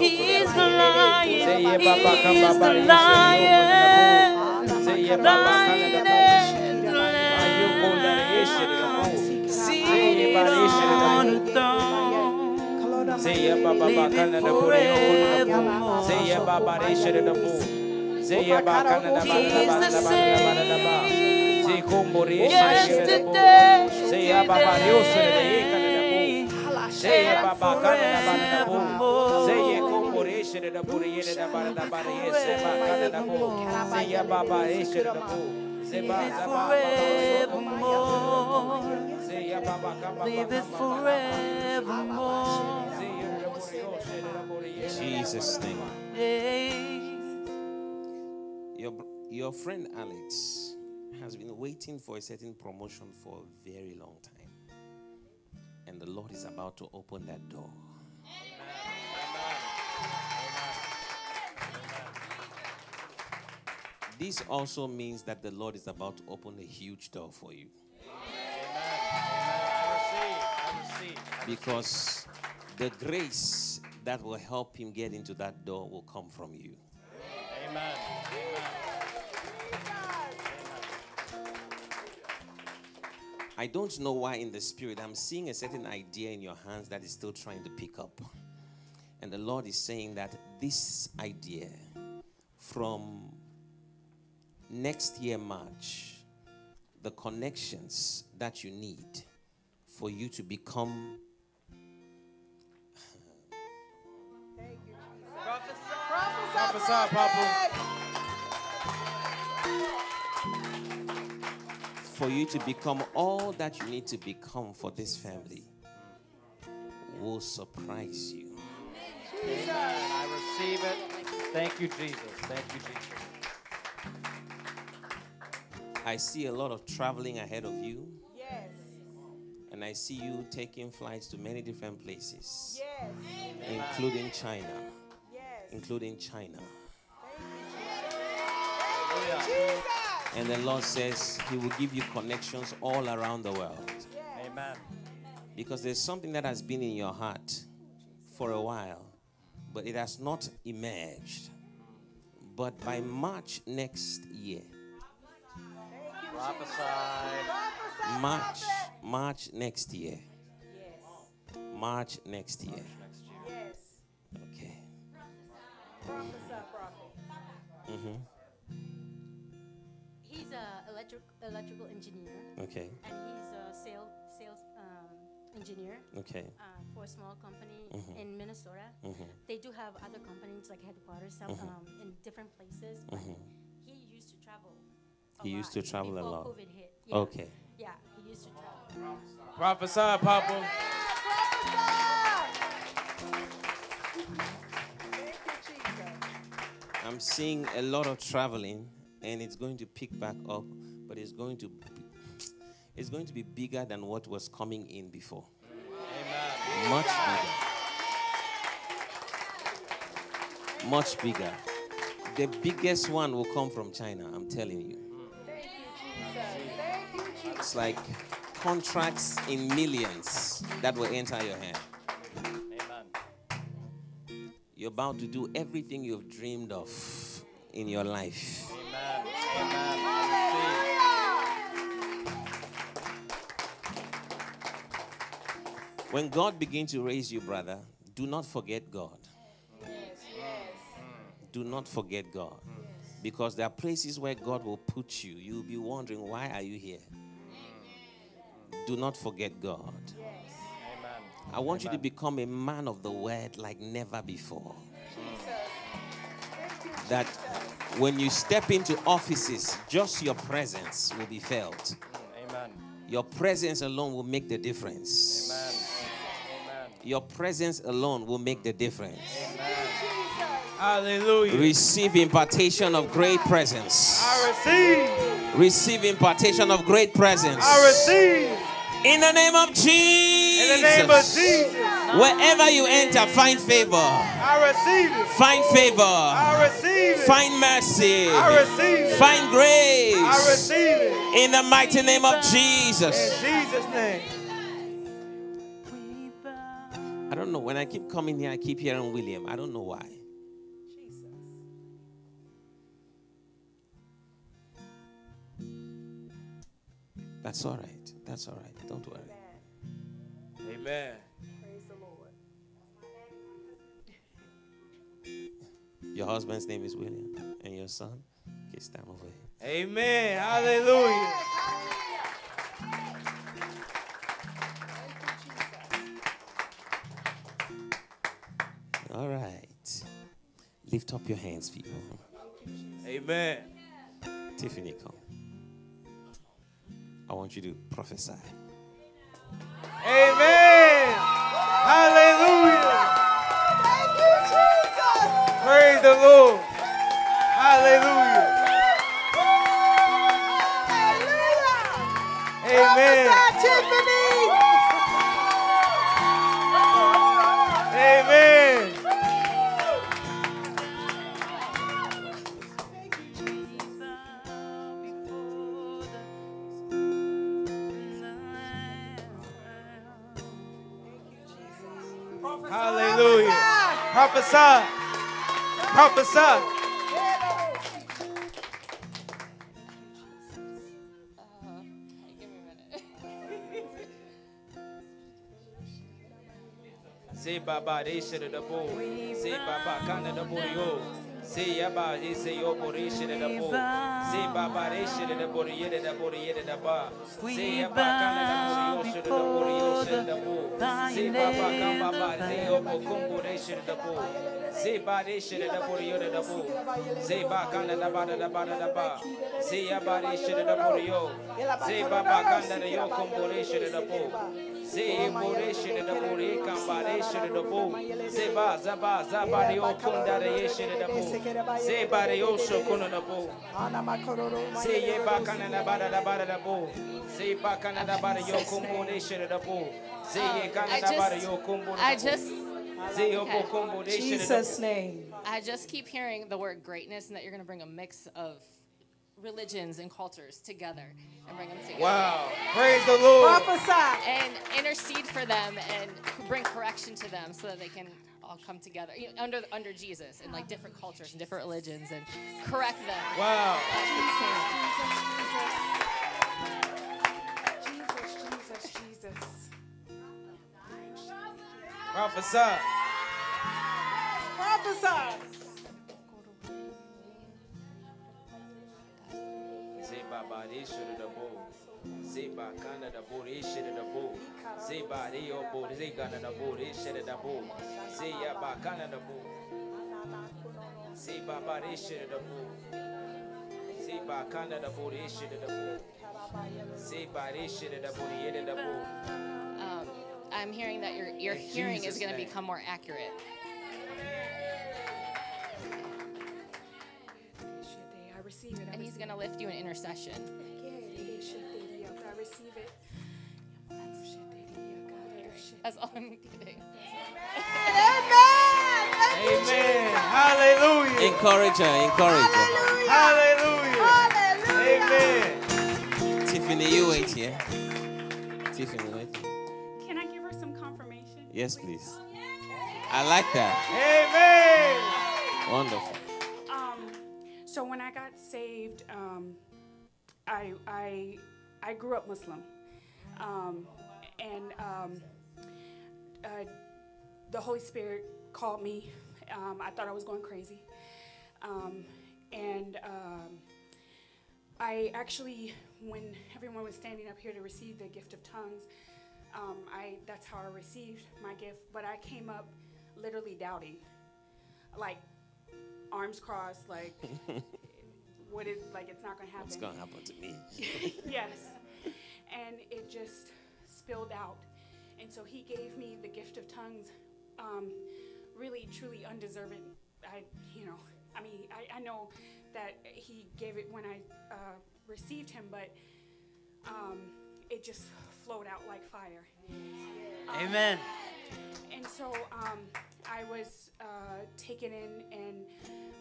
He's the lion. ye. Se ye ba ba ka He's the yo she da yo ko na da lion. bo. Se ye ba ba kana da ba yo ko na da ye she da da bo. Se ye ba ye she da da bo. Say ya baba baka na da buri yo kunu na bu. Say ya baba re shere da bu. Say ya baka na da ba da ba da ba da ba da ba. Say kumbo re shere da bu. Say ya baba re yo shere da ye kana da bu. Say ya baba kana da ba da bu. Say ya kumbo re shere da bu re ye da ba da ba re ye se ba kana da bu. Say ya baba re shere da bu. Say ba da ba ba. Say ya baba kamba Live it forevermore. Jesus' name. Hey. Your, your friend Alex has been waiting for a certain promotion for a very long time. And the Lord is about to open that door. This also means that the Lord is about to open a huge door for you. Because the grace that will help him get into that door will come from you. Amen. I don't know why in the spirit I'm seeing a certain idea in your hands that is still trying to pick up. And the Lord is saying that this idea from next year March, the connections that you need for you to become Prophesy, Papa. For you to become all that you need to become for this family will surprise you. Amen. I receive it. Thank you, Jesus. Thank you, Jesus. I see a lot of traveling ahead of you. Yes. And I see you taking flights to many different places, Yes. including China. Yes. Including China. Jesus. And the Lord says He will give you connections all around the world. Amen. Because there's something that has been in your heart for a while, but it has not emerged. But by March next year, Prophesy. March, March next year, March next year. Okay. Prophesy, prophet. Mm-hmm. He's a electric electrical engineer. Okay. And he's a sales sales um, engineer. Okay. Uh, for a small company Mhm. in Minnesota. Mhm. They do have other companies like headquarters some Mhm. um, in different places. But he used to travel. a He used lot to travel a before lot. COVID hit. Yeah. Okay. Yeah, he used to travel. Prophesy, Papa. I'm seeing a lot of traveling, and it's going to pick back up, but it's going to be, it's going to be bigger than what was coming in before. Much bigger. Much bigger. The biggest one will come from China, I'm telling you. It's like contracts in millions that will enter your hand. Amen. You're about to do everything you've dreamed of in your life. Amen. Amen. When God begins to raise you, brother, do not forget God. Do not forget God. Because there are places where God will put you. You'll be wondering, why are you here? Do not forget God. Amen. I want you to become a man of the word like never before. That when you step into offices, just your presence will be felt. Amen. Your presence alone will make the difference. Your presence alone will make the difference. Hallelujah. Receive impartation of great presence. I receive. Receive impartation of great presence. I receive. In the name of Jesus. In the name of Jesus. Wherever you enter, find favor. I I receive it. Find favor. I receive it. Find mercy. I receive it. Find grace. I receive it. In the mighty name of Jesus. In Jesus' name. I don't know. When I keep coming here, I keep hearing William. I don't know why. Jesus. That's all right. That's all right. Don't worry. Amen. Amen. Praise the Lord. Your husband's name is William, and your son, okay, stand over here. Amen. Hallelujah. Lift up your hands, people. Amen. Tiffany, come. I want you to prophesy. Prophesy. Prophesy. Say baba de shit the bo. Say baba kana the bo yo. Say yaba he say yo bo de shit the bo. Say baba de shit the bo yede the bo yede the ba. Say yaba kana the bo yo shit the bo yo shit the bo. Say baba kan baba say yo kumbo bo. Ba bo yo bo. Ba ba ba ba. Bo yo. Yo bo. Bo re bo. Ba yo bo. Ba yo sho bo. Ye ba kana da ba da da ba da da bo. Say ba kana da ba da yo kumbo de shit the bo. Say ye kana I da ba da just- yo kumbo I just Say yo Okay. bo kumbo de shit the Jesus' name. I just keep hearing the word greatness and that you're going to bring a mix of religions and cultures together and bring them together. Wow. Praise the Lord. And intercede for them and bring correction to them so that they can all come together you know, under under Jesus and like different cultures and different religions and correct them. Wow. Jesus, Jesus, Jesus. Prophesy. Prophesy. Say baba de shit the bo. Say kana da bo de shit the bo. Say ba de bo de kana da bo de shit the bo. Say ba kana da bo. Say baba de shit the bo. Say kana da bo de shit the bo. Say ba de shit bo de yede bo. I'm hearing that your your In hearing is going to become more accurate. I receive it. I And he's going to lift you in intercession. I receive it. That's all I'm getting. Amen. Hallelujah. Encourage her. Encourage her. Hallelujah. Amen. Tiffany, you wait here. Tiffany, wait here. Yes, please. I like that. Amen. Wonderful. Um, so when I got saved, um, I I I grew up Muslim, um, and um, uh, the Holy Spirit called me. Um, I thought I was going crazy, um, and um, I actually, when everyone was standing up here to receive the gift of tongues, um, I that's how I received my gift. But I came up literally doubting, like arms crossed, like what is like it's not gonna happen. Going to happen to me? yes, and it just spilled out, and so he gave me the gift of tongues, um, really truly undeserving. I, you know, I mean, I, I know that he gave it when I uh, received him, but um, it just flowed out like fire. Um, Amen. and so um, I was uh, taken in and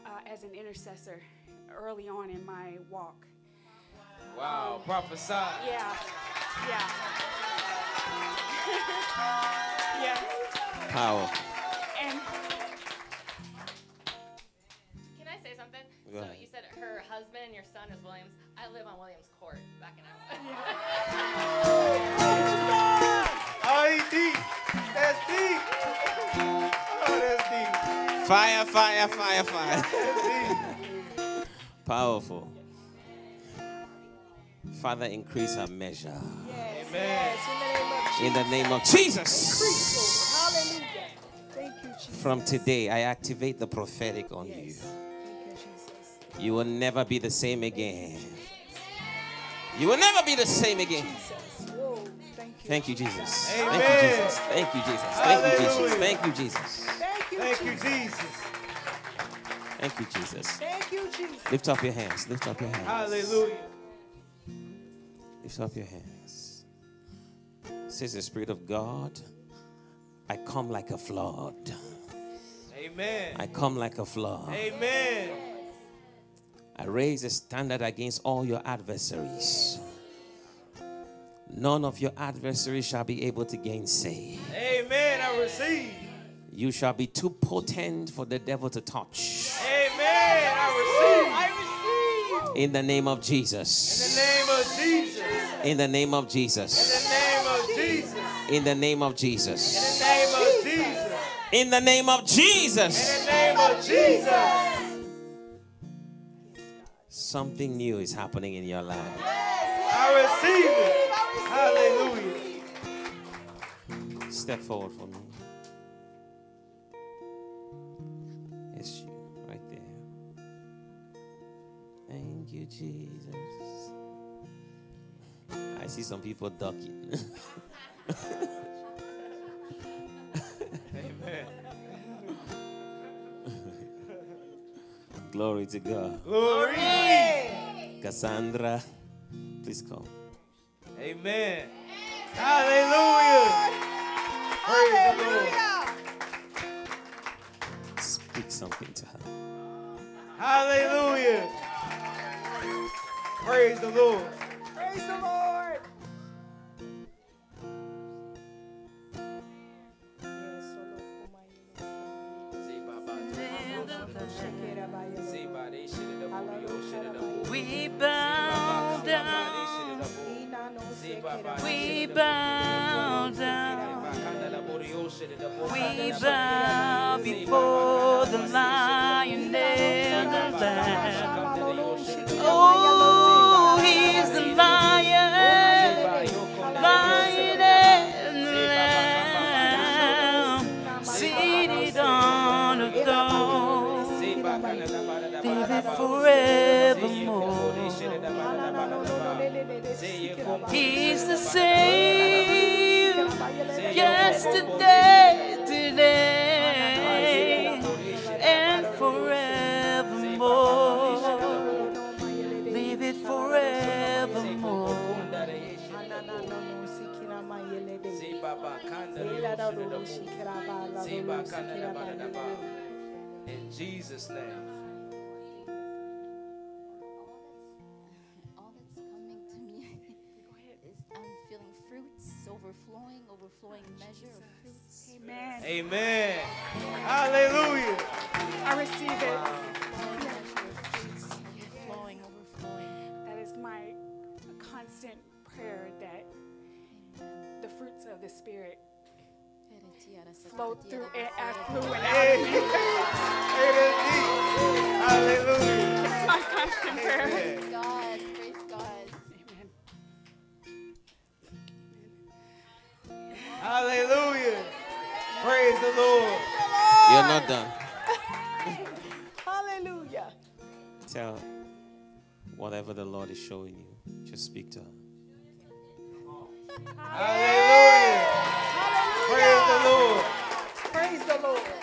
uh, as an intercessor early on in my walk. Wow, prophesy. Yeah, yeah. yes. Power. And Can I say something? So you said her husband and your son is Williams. I live on Williams Court back in Oh, Fire, fire, fire, fire. Powerful. Father, increase our measure. Amen. In the name of Jesus. Hallelujah. You, Jesus. From today, I activate the prophetic on you. You will never be the same again. You will never be the same again. Whoa, thank you. Thank you, Jesus. Amen. Thank you, Jesus. Thank you, Jesus. Thank you, Jesus. Thank you, Jesus. Thank you, Jesus. Jesus. Thank you, Jesus. Thank you, Jesus. Lift up your hands. Lift up your hands. Hallelujah. Lift up your hands. Says the Spirit of God, I come like a flood. Amen. I come like a flood. Amen. I raise a standard against all your adversaries. None of your adversaries shall be able to gainsay. Amen. I receive. You shall be too potent for the devil to touch. Amen. I receive. In the name of In Jesus. the name of Jesus. In the name of Jesus. In the name of Jesus. In the name of Jesus. In the name of Jesus. In the name of Jesus. In the name of Jesus. Something new is happening in your life. I receive it. Hallelujah. Step forward for me. It's you right there. Thank you, Jesus. I see some people ducking. Amen. Glory to God. Glory. Cassandra, please come. Amen. Hallelujah. Praise the Lord. Speak something to her. Hallelujah. Praise the Lord. We bow before the lion and the lamb. Oh, he's the lion, lion and the lamb, seated on a throne, living forevermore. He's the same yesterday, In Jesus' name. all that's coming to me is I'm feeling fruits overflowing, overflowing measure of fruits. Amen. Amen. Hallelujah. I receive it. Overflowing, overflowing. That is my constant prayer that the fruits of the Spirit flow through and affluent out Hey. of me. Hey, that's deep. Hallelujah. It's my constant prayer. Praise God, praise God. Hallelujah. Praise the Lord. You're not done. Hallelujah. Tell whatever the Lord is showing you. Just speak to her. Hallelujah. Praise the Lord. Praise the Lord.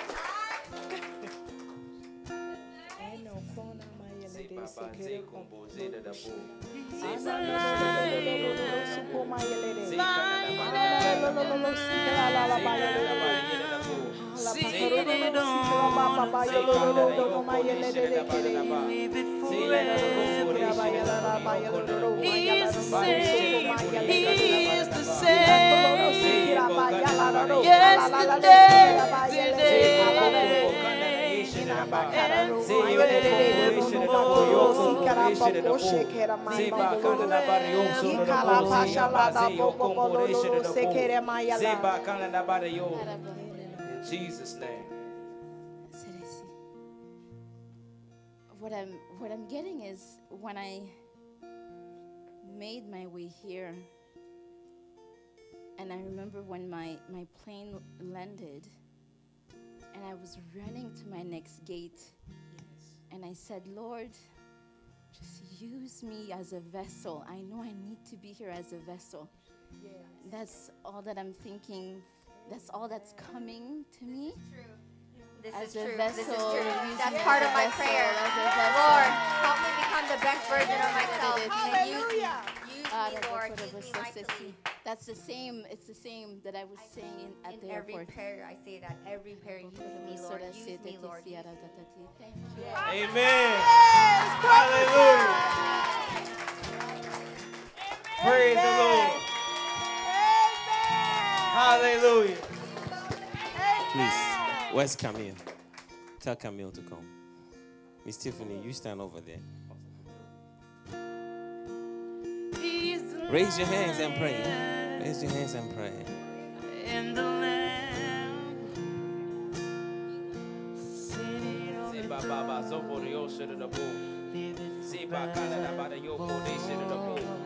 He's a lion, Jesus' name. What I'm what I'm getting is when I made my way here and I remember when my, my plane landed and I was running to my next gate and I said, Lord, just use me as a vessel. I know I need to be here as a vessel. That's all that I'm thinking. That's all that's coming to me. This as is a true. Vessel, This is true. That's me part of my vessel, prayer. as a vessel. Lord, help me become the best version of myself. And use, use Ah, me, Lord. Use me mightily. That's the same. It's the same that I was saying in, at In the every airport. prayer, I say that. Every prayer, use me, Lord. Use me, Lord. Use me. Thank you. Amen. Hallelujah. Praise the Lord. Hallelujah. Please, where's Camille? Tell Camille to come. Miss Tiffany, you stand over there. Raise your hands and pray. Raise your hands and pray. in the land. Ziba baba zobo de yo shit of the ba ba ba. De yo shit ba da da ba. De bo de shit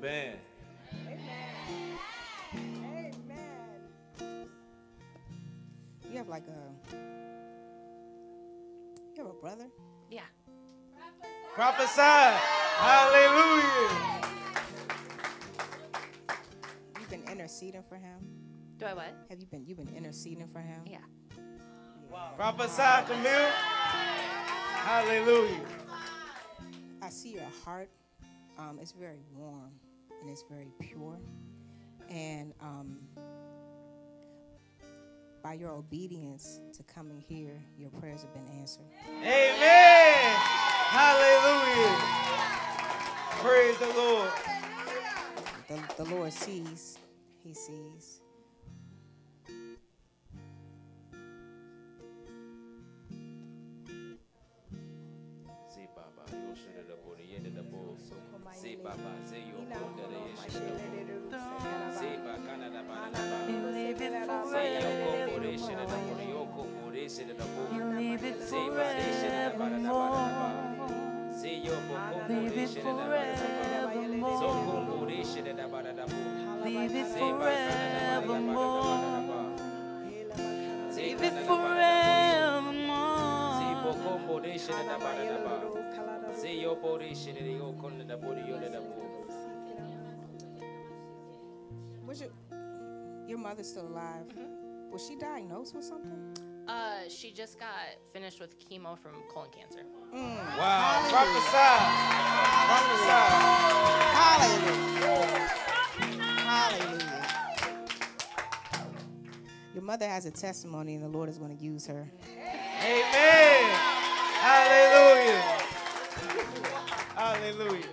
da bull. Hallelujah. Amen. You have like a. You have a brother? Yeah. Prophesy. Hallelujah. You've been interceding for him. Do I what? Have you been? You've been interceding for him. Yeah. Prophesy, Camille. Hallelujah. I see your heart. Um, it's very warm and it's very pure. And um, by your obedience to coming here, your prayers have been answered. Amen. Hallelujah. Praise the Lord. The, the Lord sees. He sees. Yo kombo it up or yo kombo de shit it up. Say ba it. Say Leave it kana da ba da da ba. forevermore. Say bo kombo shit it up ba da da ba. Say yo bo it yo kunda da bo de yo da da. Was your your mother still alive? Was she diagnosed with something? Uh, she just got finished with chemo from colon cancer. Wow. Prophesy. Prophesy. Hallelujah. Hallelujah. Your mother has a testimony, and the Lord is going to use her. Amen. Hallelujah. Hallelujah.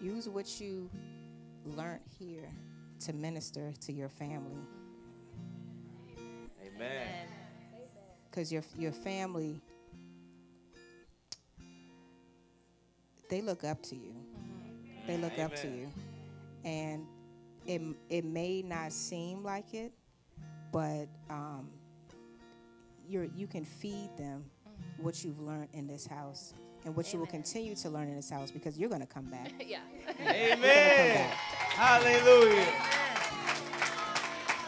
Use what you learned here to minister to your family. Amen. because your your family they look up to you they look up to you and it, it may not seem like it but um, you're you can feed them what you've learned in this house and what you will continue to learn in this house because you're going to come back. yeah. Amen. Hallelujah.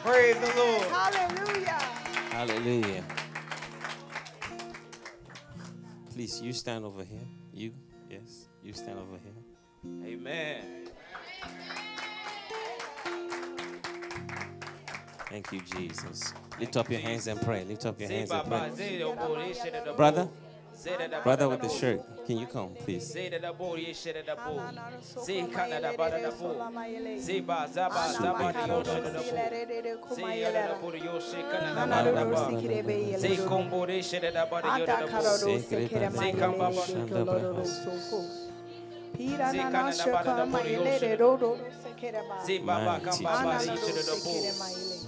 Praise the Lord. Hallelujah. Hallelujah. Please, you stand over here. You, yes, you stand over here. Amen. Thank you, Jesus. Lift up your hands and pray. Lift up your hands and pray. say the bo, ye shit the bo. Brother, Say the da brother with the shirt, can you come, please? Say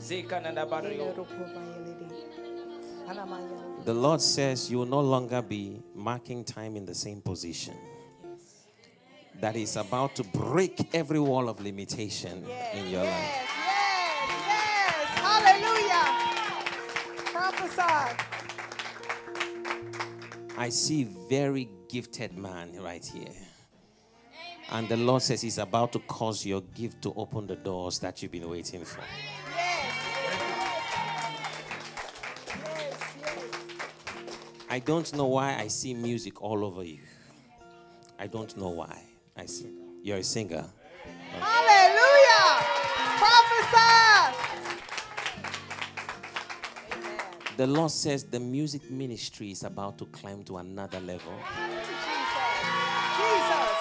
the da bo, ye shit the bo. Say kana da ba da da bo. Say ba za ba za ba di yo shit the bo. Say ya da da bo di yo shit kana da ba da da ba. Say combo de shit da ba di yo da da bo. Say come ba ba. Say kana da ba da da bo di yo shit da bo. Say ba ba come ba ba di shit da bo. Say kana da ba di yo. The Lord says you will no longer be marking time in the same position. That is about to break every wall of limitation in your life. Yes. Hallelujah. Prophesy. I see very gifted man right here. And the Lord says He's about to cause your gift to open the doors that you've been waiting for. I don't know why I see music all over you. I don't know why. I see you're a singer. Hallelujah. Prophesy. The Lord says the music ministry is about to climb to another level. Jesus.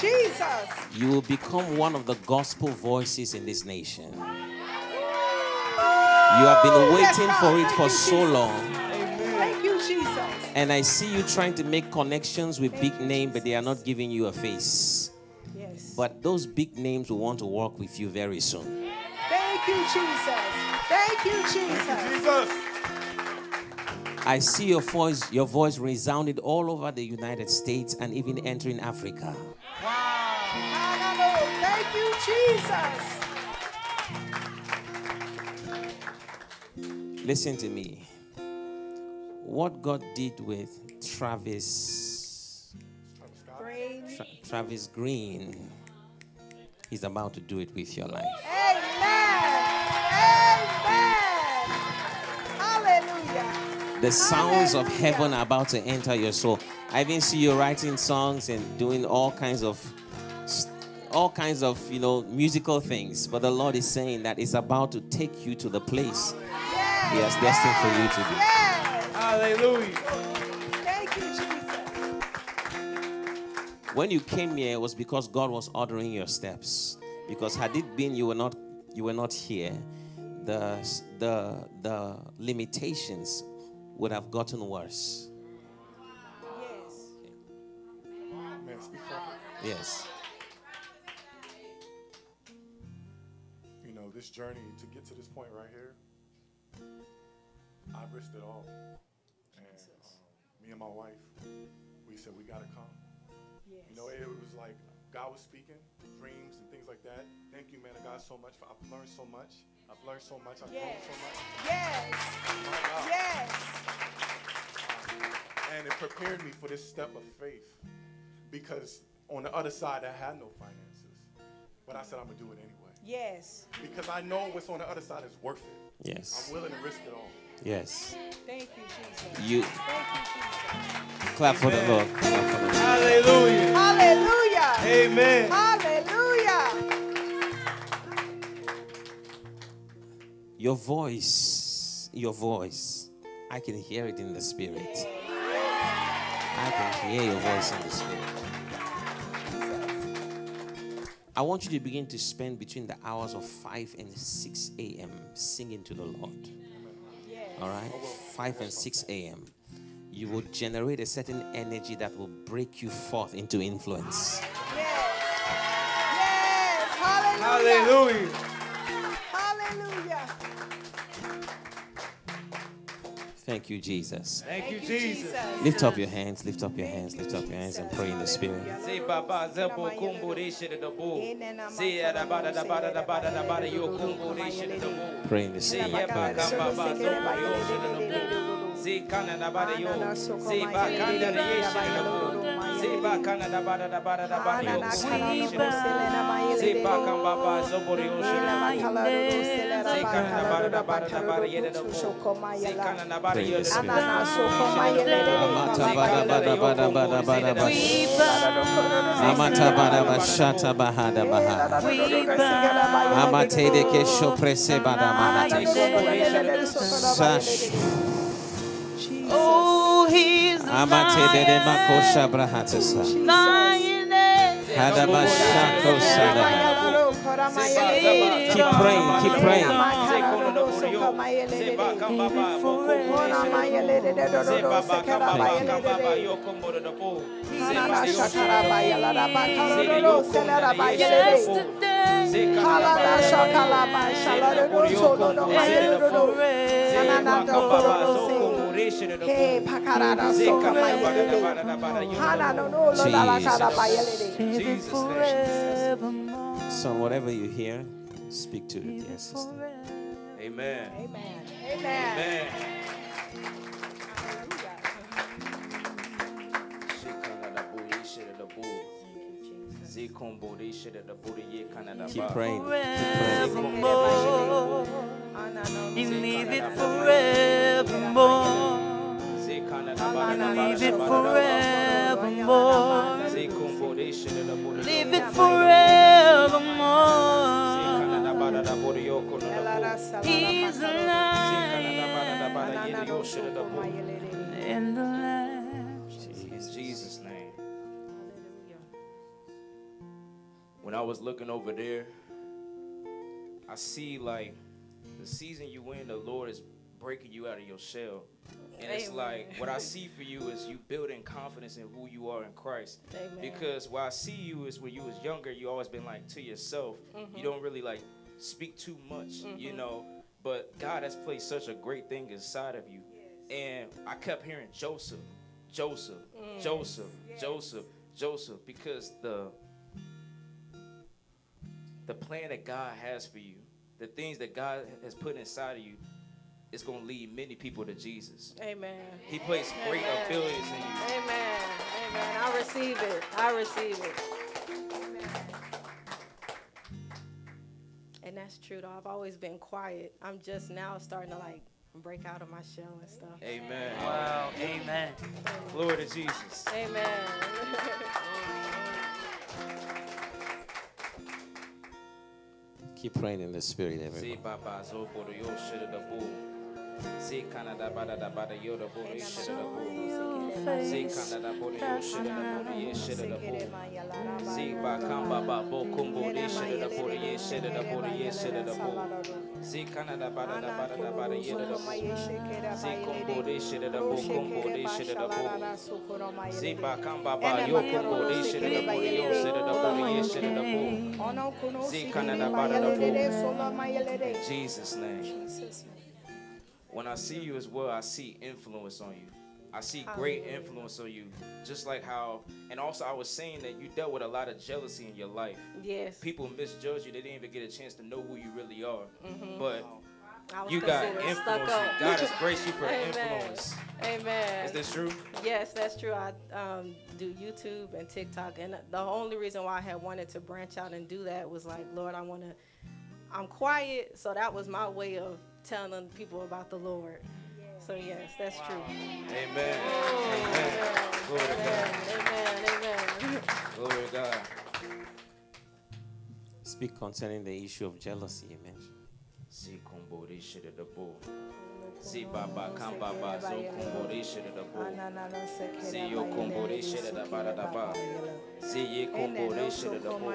Jesus. You will become one of the gospel voices in this nation. You have been waiting for it for so long. Thank you, Jesus. And I see you trying to make connections with big names, but they are not giving you a face. Yes. But those big names will want to work with you very soon. Thank you, Jesus. Thank you, Jesus. Jesus. I see your voice, your voice resounded all over the United States and even entering Africa. Hallelujah. Thank you, Jesus. Listen to me. What God did with Travis Green. Tra- Travis Green, He's about to do it with your life. Amen Amen. Hallelujah. The sounds of heaven are about to enter your soul. I even see you writing songs and doing all kinds of all kinds of you know musical things. But the Lord is saying that it's about to take you to the place He has destined for you to be. Hallelujah. Thank you, Jesus. When you came here, it was because God was ordering your steps. Because had it been you were not you were not here, the the the limitations would have gotten worse. Yes. Yes. You know, this journey to get to this point right here, I risked it all. My wife, we said we gotta come. You know, it was like God was speaking, dreams and things like that. Thank you, man of God, so much. For, I've learned so much. I've learned so much. I've grown so much. Yes. My God. Yes. And it prepared me for this step of faith because on the other side, I had no finances. But I said, I'm going to do it anyway. Yes. Because I know what's on the other side is worth it. Yes. I'm willing to risk it all. Yes. Thank you, Jesus. You Thank you, Jesus. clap for the Lord. Clap for the Lord. Hallelujah. Hallelujah. Amen. Hallelujah. Your voice, your voice, I can hear it in the spirit. I can hear your voice in the spirit. I want you to begin to spend between the hours of 5 and 6 a.m. singing to the Lord. All right? 5 and 6 a.m. You will generate a certain energy that will break you forth into influence. Yes. Hallelujah. Hallelujah. Hallelujah. Thank you, Jesus. Thank you, Jesus. Lift up your hands, lift up your hands, lift up your hands and pray in the spirit. Say baba zebo kumbu de the bo. Say yo bo. Pray in the spirit. ya Pray in ba the kam ba spirit. ba zo yo shit the bo. Say kana da yo. Say ba kanda de ye shit the bo. Zeba kana da da da yo. Zeba kan yo da da da da bo da da. Amata bada bada bada bada bada bada. Amata bada bashata bahada. Amate de bada. Sash. Oh, he's Amate de de makosha brahatasa. lioness. Hada bashako sada. Keep praying, keep praying. Hey, pakarada soka mayelele. Hana no no lo la la kara bayelele. So whatever you hear, speak to it, dear sister. Amen. Amen. Amen. Shekana Keep praying, keep praying. kombo de shi da da bo. You leave it forevermore. Ze kana da ba da da ba Leave it da ba da da forevermore. Ze kombo de shi da da bo de Leave it ko. forevermore. Kana da ba da da bo de When I was looking over there, I see like the season you in, the Lord is breaking you out of your shell. And it's like what I see for you is you building confidence in who you are in Christ. Amen. Because what I see you is when you was younger, you always been like to yourself. Mhm. You don't really like speak too much, you Mhm. know. But God has placed such a great thing inside of you. And I kept hearing Joseph, Joseph, Mm. Joseph, Joseph, Joseph, because the the plan that God has for you, the things that God has put inside of you, is gonna lead many people to Jesus. Amen. He placed great abilities in you. Amen. Amen. I receive it. I receive it. And that's true though. I've always been quiet. I'm just now starting to like break out of my shell and stuff. Amen. Wow. Amen. Glory to Jesus. Amen. Keep praying in the spirit, Se everybody. baba zo boro da bo. Se kana da bada da bada yo da shida da bo. Se da boro yo da boro ye da bo. Se kamba ba bo kumbo de shida da boro ye da boro ye da bo. Se da bada da bada da bada ye da da bo. De shida da bo kumbo de shida da bo. Se kamba ba yo kumbo de shida da boro yo da boro ye da bo. Se da bada da bo. In Jesus' name. When I see you as well, I see influence on you. I see great influence on you. Just like how, and also I was saying that you dealt with a lot of jealousy in your life. Yes. People misjudge you. They didn't even get a chance to know who you really are. Mhm. But you got influence. God has graced you for Amen. influence. Amen. Is this true? Yes, that's true. I um, do YouTube and TikTok, and the only reason why I had wanted to branch out and do that was like, Lord, I want to. I'm quiet, so that was my way of telling people about the Lord. So yes, that's true. Amen. Amen. Glory to God. Amen. Amen. Glory to God. Speak concerning the issue of jealousy you mentioned. Si kumbo de shida bo. Si baba kamba ba zo kumbo de shida da bo. Si yo kumbo de shida da ba da da ba. Si ye kumbo de shida da bo.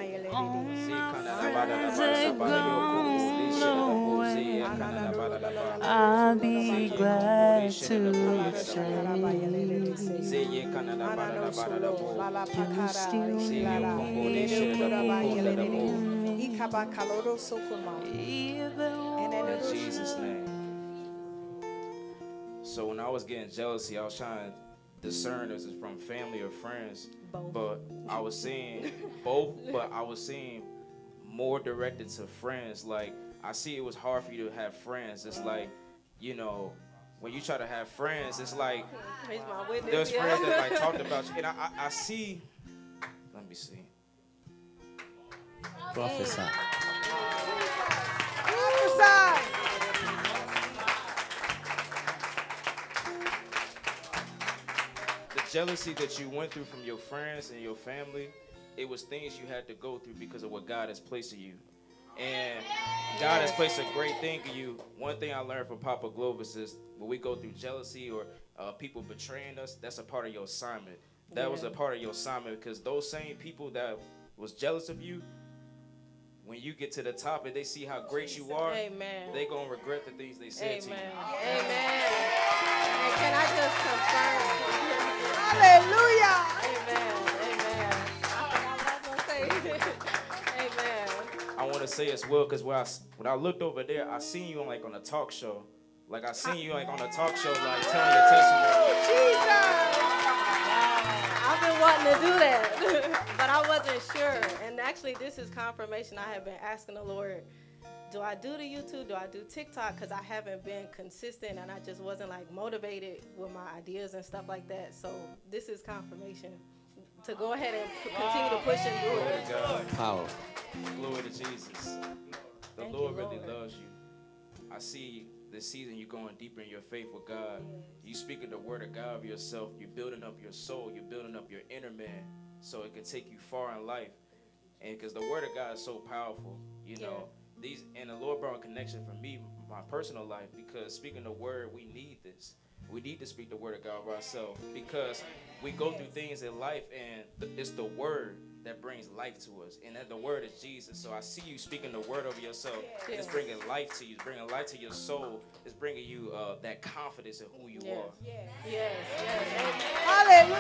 Si kana da ba da da ba da ba da yo kumbo de shida da bo. Si ye kana da ba da da ba. I'll be glad to say Si ye kana da ba da da ba da da bo. You still Si yo kumbo de shida da bo kunda. In Jesus' name. So when I was getting jealousy, I was trying to discern if it's from family or friends. But I was seeing both, but I was seeing more directed to friends. Like I see it was hard for you to have friends. It's like, you know, when you try to have friends, it's like He's witness. there's yeah. friends that like talked about you, and I, I, I see. Let me see. Prophesy. the jealousy that you went through from your friends and your family, it was things you had to go through because of what God has placed in you. And God has placed a great thing in you. One thing I learned from Papa Glovis is when we go through jealousy or uh, people betraying us, that's a part of your assignment. That was a part of your assignment because those same people that was jealous of you, when you get to the top and they see how great you are, Amen. they gonna regret the things they said to you. Amen. Amen. Can I just confirm? Hallelujah. Amen. Amen. I forgot what I gonna say. Amen. I want to say as well because when I s- when I looked over there, I seen you on like on a talk show. Like I seen you like on a talk show, like telling your testimony. I've been wanting to do that, but I wasn't sure. And actually, this is confirmation. I have been asking the Lord, do I do the YouTube? Do I do TikTok? Because I haven't been consistent and I just wasn't like motivated with my ideas and stuff like that. So this is confirmation to go ahead and continue to push and do Glory it. to God. Powerful. Glory to Jesus. The Thank you, Lord really loves you. I see this season you're going deeper in your faith with God. You speaking the word of God of yourself. You're building up your soul. You're building up your inner man so it can take you far in life. And because the word of God is so powerful, you know, these and the Lord brought a connection for me, my personal life, because speaking the word, we need this. We need to speak the word of God of ourselves because we go through things in life, and it's the word that brings life to us, and that the word is Jesus. So I see you speaking the word over yourself. and It's bringing life to you. It's bringing life to your soul. It's bringing you uh, that confidence in who you Yes. are. Yes, yes. Hallelujah.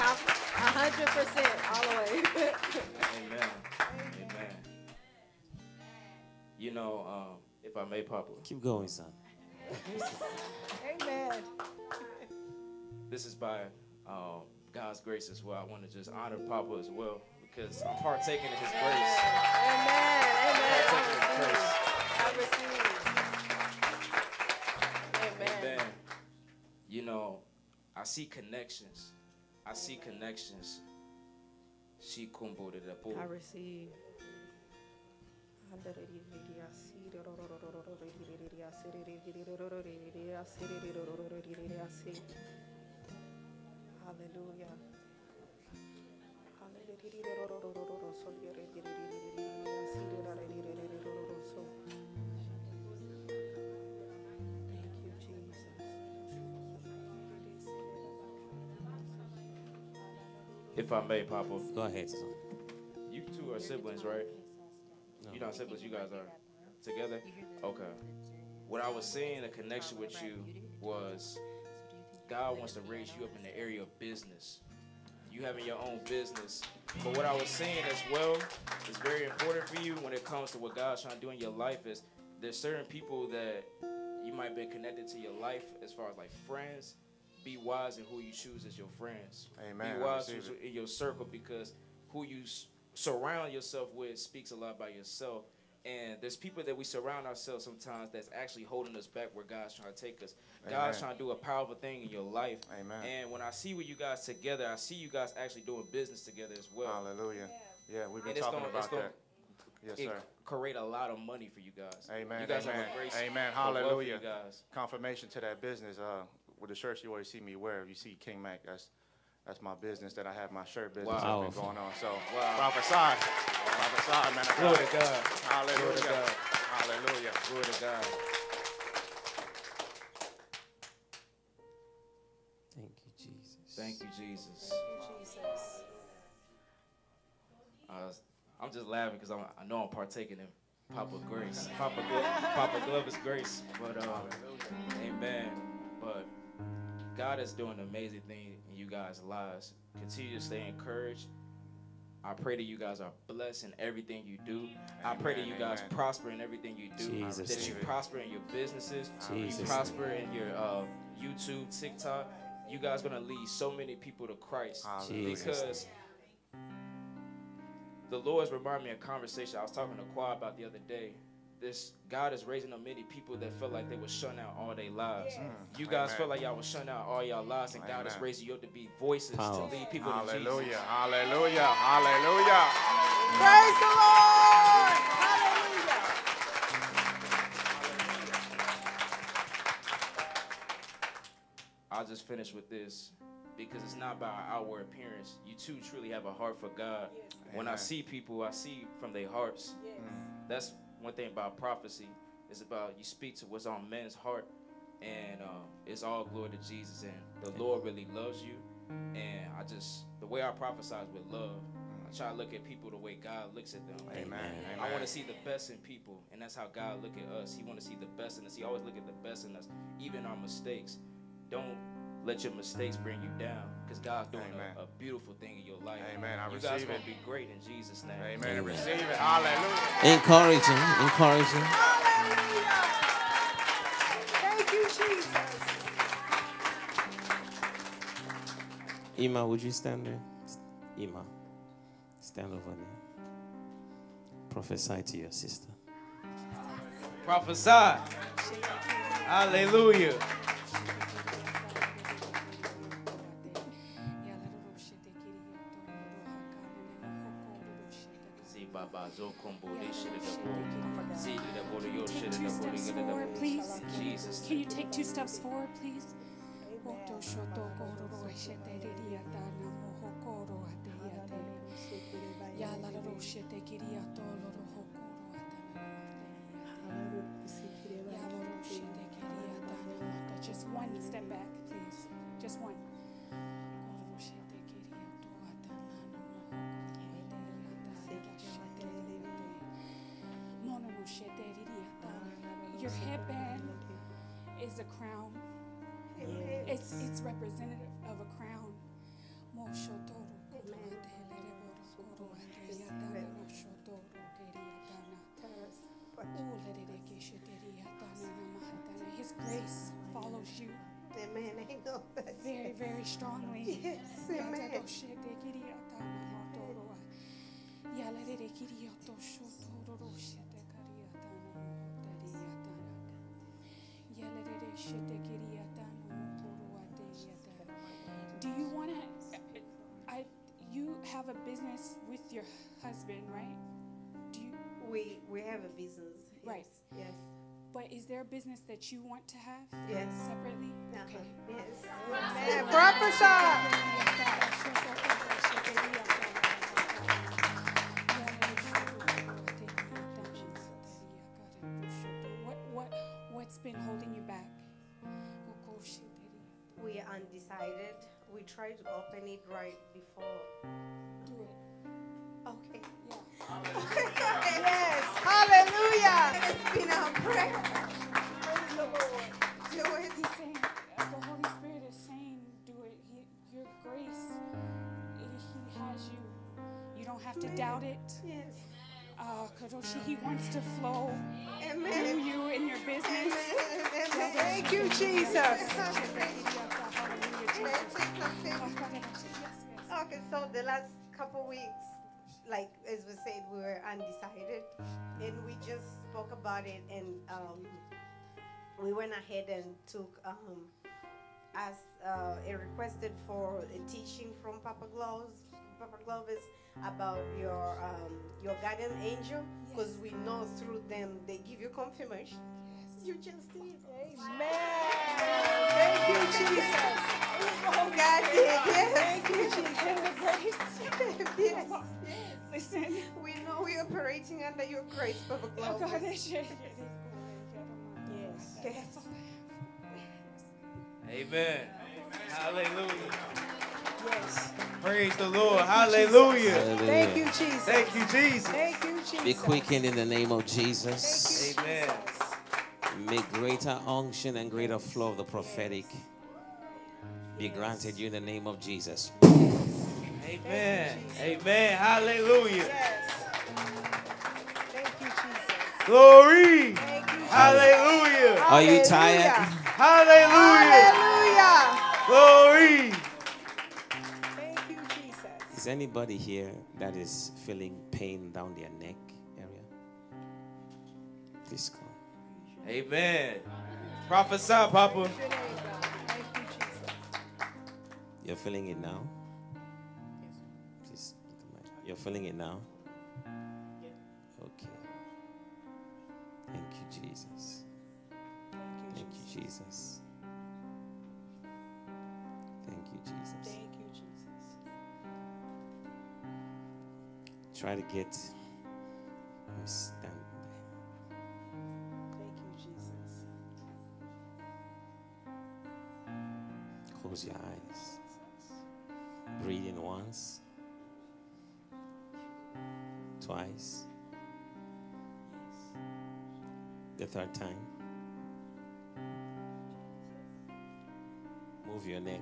A hundred percent all the way. Amen. Amen. You know, um, if I may, Papa. Keep going, son. Amen. This is by um, God's grace as well. I want to just honor Papa as well because I'm partaking in His grace. Amen. Amen. Partaking in grace. I receive. Amen. Amen. You know, I see connections. I see connections. She kumbo de. I receive. Hallelujah. Thank you, Jesus. If I may, Papa. Go ahead, son. You two are siblings, right? You're not siblings. You guys are together. Okay. What I was seeing, a connection with you was God wants to raise you up in the area of business. You having your own business. But what I was saying as well is very important for you when it comes to what God's trying to do in your life is there's certain people that you might be connected to your life as far as like friends. Be wise in who you choose as your friends. Amen. Be wise in your circle because who you surround yourself with speaks a lot about yourself. And there's people that we surround ourselves sometimes that's actually holding us back where God's trying to take us. God's trying to do a powerful thing in your life. Amen. And when I see with you guys together, I see you guys actually doing business together as well. Hallelujah. Yeah, we've been And talking gonna- about it's gonna- that. Yes, it sir. Create a lot of money for you guys. Amen. You guys amen. have a grace. Amen. for for Hallelujah. You guys. Confirmation to that business. Uh, with the shirts you always see me wear, you see King Mac. That's that's my business that I have my shirt business Wow. that's been going on. So Wow. prophesy, prophesy, man. of Glory God. to God. Hallelujah. Glory to God. Hallelujah. Glory to God. Thank you, Jesus. Thank you, Jesus. Uh, I'm just laughing because I know I'm partaking in Papa Grace, Papa Glo- Papa Glovis' grace. But um, Amen. But God is doing amazing things in you guys' lives. Continue to stay encouraged. I pray that you guys are blessed in everything you do. I pray that you guys amen. prosper in everything you do. Jesus. That you prosper in your businesses. You Jesus. prosper in your uh, YouTube, TikTok. You guys gonna lead so many people to Christ Hallelujah. because the Lord's reminded me of a conversation I was talking to Qua about the other day. This God is raising up many people that felt like they were shunned out all their lives. Yes. Mm. You guys Amen. felt like y'all was shunned out all y'all lives, and God is raising you up to be voices Powerful. to lead people to Hallelujah. Jesus. Hallelujah. Hallelujah. Hallelujah! Praise the Lord. Hallelujah. I'll just finish with this because it's not about our outward appearance. You too truly have a heart for God. When I see people, I see from their hearts. Mm. That's one thing about prophecy. is about you speak to what's on men's heart, and um, it's all glory to Jesus. And the Lord really loves you. And I just the way I prophesy is with love. I try to look at people the way God looks at them. Amen. I want to see the best in people, and that's how God look at us. He want to see the best in us. He always look at the best in us, even our mistakes. Don't let your mistakes bring you down, because God's doing a, a beautiful thing in life. Amen. I you guys receive gonna it. be great in Jesus' name. Amen. I receive it. Hallelujah. Encouraging, encouraging. Hallelujah. Thank you, Jesus. Ima, would you stand there? Ima, stand over there. Prophesy to your sister. Prophesy. Hallelujah. Please. Jesus. Can you take two steps forward, please? Just one step back, please. Just one. Your headband is a crown. It's, it's representative of a crown. His grace follows you. Amen. I know that. Very, very strongly. Yes, amen. Do you want to? I you have a business with your husband, right? Do you? We we have a business. Right. Yes. But is there a business that you want to have? Yes. Separately? Uh-huh. Okay. Yes. Amen. Prophesy. We are undecided. We try to open it right before. Do it. Okay. Yes. Hallelujah. It's been our prayer. Praise the Lord. Do it. He's saying, the Holy Spirit is saying, do it. He, your grace, he has you. You don't have to doubt it. Yes. Uh, Kadoshi, he wants to flow Amen. through you in your business. Amen. Thank you, Jesus. Okay, so the last couple weeks, like as we said, we were undecided, and we just spoke about it, and um, we went ahead and took um, as uh, a requested for a teaching from Papa Glovis, Papa Glovis about your um, your guardian angel, because we know through them they give you confirmation. You just did. Amen. Thank you, Jesus. Oh, God did. Yes. Thank you, Jesus. yes. Listen. We know we're operating under your grace, Papa Oh, Glovis. God. Yes. Yes. Amen. Hallelujah. Yes. Praise the Lord. Hallelujah. Thank you, Jesus. Thank you, Jesus. Thank you, Jesus. Be quickened in the name of Jesus. Amen. May greater unction and greater flow of the prophetic be granted you in the name of Jesus. Amen. Amen. Hallelujah. Thank you, Jesus. Glory. Hallelujah. Are you tired? Hallelujah. Hallelujah. Glory. Thank you, Jesus. Is anybody here that is feeling pain down their neck area? Please come. Amen. Prophesy, Papa. You're feeling it now? Please, get the mic. You're feeling it now? Okay. Thank you, Jesus. Thank you, Jesus. Try to get. Stand. Thank you, Jesus. Close your eyes. Breathe in once, twice, the third time. Move your neck.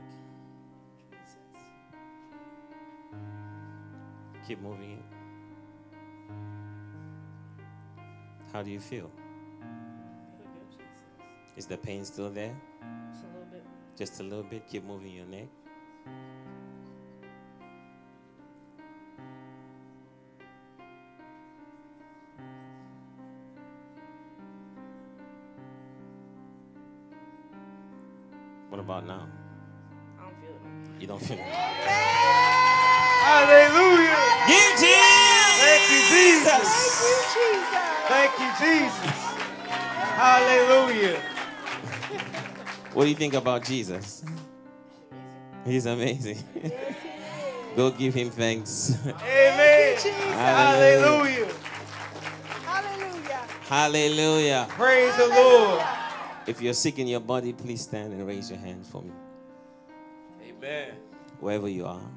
Keep moving How do you feel? Is the pain still there? Just a little bit. Just a little bit. Keep moving your neck. What about now? I don't feel it. You don't feel it? Hallelujah. Give Jesus. Thank you, Jesus. Thank you, Jesus. Hallelujah. What do you think about Jesus? He's amazing. Go give him thanks. Amen. Hallelujah. Hallelujah. Hallelujah. Hallelujah. Praise the Lord. If you're sick in your body, please stand and raise your hands for me. Amen. Wherever you are.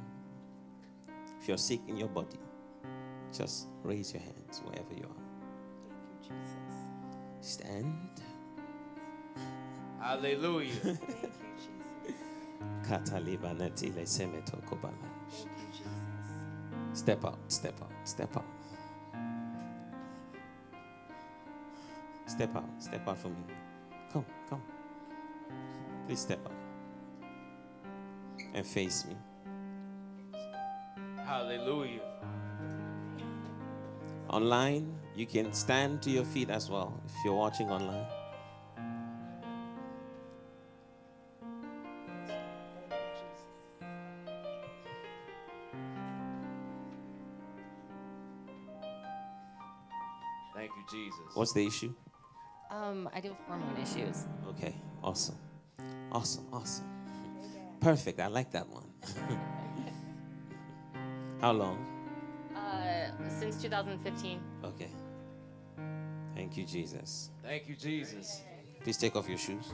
If you're sick in your body, just raise your hands wherever you are. Stand. Hallelujah. Katalibanatile semeto kobala. Step out, step out, step out. Step out, step out for me. Come, come. Please step out. And face me. Hallelujah. Online, you can stand to your feet as well if you're watching online. Thank you, Jesus. What's the issue? Um, I deal with hormone issues. Okay, awesome. Awesome, awesome. Perfect. I like that one. How long? Uh, since 2015. Okay. Thank you, Jesus. Thank you, Jesus. Please take off your shoes.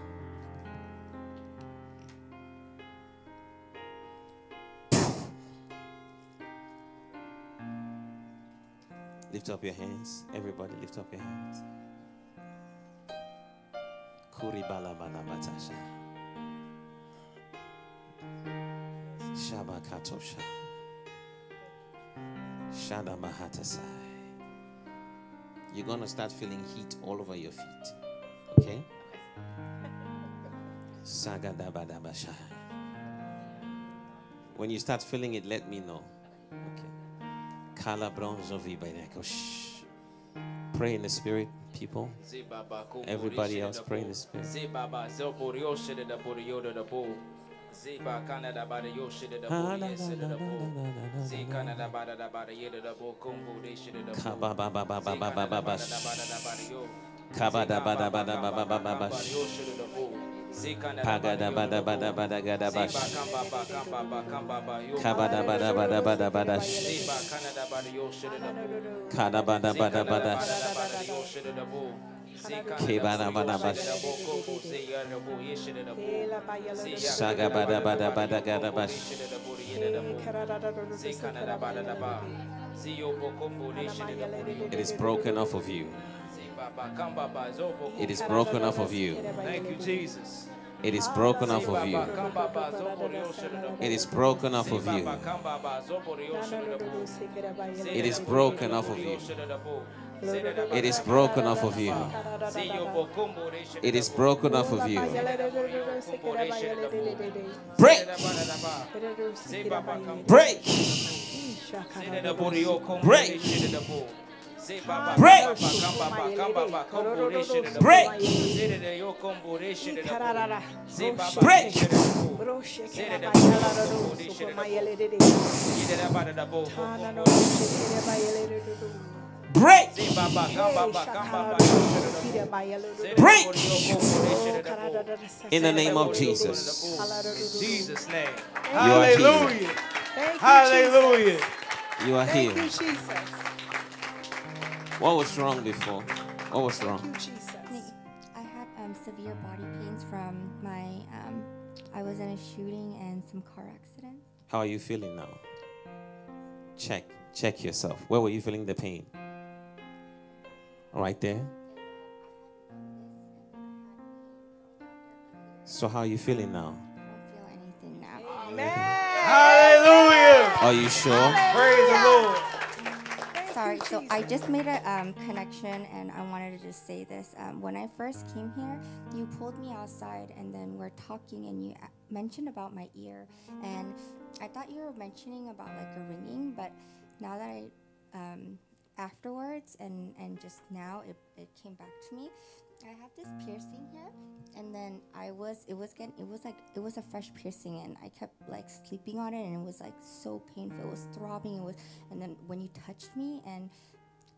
Lift up your hands. Everybody, lift up your hands. Kuribala bana batasha. Shabakatosha. Shada bahatasai. You're gonna start feeling heat all over your feet. Okay? Sagadabadabasha. When you start feeling it, let me know. Okay. Kala bronzo vibanekosh. Pray in the spirit, people. Everybody else pray in the spirit. Zibaba zoborio shede da borio da bo. Ziba kana da bada yo shede da bo yese bo. Zikana da bada da bada yede da bo kumbu de shede da bo. Kabababababababa. Zikana da bada da bada yo. Kabadabadabadabababa. Yo shede da bo. Zikana da Pagadabadabadabadagadabash. Ziba kamba ba kamba ba kamba ba yo. Kabadabadabadabadabash. Ziba kana It is broken off of you. It is broken off of you. Thank you, Jesus. It is broken off of you. It is broken off of you. It is broken off of you. It is broken off of you. It is broken off of you. Break. Break. Break. Break. Break. Break. Break. Break. Break. In the name of Jesus. In Jesus' name. You. Hallelujah. Hallelujah. You are healed. you, What was wrong before? What was wrong? I had um, severe body pains from my. Um, I was in a shooting and some car accident. How are you feeling now? Check. Check yourself. Where were you feeling the pain? Right there? So how are you feeling now? Anything now? Hallelujah. Are you sure? Praise the Lord. Sorry, so I just made a um, connection and I wanted to just say this. Um, when I first came here, you pulled me outside and then we're talking and you mentioned about my ear. And I thought you were mentioning about like a ringing, but now that I, um, afterwards and, and just now it, it came back to me. I have this piercing here, and then I was, it was getting, it was like, it was a fresh piercing, and I kept like sleeping on it, and it was like so painful. It was mm. throbbing. It was, and then when you touched me, and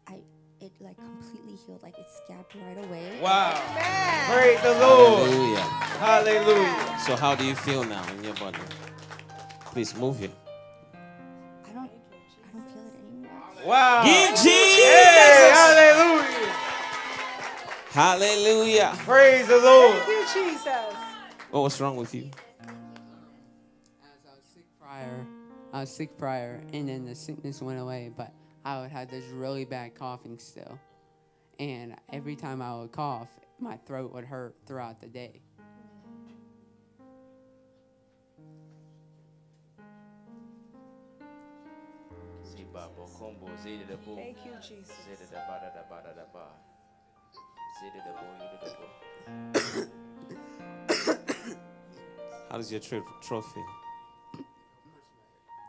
I, it like completely healed. Like it scabbed right away. Wow. Praise the Lord. Hallelujah. Hallelujah. So how do you feel now in your body? Please move it. Wow. Give Jesus. Hey, hallelujah. Hallelujah. Praise the Lord. Thank you, Jesus. What was wrong with you? I was sick prior. I was sick prior, and then the sickness went away, but I would have this really bad coughing still. And every time I would cough, my throat would hurt throughout the day. Thank you, Jesus. How does your throat throat feel?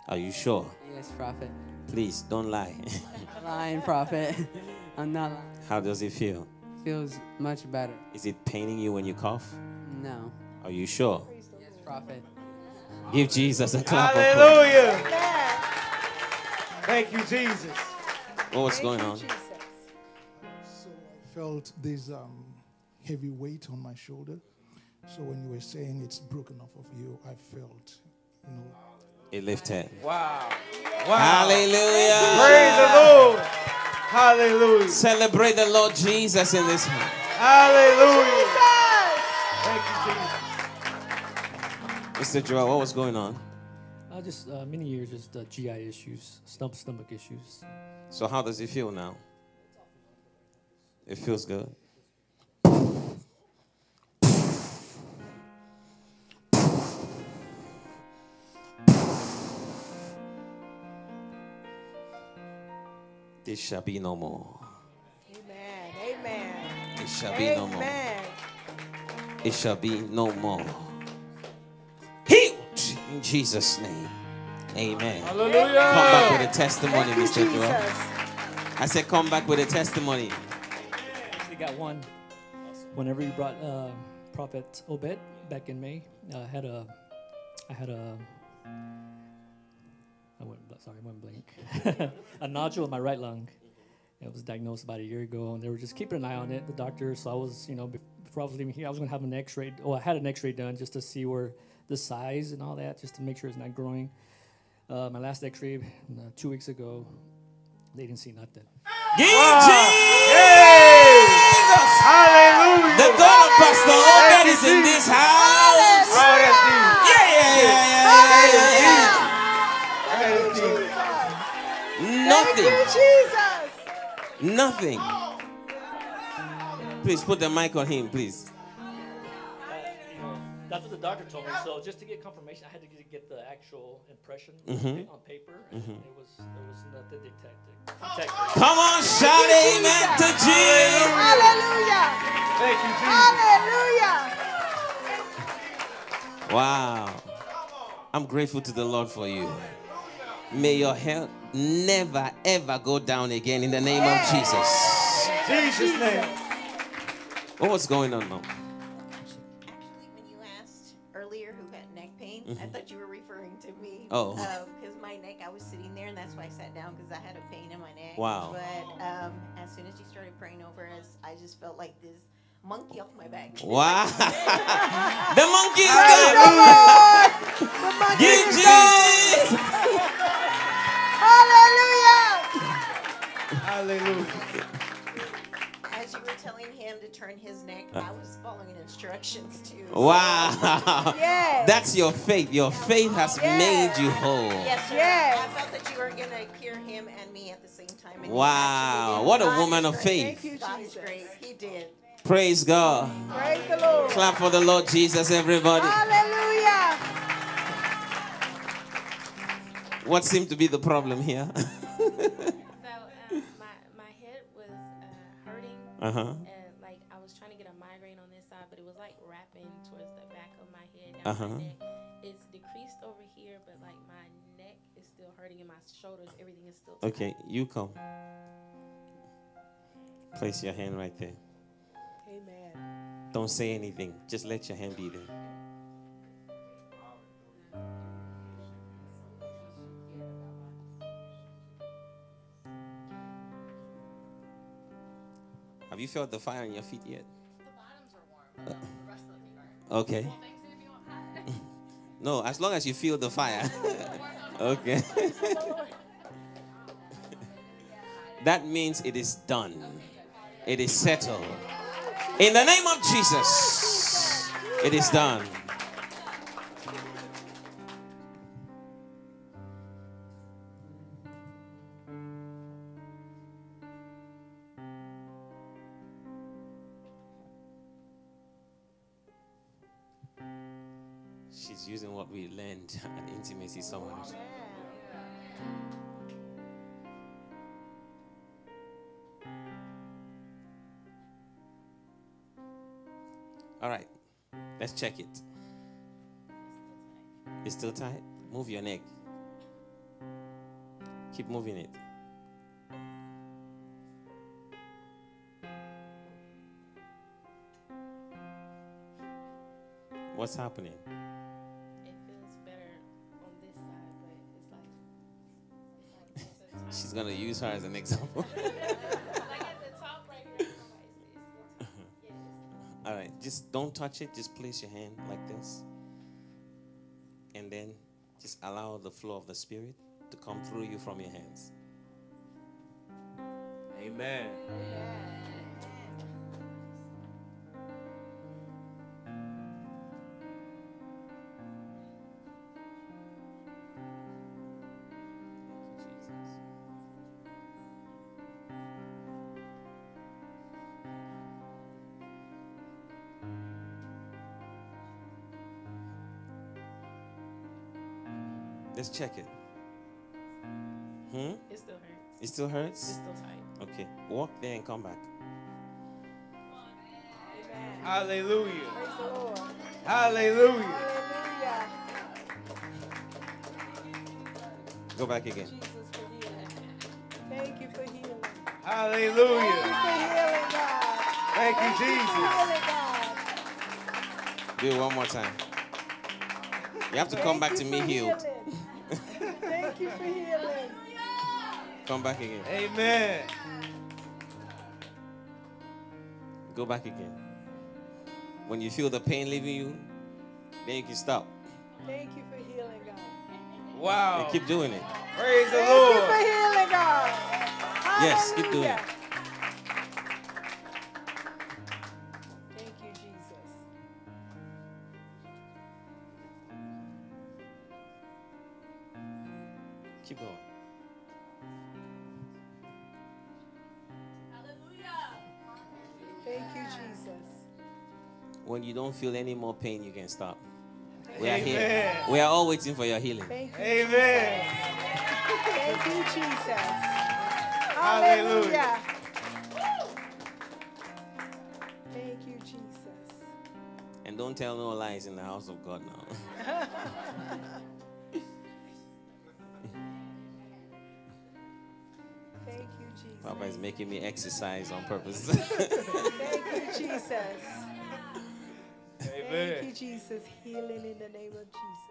Are you sure? Yes, prophet. Please don't lie. lying, prophet. I'm not lying. How does it feel? Feels much better. Is it paining you when you cough? No. Are you sure? Yes, prophet. Give Jesus a clap. of praise. Hallelujah. Thank you, Jesus. What was going on? So I felt this um, heavy weight on my shoulder. So when you were saying it's broken off of you, I felt, you know, It lifted. Wow. Hallelujah. Praise the Lord. Hallelujah. Celebrate the Lord Jesus in this house. Hallelujah. Thank you, Jesus. Mr. Joel, what was going on? Uh, just uh, many years, just uh, GI issues, stump stomach issues. So how does it feel now? It feels good. This shall be no more. Amen. Amen. It shall be no more. It shall be no more. Healed in Jesus' name. Amen. Hallelujah. Come back with a testimony, Thank you, Mr. Joel. I said, come back with a testimony. We got one. Whenever you brought uh, Prophet Obed back in May, uh, I had a, I had a, I went bl- sorry, I went blank. a nodule in my right lung. It was diagnosed about a year ago, and they were just keeping an eye on it. The doctor, so I was, you know, bef- before I was leaving here, I was gonna have an X-ray. Oh, I had an X-ray done just to see where the size and all that, just to make sure it's not growing. Uh, my last X-ray uh, two weeks ago, they didn't see nothing. Give Hallelujah. The God of Pastor Obed is in this house. That's Jesus. Yeah, yeah, yeah, yeah, yeah, yeah, That is Jesus. Nothing. Nothing. Please put the mic on him, please. That's what the doctor told me. So just to get confirmation, I had to get, get the actual impression Mhm. on paper, and Mhm. it was there was nothing detected. detected. Come on, shout amen to Jesus. Hallelujah. Thank you, Jesus. Hallelujah. Wow. I'm grateful to the Lord for you. May your health never ever go down again in the name of Jesus. Jesus' name. What was going on, mom? Neck pain, I thought you were referring to me. Oh. Because my neck, I was sitting there, and that's why I sat down because I had a pain in my neck. Wow. But um, as soon as you started praying over us, I just felt like this monkey off my back. Wow. the monkey is Praise gone. the monkey Give is Jesus. Hallelujah. Hallelujah. As you were telling him to turn his neck, Uh. I was following instructions too. Wow. Yes. That's your faith. Your faith has made you whole. Yes, sir. Yes. I felt that you were going to cure him and me at the same time. and Wow. What a God woman of faith. Thank you, God is Jesus. great. He did. Praise God. Praise the Lord. Clap for the Lord Jesus, everybody. Hallelujah. What seemed to be the problem here? Uh-huh. and like I was trying to get a migraine on this side, but it was like wrapping towards the back of my head. Down Uh-huh. my neck. It's decreased over here, but like my neck is still hurting, and my shoulders, everything is still. tight. Okay, you come. Place your hand right there. Amen. Don't say anything. Just let your hand be there. Have you felt the fire on your feet yet? Uh, Okay. No, as long as you feel the fire. okay. that means it is done. It is settled. In the name of Jesus, it is done. Learned at intimacy somewhere. All right, let's check it. It's still tight? Move your neck. Keep moving it. What's happening? She's gonna use her as an example. like at the top right here, it's still tight. Yeah, it's All right, just don't touch it. Just place your hand like this. And then just allow the flow of the Spirit to come through you from your hands. Amen. Let's check it. Hmm? It still hurts. It still hurts? It's still tight. Okay. Walk there and come back. Hallelujah. Praise the Lord. Hallelujah. Hallelujah. Go back again. Jesus for healing. Thank you for healing. Hallelujah. Thank you for healing, God. Thank you, Jesus. healing, God. Do it one more time. You have to come back to me for healed. Come back again. Amen. Go back again. When you feel the pain leaving you, then you can stop. Thank you for healing, God. Wow. And keep doing it. Praise the Lord. Thank you for healing, God. Yes, keep doing it. You don't feel any more pain, you can stop. We are here. We are all waiting for your healing. You. Amen. Thank you, Jesus. Hallelujah. Hallelujah. Thank you, Jesus. And don't tell no lies in the house of God now. Thank you, Jesus. Papa is making me exercise on purpose. Thank you, Jesus. Amen. Thank you, Jesus. Healing in the name of Jesus.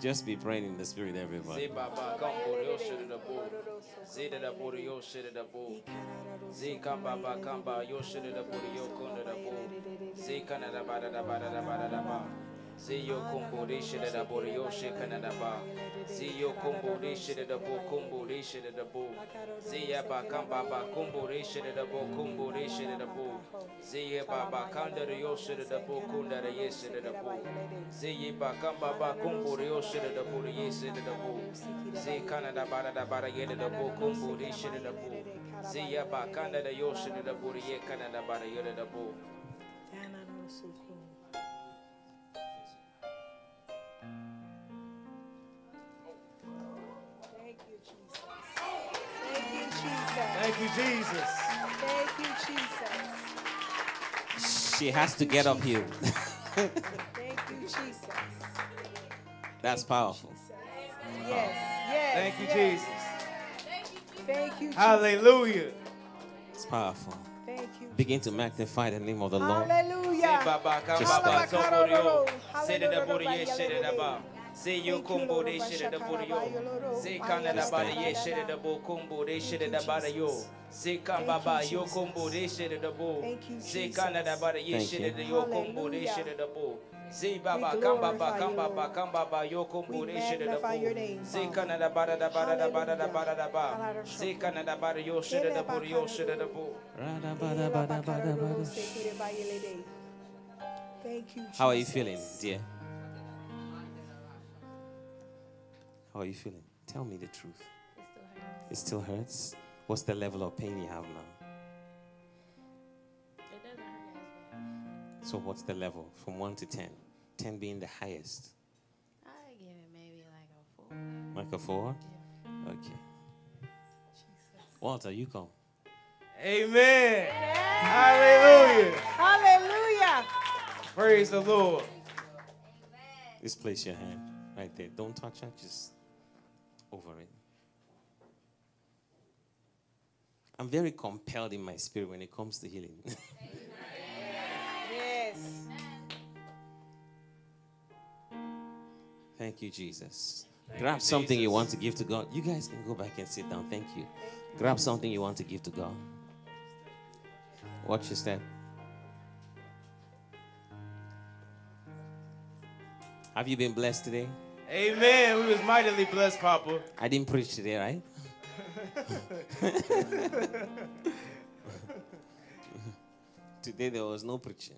Just be praying in the spirit, everybody. Zé baba kambo yo shiri da bo. Zé da da bo yo shiri da bo. Zé kamba ba kamba yo shiri da yo konda da. Zé kana ba kamba ba kombo da bo kombo da bo. Zé ya ba ba kanda de da bo kunda da ye shiri da bo. Zé ye ba kamba ba kombo de yo shiri da bo ye da bo. Zé kana ba da ba da ye da bo de da bo. Zé ba kanda da yo shiri da bo de ye ba da ye da bo. Thank you, Jesus. Thank you, Jesus. She has to get up here. Thank you, Jesus. That's powerful. Yes, yes. Thank you, yes. Jesus. Thank you, Jesus. Hallelujah. It's powerful. Thank you. Begin to magnify the name of the Lord. Hallelujah. Baba Just kamba ba thank kombo yo. Zé da da bo de ye shiri da ba. Zé yo kombo de shiri da bo yo. Zé kana da ba da ye shiri da bo kombo de shiri da ba da yo. Zé kamba ba yo kombo de shiri da bo. Zé kana da ba da ye Thank shiri you. da yo kombo de shiri da bo. Zé baba We kamba ba glorify you, kamba ba Lord. kamba ba yo kombo de shiri da bo. magnify your name, Zé Father. kana da ba da da ba da da ba da da ba da da ba. Hallelujah. Zé da ba yo shiri da bo yo shiri da bo. Thank you, Jesus. How are you feeling, dear? How are you feeling? Tell me the truth. It still hurts. It still hurts? What's the level of pain you have now? It doesn't hurt as bad. So, what's the level from 1 to 10? 10 being the highest. I give it maybe like a four. Like a 4? Okay. Jesus. Walter, you come. Amen. Hallelujah. Hallelujah. Praise the Lord. Amen. Just place your hand right there. Don't touch it, just over it. I'm very compelled in my spirit when it comes to healing. Yes. Thank you, Jesus. Grab something you want to give to God. You guys can go back and sit down. Thank you. Grab something you want to give to God. Watch your step. Have you been blessed today? Amen. We was mightily blessed, Papa. I didn't preach today, right? today there was no preaching.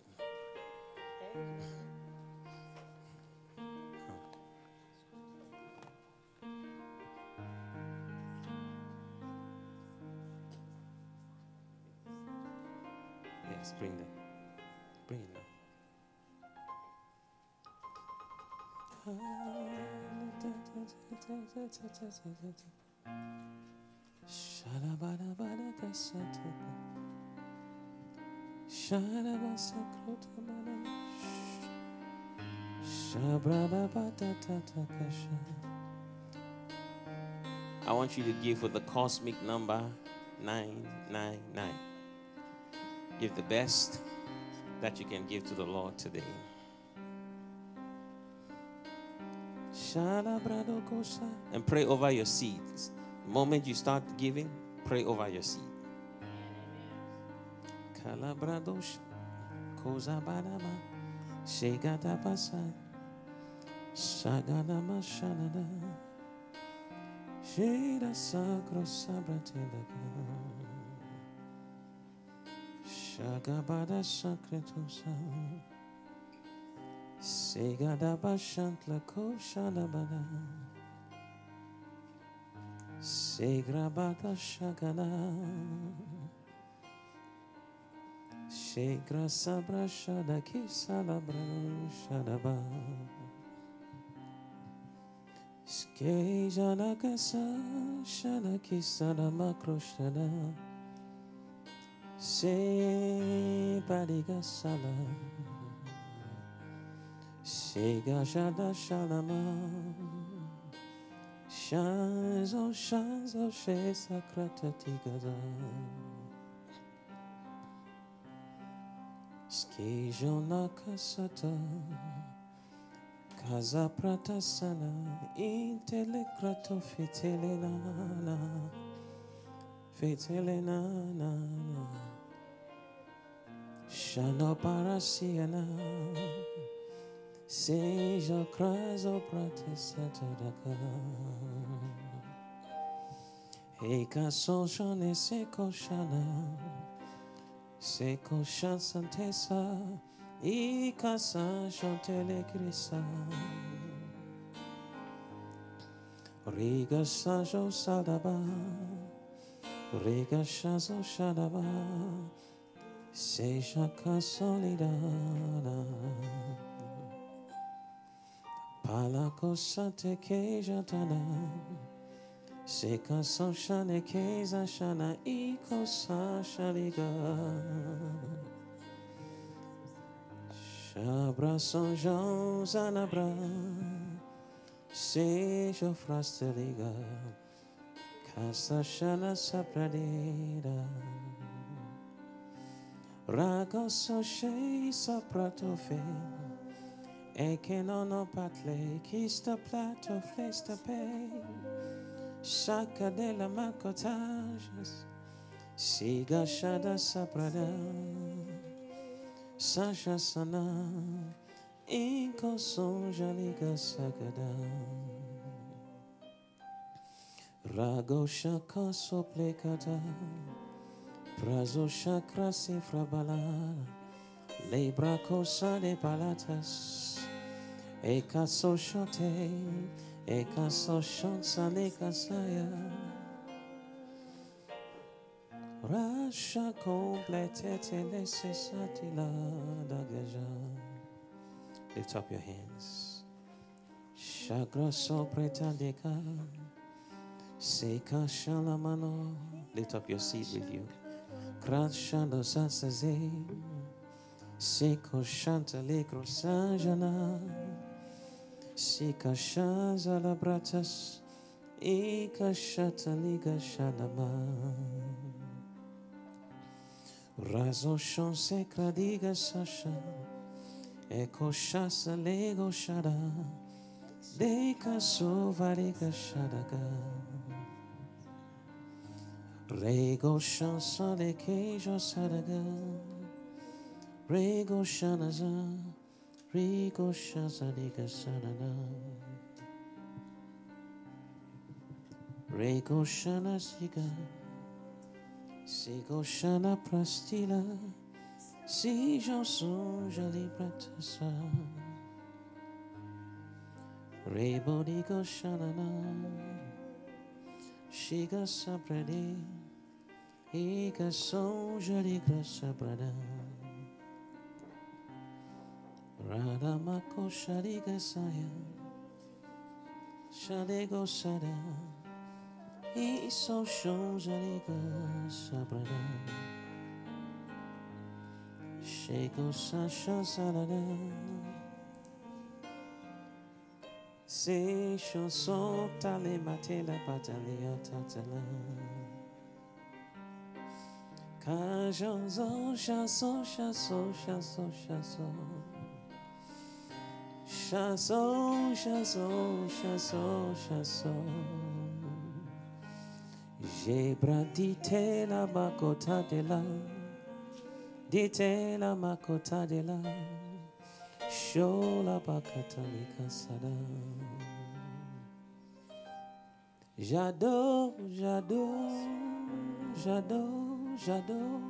Yes, bring them. Bring it now. I want you to give with the cosmic number 999. Give the best that you can give to the Lord today. And pray over your seeds. The moment you start giving, pray over your seed. Sheda Sacro Shagabada Sacretusa. Sega Segadabashantla koshadabada Segrabata shagada Segra sabra shada kisalabra shadaba Skejanakasa shada kisalamakrostada Sebadigasala Sebadigasala Se padiga salam. Shega shada shalama. Shanzo, shanzo, she sakrata tigaza. Skijona kasata. Kaza prata sana. Intele krato fitele na na. Fitele na na na. Shano parasiana. Sei já crazo prate sata daka Eika sol shane seko shana Seko shan santesa Ika san shantele krisa Riga sanjo sadaba Riga shazo shadaba Seja kasolidada Palakosate keijatana Sekasan shane keiza shana ikosa shaliga Shabra chabra sonjão Zanabra. Seja frasteliga Kasa shana sapradira Ragoso shei sapratofe Aching on a patle, kiss the plateau, face the pain. Chaka de la macotages, siga shada saprada, Sasha sana, inko sonja liga sagada. Rago prazo chakra sifra balala, lebra cosa de palatas. Eka so shante, eka so shansa neka saya. Rasha complete telese satila dagaja. Lift up your hands. Shagra so pretandeka. Seka shalamano. Lift up your seed with you. Krat shando sasaze. Seko shanta lekro sanjana. Si kashaza labratas, e kashata liga shalaman. Razo shon se kradiga sasha, e koshasa lego shara, so variga sharaga. Rego shansa de queijo saraga, rego shanaza, Rico Shazarika Sarana Rico chana Siga Sigo chana Prastila Sijam Sunja Libratasa Reborigo Shanana Shiga Sabrani Iga Sonja Ligra Sabrana brada. Rada mako shariga saya. Shadego sada. Iso shon jali grasa brada. Shego sasha salada. Se chanson tale matela patalia tatala. Kajanzo chanson chanson chanson chanson. Chanson chanson chanson chanson. J'ai bradité la makota de la. Dite la makota de la. Shola bakatalika sada. J'adore, j'adore, j'adore, j'adore.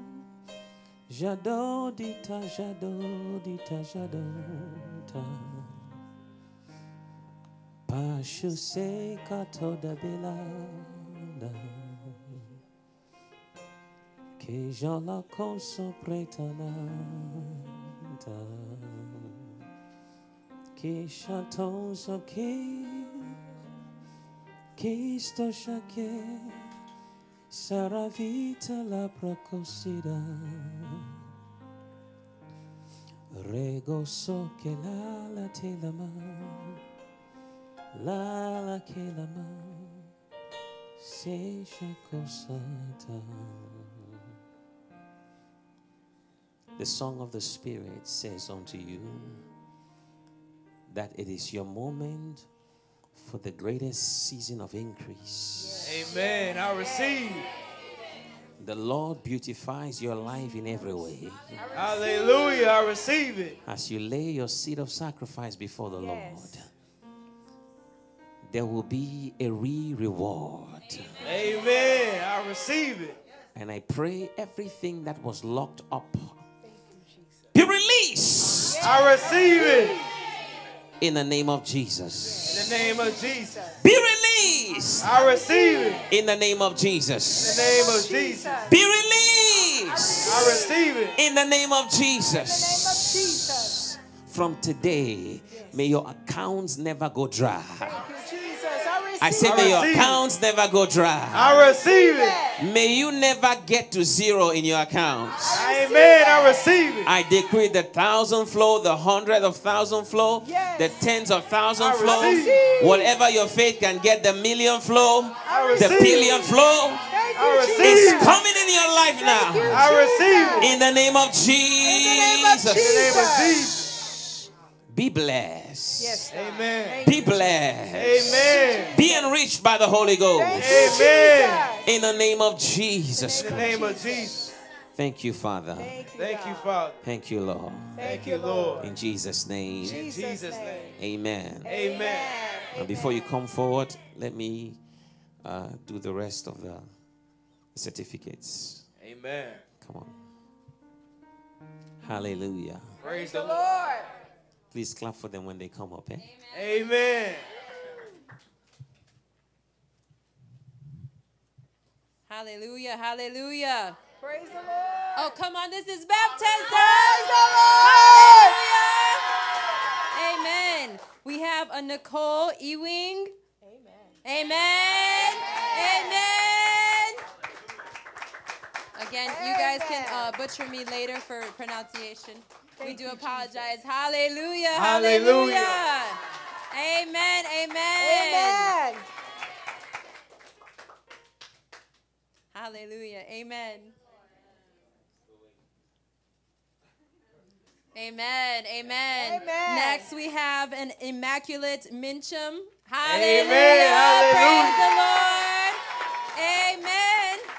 J'adore, dita, j'adore, dita, j'adore. ta. Pashu se kato da belada. Que je la conso pretanada. Che chantonzo che che sto che sarà vita la procosida rego so che la la te la ma la la che la ma The song of the Spirit says unto you that it is your moment for the greatest season of increase. Amen. I receive. The Lord beautifies your life in every way. Hallelujah. I receive it. As you lay your seed of sacrifice before the Lord, there will be a re reward. Amen. I receive it. And I pray everything that was locked up be released. I receive it. In the name of Jesus. In the name of Jesus. Be released. I receive it. In the name of Jesus. In the name of Jesus. Be released. I receive it. In the name of Jesus. From today, may your accounts never go dry. I say, may your accounts never go dry. I receive it. May you never get to zero in your accounts. Amen. I receive it. I decree the thousand flow, the hundred of thousand flow, the tens of thousand flow. Whatever your faith can get, the million flow, the receive. billion flow. I. It's coming in your life now. I receive it. In the name of Jesus. In the name of Jesus. Be blessed. Yes. Amen. Be blessed. Amen. Be enriched by the Holy Ghost. Amen. In the name of Jesus. In the name of Jesus. Thank you, Father. Thank you, Father. Thank you, Lord. Thank you, Lord. In Jesus' name. In Jesus' name. Amen. Amen. And before you come forward, let me uh, do the rest of the certificates. Amen. Come on. Hallelujah. Praise the Lord. Please clap for them when they come up. Eh? Amen. Hallelujah, hallelujah. Praise the Lord. Oh, come on, this is baptism. Hallelujah. Amen. We have a Nicole Ewing. Amen. Amen. Amen. Again, you guys can uh, butcher me later for pronunciation. We do apologize. Hallelujah. Hallelujah. Hallelujah. Amen. Amen. Amen. Hallelujah. Amen. Amen. Amen. Amen. Next, we have an immaculate Mincham. Amen. Hallelujah. Hallelujah. Praise the Lord. Amen.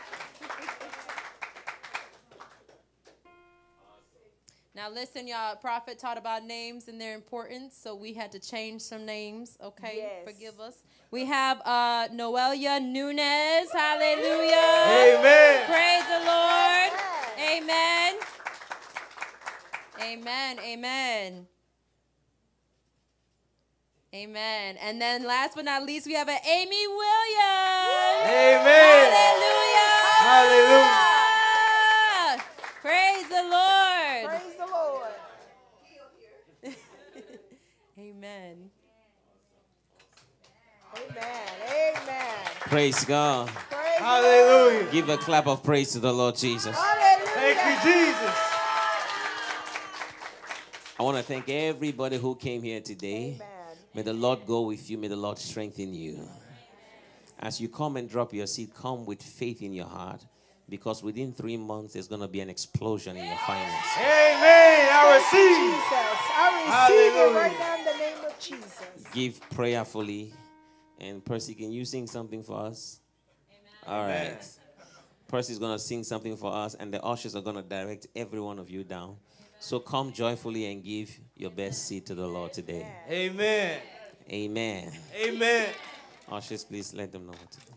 Now, listen, y'all. Prophet taught about names and their importance, so we had to change some names. Okay, Yes. forgive us. We have uh, Noelia Nunez. Hallelujah. Amen. Praise the Lord. Amen. Amen. Amen. Amen. And then last but not least, we have an Amy Williams. Amen. Hallelujah. Hallelujah. Praise the Lord. Praise the Lord. Amen. Amen. Amen. Praise God. Praise Hallelujah. Give a clap of praise to the Lord Jesus. Hallelujah. Thank you, Jesus. I want to thank everybody who came here today. May the Lord go with you. May the Lord strengthen you. As you come and drop your seat, come with faith in your heart because within three months there's going to be an explosion in your finances. Amen. I receive. Jesus. I receive it right now in the name of Jesus. Give prayerfully. And Percy, can you sing something for us? All right. Amen. Percy's going to sing something for us, and the ushers are going to direct every one of you down. So come joyfully and give your best seed to the Lord today. Amen. Amen. Amen. Ushers, please let them know what to do.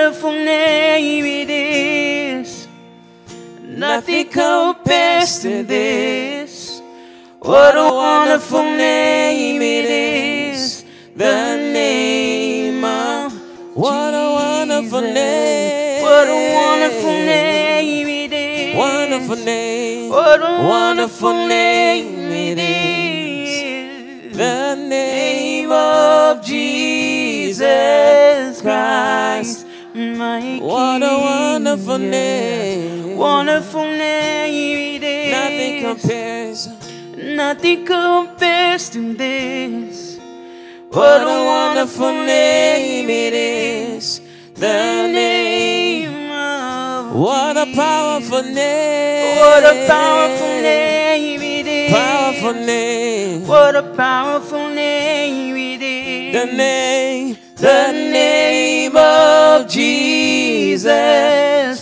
wonderful name it is. Nothing compares to this. What a wonderful name it is. The name of What a wonderful name. What a wonderful name it is. Wonderful name. What a wonderful name it is. The name of Jesus Christ. My What a wonderful name. Wonderful name it is. Nothing compares. Nothing compares to this. What a wonderful name it is. The name. of What a powerful name. What a powerful name it is. Powerful name. What a powerful name it is. The name. The name of Jesus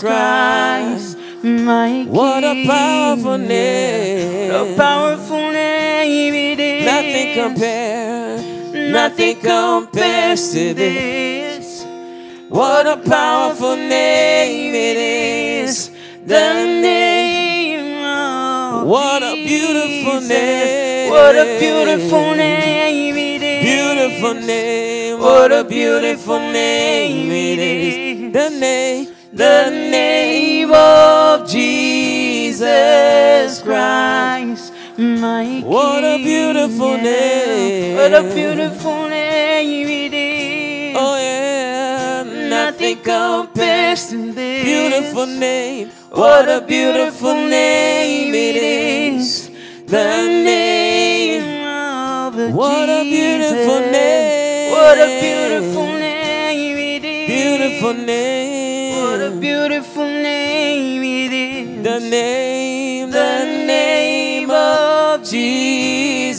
Christ. My What a King. powerful name. A powerful name it is. Nothing compares. Nothing compares to this. What a powerful name it is. The name of What a beautiful Jesus. name. What a beautiful name. Beautiful name. What a beautiful name it is. The name. The name of Jesus Christ, my King. What a beautiful name. What a beautiful name it is. Oh yeah. Nothing compares to this. Beautiful name. What a beautiful name it is. The name of What a beautiful name. What a beautiful name it is. Beautiful name. What a beautiful name it is. The name. The name of Jesus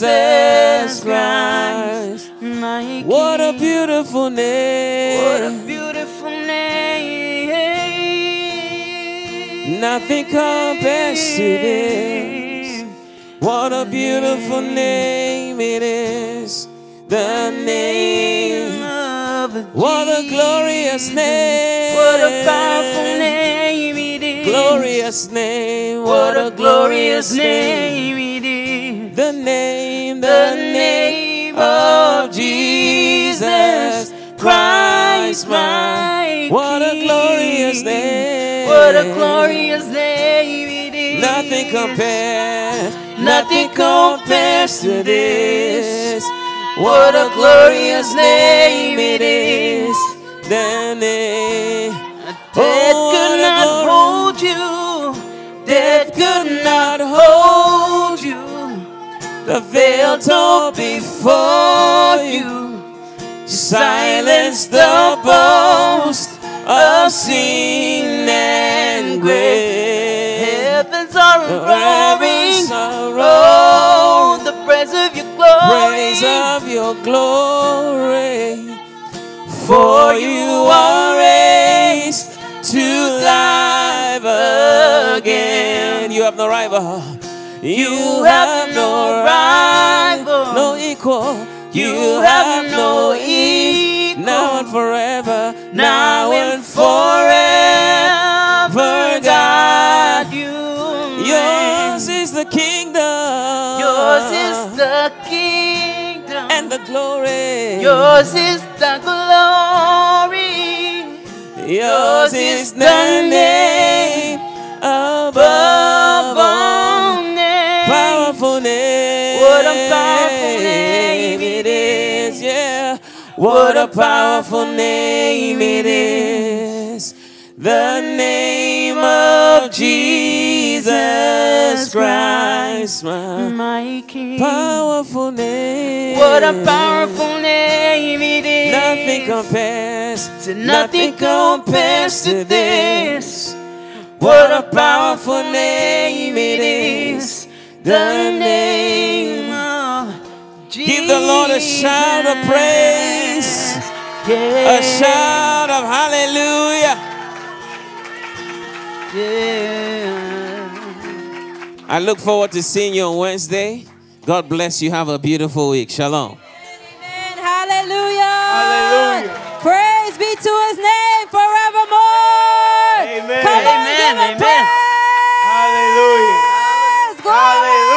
Christ. My What a beautiful name. What a beautiful name. Nothing compares to this. What a beautiful name it is. The name. Of what a glorious name. What a powerful name it is. Glorious name. What a glorious name it is. The name. The name of Jesus Christ, my What a glorious name. What a glorious name it is. Nothing compares. Nothing compares to this. What a glorious name it is. The name. Death could not hold you. Death could not hold you. The veil tore before you. Silence the boast of sin and grave. Heavens are roaring. heavens Oh, the praise of your glory. Praise of your glory. For you are raised to life again. You have no rival. You have no rival. no equal. You have no equal. Now and forever. Now and forever, God, you Yours is the kingdom and the glory. Yours is the glory. Yours is the name above all names. Powerful name. What a powerful name it is. Yeah. What a powerful name it is. The name of Jesus Christ, my, my King. Powerful name. What a powerful name it is. Nothing compares. To nothing compares to this. What a powerful name it is. The name of Jesus. Give the Lord a shout of praise. A shout of hallelujah. I look forward to seeing you on Wednesday. God bless you. Have a beautiful week. Shalom. Amen. Hallelujah. Hallelujah. Praise be to his name forevermore. Amen. Come on, Amen. give him Amen. praise. Hallelujah. Glory.